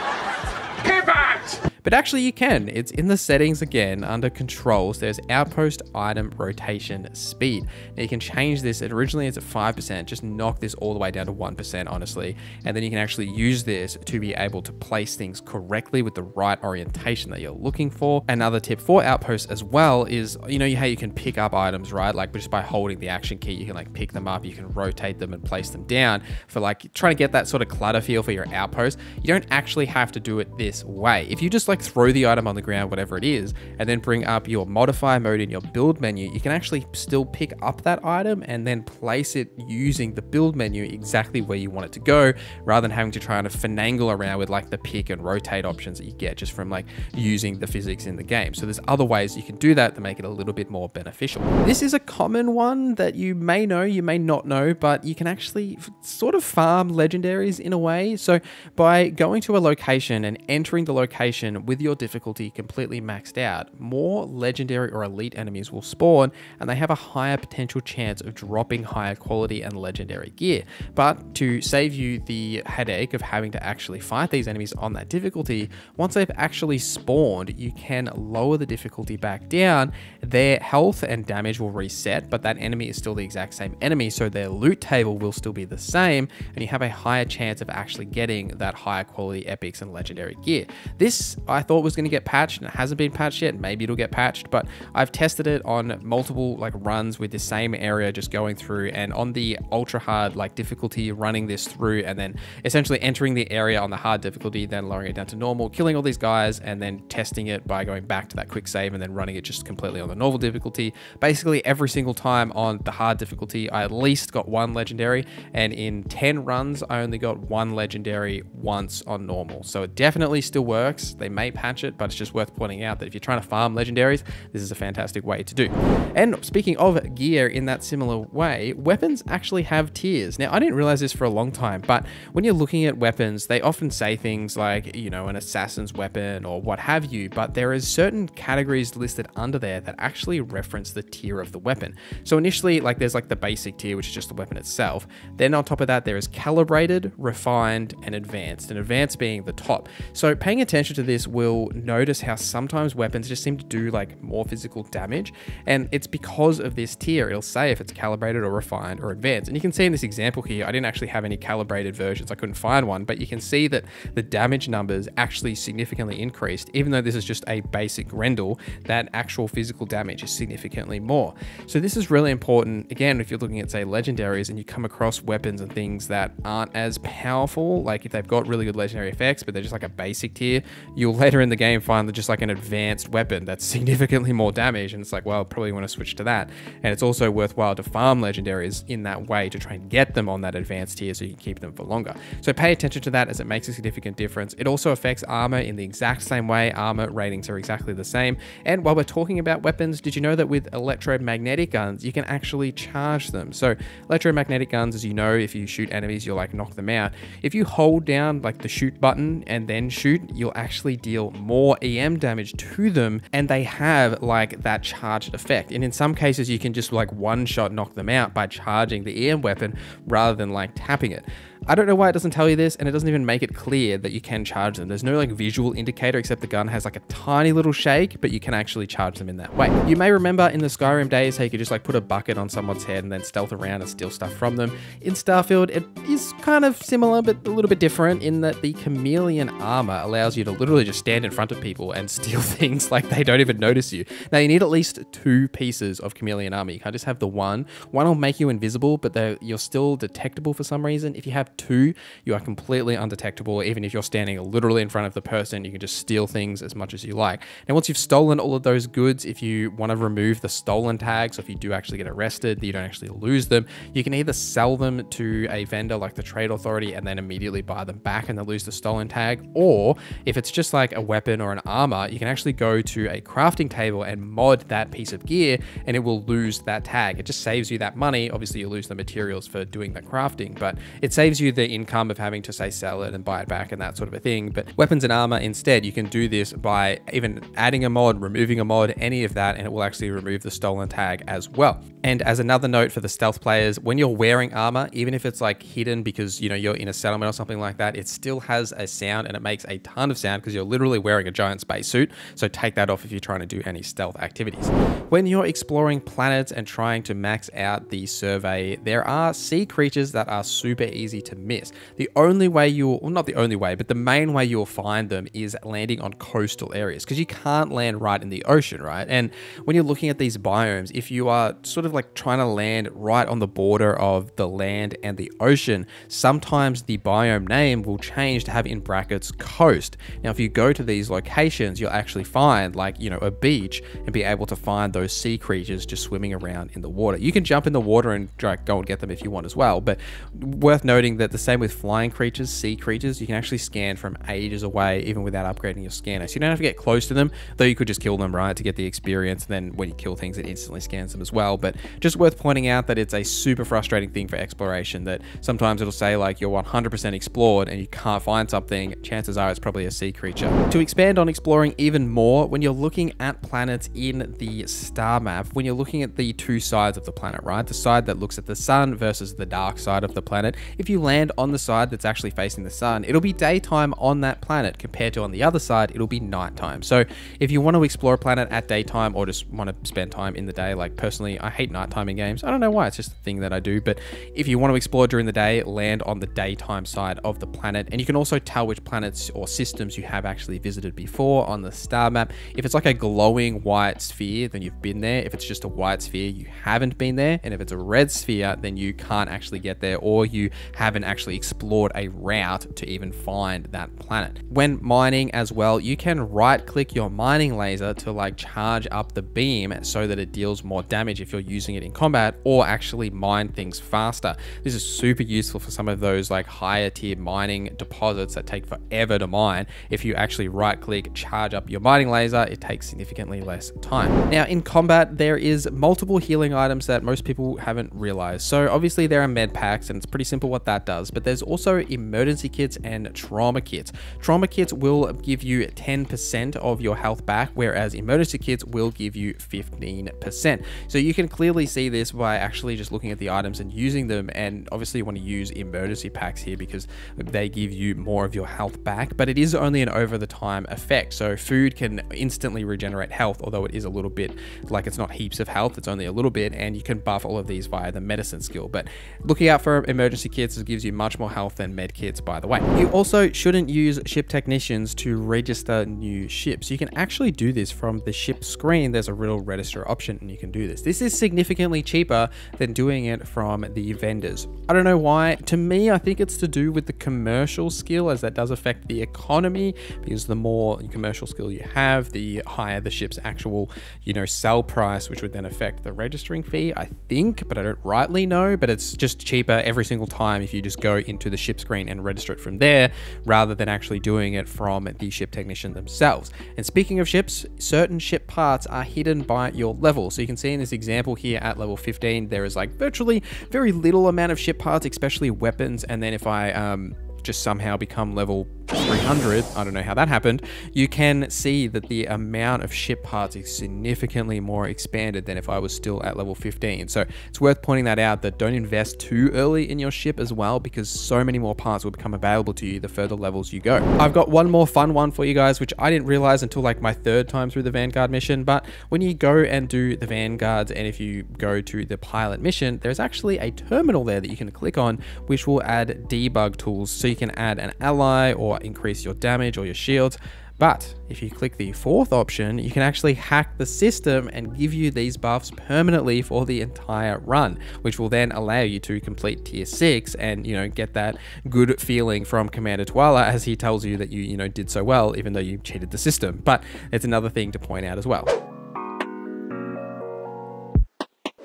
But actually you can. It's in the settings again under controls. There's outpost item rotation speed. Now you can change this. It originally it's at 5%. Just knock this all the way down to 1%, honestly. And then you can actually use this to be able to place things correctly with the right orientation that you're looking for. Another tip for outposts as well is, you know how you can pick up items, right? Like just by holding the action key, you can like pick them up, you can rotate them and place them down for like trying to get that sort of clutter feel for your outpost. You don't actually have to do it this way. If you just like like throw the item on the ground, whatever it is, and then bring up your modify mode in your build menu, you can actually still pick up that item and then place it using the build menu exactly where you want it to go, rather than having to try and finagle around with like the pick and rotate options that you get just from like using the physics in the game. So there's other ways you can do that to make it a little bit more beneficial. This is a common one that you may know, you may not know, but you can actually sort of farm legendaries in a way. So by going to a location and entering the location with your difficulty completely maxed out, more legendary or elite enemies will spawn and they have a higher potential chance of dropping higher quality and legendary gear. But to save you the headache of having to actually fight these enemies on that difficulty, once they've actually spawned, you can lower the difficulty back down. Their health and damage will reset, but that enemy is still the exact same enemy, so their loot table will still be the same, and you have a higher chance of actually getting that higher quality epics and legendary gear. This thought was going to get patched, and it hasn't been patched yet. Maybe it'll get patched, but I've tested it on multiple like runs with the same area, just going through, and on the ultra hard like difficulty, running this through, and then essentially entering the area on the hard difficulty, then lowering it down to normal, killing all these guys, and then testing it by going back to that quick save and then running it just completely on the normal difficulty. Basically, every single time on the hard difficulty, I at least got one legendary, and in 10 runs, I only got one legendary once on normal. So it definitely still works. They may patch it, but it's just worth pointing out that if you're trying to farm legendaries, this is a fantastic way to do. And speaking of gear in that similar way, weapons actually have tiers. Now, I didn't realize this for a long time, but when you're looking at weapons, they often say things like, you know, an assassin's weapon or what have you, but there is certain categories listed under there that actually reference the tier of the weapon. So initially, like there's like the basic tier, which is just the weapon itself. Then on top of that, there is calibrated, refined, and advanced, and advanced being the top. So paying attention to this will notice how sometimes weapons just seem to do like more physical damage. And it's because of this tier. It'll say if it's calibrated or refined or advanced. And you can see in this example here, I didn't actually have any calibrated versions. I couldn't find one, but you can see that the damage numbers actually significantly increased. Even though this is just a basic Grendel, that actual physical damage is significantly more. So this is really important. Again, if you're looking at say legendaries and you come across weapons and things that aren't as powerful, like if they've got really good legendary effects, but they're just like a basic tier, you'll later in the game find just like an advanced weapon that's significantly more damage. And it's like, well, probably want to switch to that. And it's also worthwhile to farm legendaries in that way to try and get them on that advanced tier so you can keep them for longer. So pay attention to that as it makes a significant difference. It also affects armor in the exact same way. Armor ratings are exactly the same. And while we're talking about weapons, did you know that with electromagnetic guns, you can actually charge them? So electromagnetic guns, as you know, if you shoot enemies, you'll like knock them out. If you hold down like the shoot button and then shoot, you'll actually deal more EM damage to them and they have like that charged effect. And in some cases, you can just like one shot knock them out by charging the EM weapon rather than like tapping it. I don't know why it doesn't tell you this, and it doesn't even make it clear that you can charge them. There's no like visual indicator except the gun has like a tiny little shake, but you can actually charge them in that way. You may remember in the Skyrim days how you could just like put a bucket on someone's head and then stealth around and steal stuff from them. In Starfield, it is kind of similar, but a little bit different in that the chameleon armor allows you to literally just stand in front of people and steal things like they don't even notice you. Now you need at least two pieces of chameleon armor. You can't just have the one. One will make you invisible, but you're still detectable for some reason. If you have two, you are completely undetectable. Even if you're standing literally in front of the person, you can just steal things as much as you like. Now, once you've stolen all of those goods, if you want to remove the stolen tags, or if you do actually get arrested, you don't actually lose them, you can either sell them to a vendor like the Trade Authority and then immediately buy them back and then lose the stolen tag. Or if it's just like a weapon or an armor, you can actually go to a crafting table and mod that piece of gear and it will lose that tag. It just saves you that money. Obviously, you lose the materials for doing the crafting, but it saves you the income of having to say sell it and buy it back and that sort of a thing. But weapons and armor instead, you can do this by even adding a mod, removing a mod, any of that, and it will actually remove the stolen tag as well. And as another note for the stealth players, when you're wearing armor, even if it's like hidden because you know you're in a settlement or something like that, it still has a sound and it makes a ton of sound because you're literally wearing a giant spacesuit. So take that off if you're trying to do any stealth activities. When you're exploring planets and trying to max out the survey, there are sea creatures that are super easy to miss. The only way you'll, well, not the only way, but the main way you'll find them is landing on coastal areas because you can't land right in the ocean, right? And when you're looking at these biomes, if you are sort of like trying to land right on the border of the land and the ocean, sometimes the biome name will change to have in brackets coast. Now, if you go to these locations, you'll actually find like, you know, a beach and be able to find those sea creatures just swimming around in the water. You can jump in the water and go and get them if you want as well, but worth noting that the same with flying creatures, sea creatures, you can actually scan from ages away even without upgrading your scanner. So you don't have to get close to them, though you could just kill them, right, to get the experience. And then when you kill things, it instantly scans them as well. But just worth pointing out that it's a super frustrating thing for exploration that sometimes it'll say like you're 100% explored and you can't find something. Chances are it's probably a sea creature. To expand on exploring even more, when you're looking at planets in the star map, when you're looking at the two sides of the planet, right? The side that looks at the sun versus the dark side of the planet. If you land on the side that's actually facing the sun, it'll be daytime on that planet compared to on the other side, it'll be nighttime. So if you want to explore a planet at daytime or just want to spend time in the day, like personally, I hate nighttime in games. I don't know why, it's just a thing that I do. But if you want to explore during the day, land on the daytime side of the planet. And you can also tell which planets or systems you have actually visited before on the star map. If it's like a glowing white sphere, then you've been there. If it's just a white sphere, you haven't been there. And if it's a red sphere, then you can't actually get there or you haven't actually explored a route to even find that planet. When mining as well, you can right click your mining laser to like charge up the beam so that it deals more damage if you're using it in combat or actually mine things faster. This is super useful for some of those like higher tier mining deposits that take forever to mine. If you actually right click, charge up your mining laser, it takes significantly less time. Now in combat, there is multiple healing items that most people haven't realized. So obviously there are med packs and it's pretty simple what that does, but there's also emergency kits and trauma kits. Trauma kits will give you 10% of your health back, whereas emergency kits will give you 15%. So you can clearly see this by actually just looking at the items and using them. And obviously you want to use emergency packs here because they give you more of your health back, but it is only an over the time effect. So food can instantly regenerate health, although it is a little bit like it's not heaps of health, it's only a little bit, and you can buff all of these via the medicine skill. But looking out for emergency kits gives you much more health than med kits, by the way. You also shouldn't use ship technicians to register new ships. You can actually do this from the ship screen. There's a real register option and you can do this. This is significantly cheaper than doing it from the vendors. I don't know why. To me, I think it's to do with the commercial skill as that does affect the economy because the more commercial skill you have, the higher the ship's actual, you know, sell price, which would then affect the registering fee, I think, but I don't rightly know, but it's just cheaper every single time if you just go into the ship screen and register it from there rather than actually doing it from the ship technician themselves. And speaking of ships, certain ship parts are hidden by your level. So you can see in this example here at level 15, there is like virtually very little amount of ship parts, especially weapons. And then if I um, just somehow become level 300, I don't know how that happened, you can see that the amount of ship parts is significantly more expanded than if I was still at level 15. So it's worth pointing that out that don't invest too early in your ship as well because so many more parts will become available to you the further levels you go. I've got one more fun one for you guys, which I didn't realize until like my third time through the Vanguard mission, but when you go and do the Vanguards and if you go to the pilot mission, there's actually a terminal there that you can click on, which will add debug tools. So you can add an ally or increase your damage or your shields. But if you click the fourth option, you can actually hack the system and give you these buffs permanently for the entire run, which will then allow you to complete tier six and, you know, get that good feeling from Commander Tuala as he tells you that you, you know, did so well, even though you cheated the system. But it's another thing to point out as well.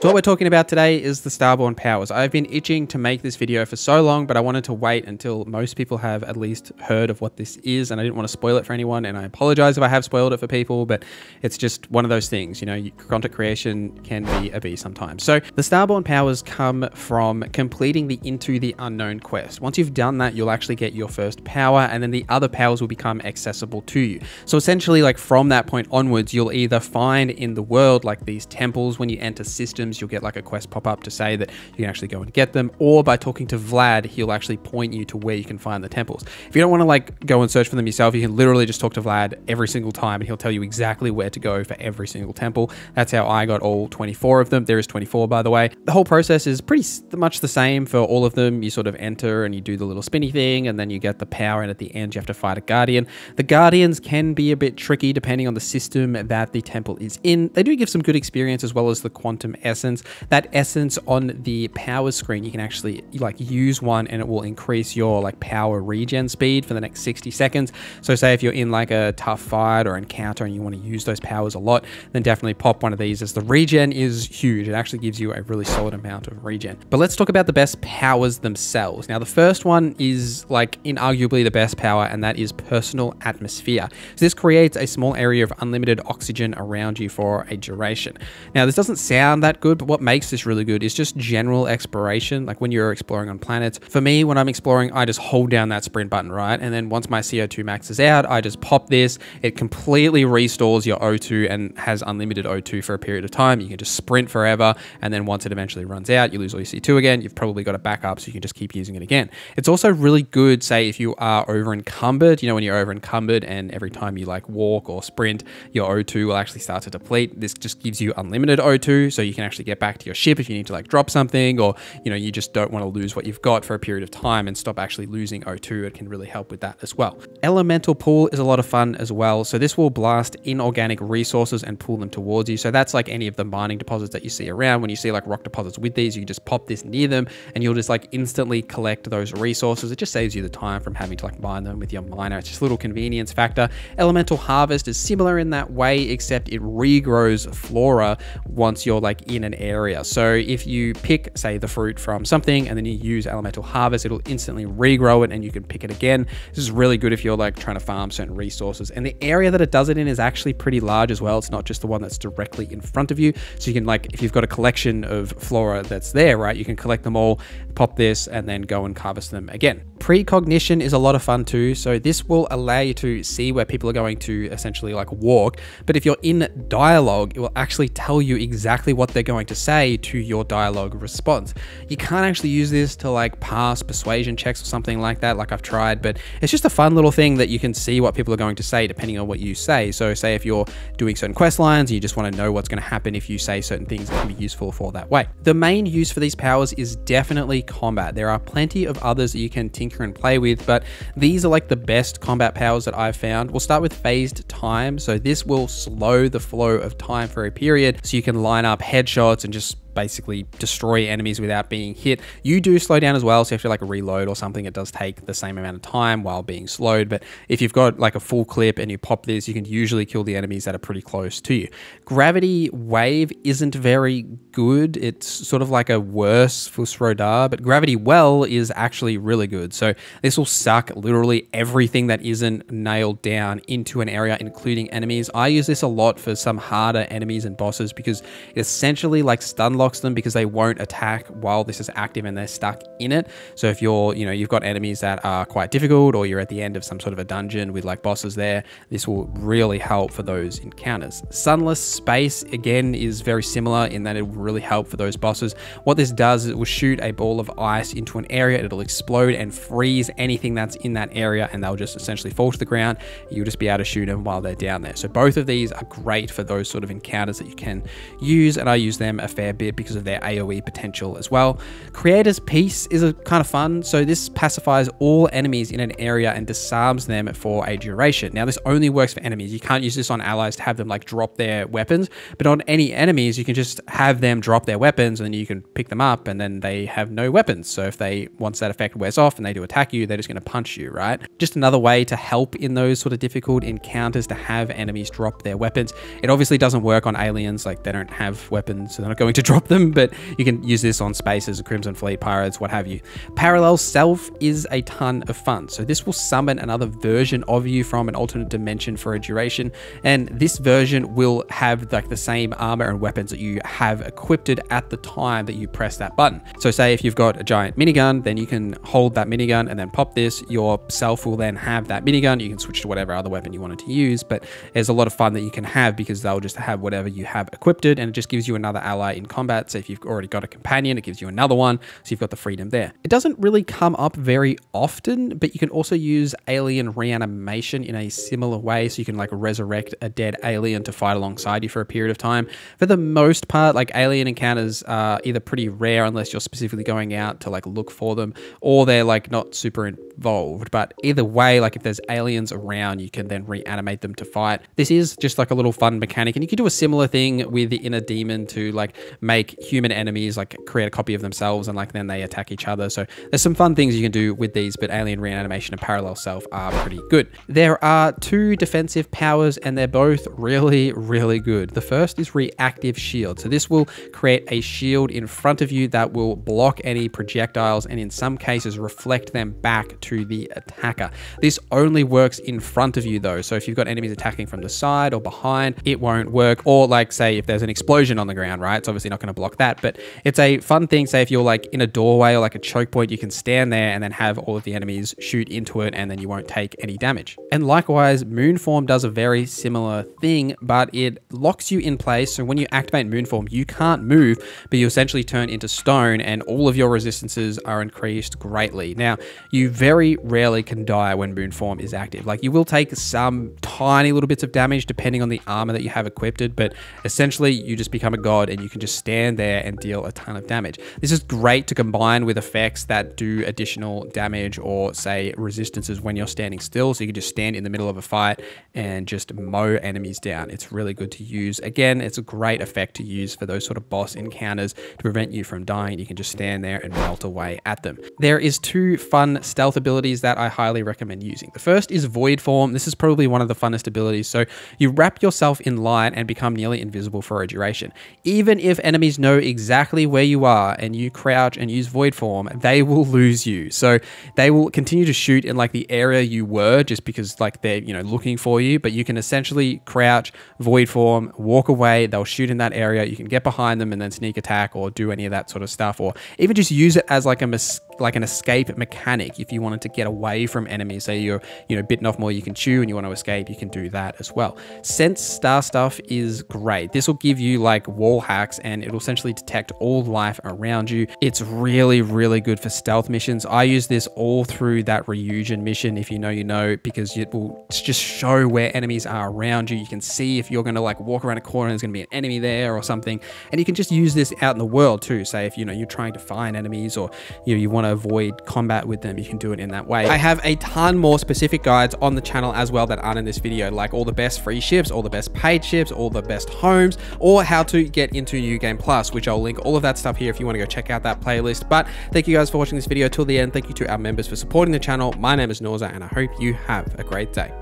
So what we're talking about today is the Starborn powers. I've been itching to make this video for so long, but I wanted to wait until most people have at least heard of what this is, and I didn't want to spoil it for anyone, and I apologize if I have spoiled it for people, but it's just one of those things, you know, content creation can be a sometimes. So the Starborn powers come from completing the Into the Unknown quest. Once you've done that, you'll actually get your first power, and then the other powers will become accessible to you. So essentially, like from that point onwards, you'll either find in the world like these temples when you enter systems you'll get like a quest pop up to say that you can actually go and get them, or by talking to Vlad, he'll actually point you to where you can find the temples. If you don't want to like go and search for them yourself, you can literally just talk to Vlad every single time and he'll tell you exactly where to go for every single temple. That's how I got all 24 of them. There is 24, by the way. The whole process is pretty much the same for all of them. You sort of enter and you do the little spinny thing, and then you get the power, and at the end, you have to fight a guardian. The guardians can be a bit tricky depending on the system that the temple is in. They do give some good experience as well as the quantum S essence. That essence on the power screen, you can actually like use one and it will increase your like power regen speed for the next 60 seconds. So say if you're in like a tough fight or encounter and you want to use those powers a lot, then definitely pop one of these as the regen is huge. It actually gives you a really solid amount of regen. But let's talk about the best powers themselves. Now, the first one is like inarguably the best power, and that is personal atmosphere. So this creates a small area of unlimited oxygen around you for a duration. Now, this doesn't sound that good, but what makes this really good is just general exploration. Like when you're exploring on planets. For me, when I'm exploring, I just hold down that sprint button, right? And then once my CO2 maxes out, I just pop this. It completely restores your O2 and has unlimited O2 for a period of time. You can just sprint forever. And then once it eventually runs out, you lose all your CO2 again. You've probably got a backup so you can just keep using it again. It's also really good, say, if you are over encumbered, you know, when you're over encumbered and every time you like walk or sprint, your O2 will actually start to deplete. This just gives you unlimited O2 so you can actually get back to your ship if you need to like drop something or, you know, you just don't want to lose what you've got for a period of time and stop actually losing O2. It can really help with that as well. Elemental pull is a lot of fun as well. So this will blast inorganic resources and pull them towards you. So that's like any of the mining deposits that you see around. When you see like rock deposits with these, you just pop this near them and you'll just like instantly collect those resources. It just saves you the time from having to like mine them with your miner. It's just a little convenience factor. Elemental harvest is similar in that way, except it regrows flora once you're like in an area. So if you pick, say, the fruit from something and then you use elemental harvest, it'll instantly regrow it and you can pick it again. This is really good if you're like trying to farm certain resources. And the area that it does it in is actually pretty large as well. It's not just the one that's directly in front of you. So you can like, if you've got a collection of flora that's there, right, you can collect them all, pop this, and then go and harvest them again. Precognition is a lot of fun too. So this will allow you to see where people are going to essentially like walk. But if you're in dialogue, it will actually tell you exactly what they're going to say to your dialogue response. You can't actually use this to like pass persuasion checks or something like that, like I've tried, but it's just a fun little thing that you can see what people are going to say depending on what you say. So say if you're doing certain quest lines, you just want to know what's going to happen if you say certain things that can be useful for that way. The main use for these powers is definitely combat. There are plenty of others that you can tinker tinker and play with, but these are like the best combat powers that I've found. We'll start with phased time. So this will slow the flow of time for a period so you can line up headshots and just basically destroy enemies without being hit. You do slow down as well, so if you like reload or something, it does take the same amount of time while being slowed. But if you've got like a full clip and you pop this, you can usually kill the enemies that are pretty close to you. Gravity Wave isn't very good. It's sort of like a worse Fus Ro but Gravity Well is actually really good. So this will suck literally everything that isn't nailed down into an area, including enemies. I use this a lot for some harder enemies and bosses because it essentially like stun them because they won't attack while this is active and they're stuck in it. So if you're, you know, you've got enemies that are quite difficult or you're at the end of some sort of a dungeon with like bosses there, this will really help for those encounters. Sunless space again is very similar in that it will really help for those bosses. What this does is it will shoot a ball of ice into an area, it'll explode and freeze anything that's in that area and they'll just essentially fall to the ground. You'll just be able to shoot them while they're down there. So both of these are great for those sort of encounters that you can use and I use them a fair bit because of their AoE potential as well. Creator's Peace is a kind of fun. So this pacifies all enemies in an area and disarms them for a duration. Now this only works for enemies. You can't use this on allies to have them like drop their weapons, but on any enemies, you can just have them drop their weapons and then you can pick them up and then they have no weapons. So if they, once that effect wears off and they do attack you, they're just going to punch you, right? Just another way to help in those sort of difficult encounters to have enemies drop their weapons. It obviously doesn't work on aliens, like they don't have weapons, so they're not going to drop them, but you can use this on Spacers, Crimson Fleet, pirates, what have you. Parallel Self is a ton of fun. So this will summon another version of you from an alternate dimension for a duration. And this version will have like the same armor and weapons that you have equipped at the time that you press that button. So say if you've got a giant minigun, then you can hold that minigun and then pop this. Your self will then have that minigun. You can switch to whatever other weapon you wanted to use, but there's a lot of fun that you can have because they'll just have whatever you have equipped and it just gives you another ally in combat. So if you've already got a companion, it gives you another one. So you've got the freedom there. It doesn't really come up very often, but you can also use alien reanimation in a similar way. So you can like resurrect a dead alien to fight alongside you for a period of time. For the most part, like alien encounters are either pretty rare unless you're specifically going out to like look for them, or they're like not super involved. But either way, like if there's aliens around, you can then reanimate them to fight. This is just like a little fun mechanic, and you can do a similar thing with the inner demon to like make make human enemies like create a copy of themselves and like then they attack each other. So there's some fun things you can do with these, but Alien Reanimation and Parallel Self are pretty good. There are two defensive powers and they're both really, really good. The first is Reactive Shield. So this will create a shield in front of you that will block any projectiles and in some cases reflect them back to the attacker. This only works in front of you though. So if you've got enemies attacking from the side or behind, it won't work. Or like say if there's an explosion on the ground, right? It's obviously not going to block that, but it's a fun thing. Say if you're like in a doorway or like a choke point, you can stand there and then have all of the enemies shoot into it and then you won't take any damage. And likewise, Moonform does a very similar thing, but it locks you in place. So when you activate Moonform, you can't move, but you essentially turn into stone and all of your resistances are increased greatly. Now, you very rarely can die when Moonform is active. Like you will take some tiny little bits of damage depending on the armor that you have equipped, but essentially you just become a god and you can just stand there and deal a ton of damage. This is great to combine with effects that do additional damage or say resistances when you're standing still. So you can just stand in the middle of a fight and just mow enemies down. It's really good to use. Again, it's a great effect to use for those sort of boss encounters to prevent you from dying. You can just stand there and melt away at them. There is two fun stealth abilities that I highly recommend using. The first is Void Form. This is probably one of the funnest abilities. So you wrap yourself in light and become nearly invisible for a duration. Even if enemies know exactly where you are and you crouch and use Void Form, they will lose you. So they will continue to shoot in like the area you were just because like they're, you know, looking for you, but you can essentially crouch, Void Form, walk away, they'll shoot in that area. You can get behind them and then sneak attack or do any of that sort of stuff or even just use it as like a mis- like an escape mechanic if you wanted to get away from enemies. Say you're you know bitten off more you can chew and you want to escape you can do that as well. Sense star stuff is great. This will give you like wall hacks and it'll essentially detect all life around you. It's really really good for stealth missions. I use this all through that Ryujin mission if you know you know because it will just show where enemies are around you. You can see if you're going to like walk around a corner and there's going to be an enemy there or something. And you can just use this out in the world too. Say if you know you're trying to find enemies or you know you want to avoid combat with them, you can do it in that way. I have a ton more specific guides on the channel as well that aren't in this video, like all the best free ships, all the best paid ships, all the best homes, or how to get into New Game Plus, which I'll link all of that stuff here if you want to go check out that playlist. But thank you guys for watching this video till the end. Thank you to our members for supporting the channel. My name is NorZZa, and I hope you have a great day.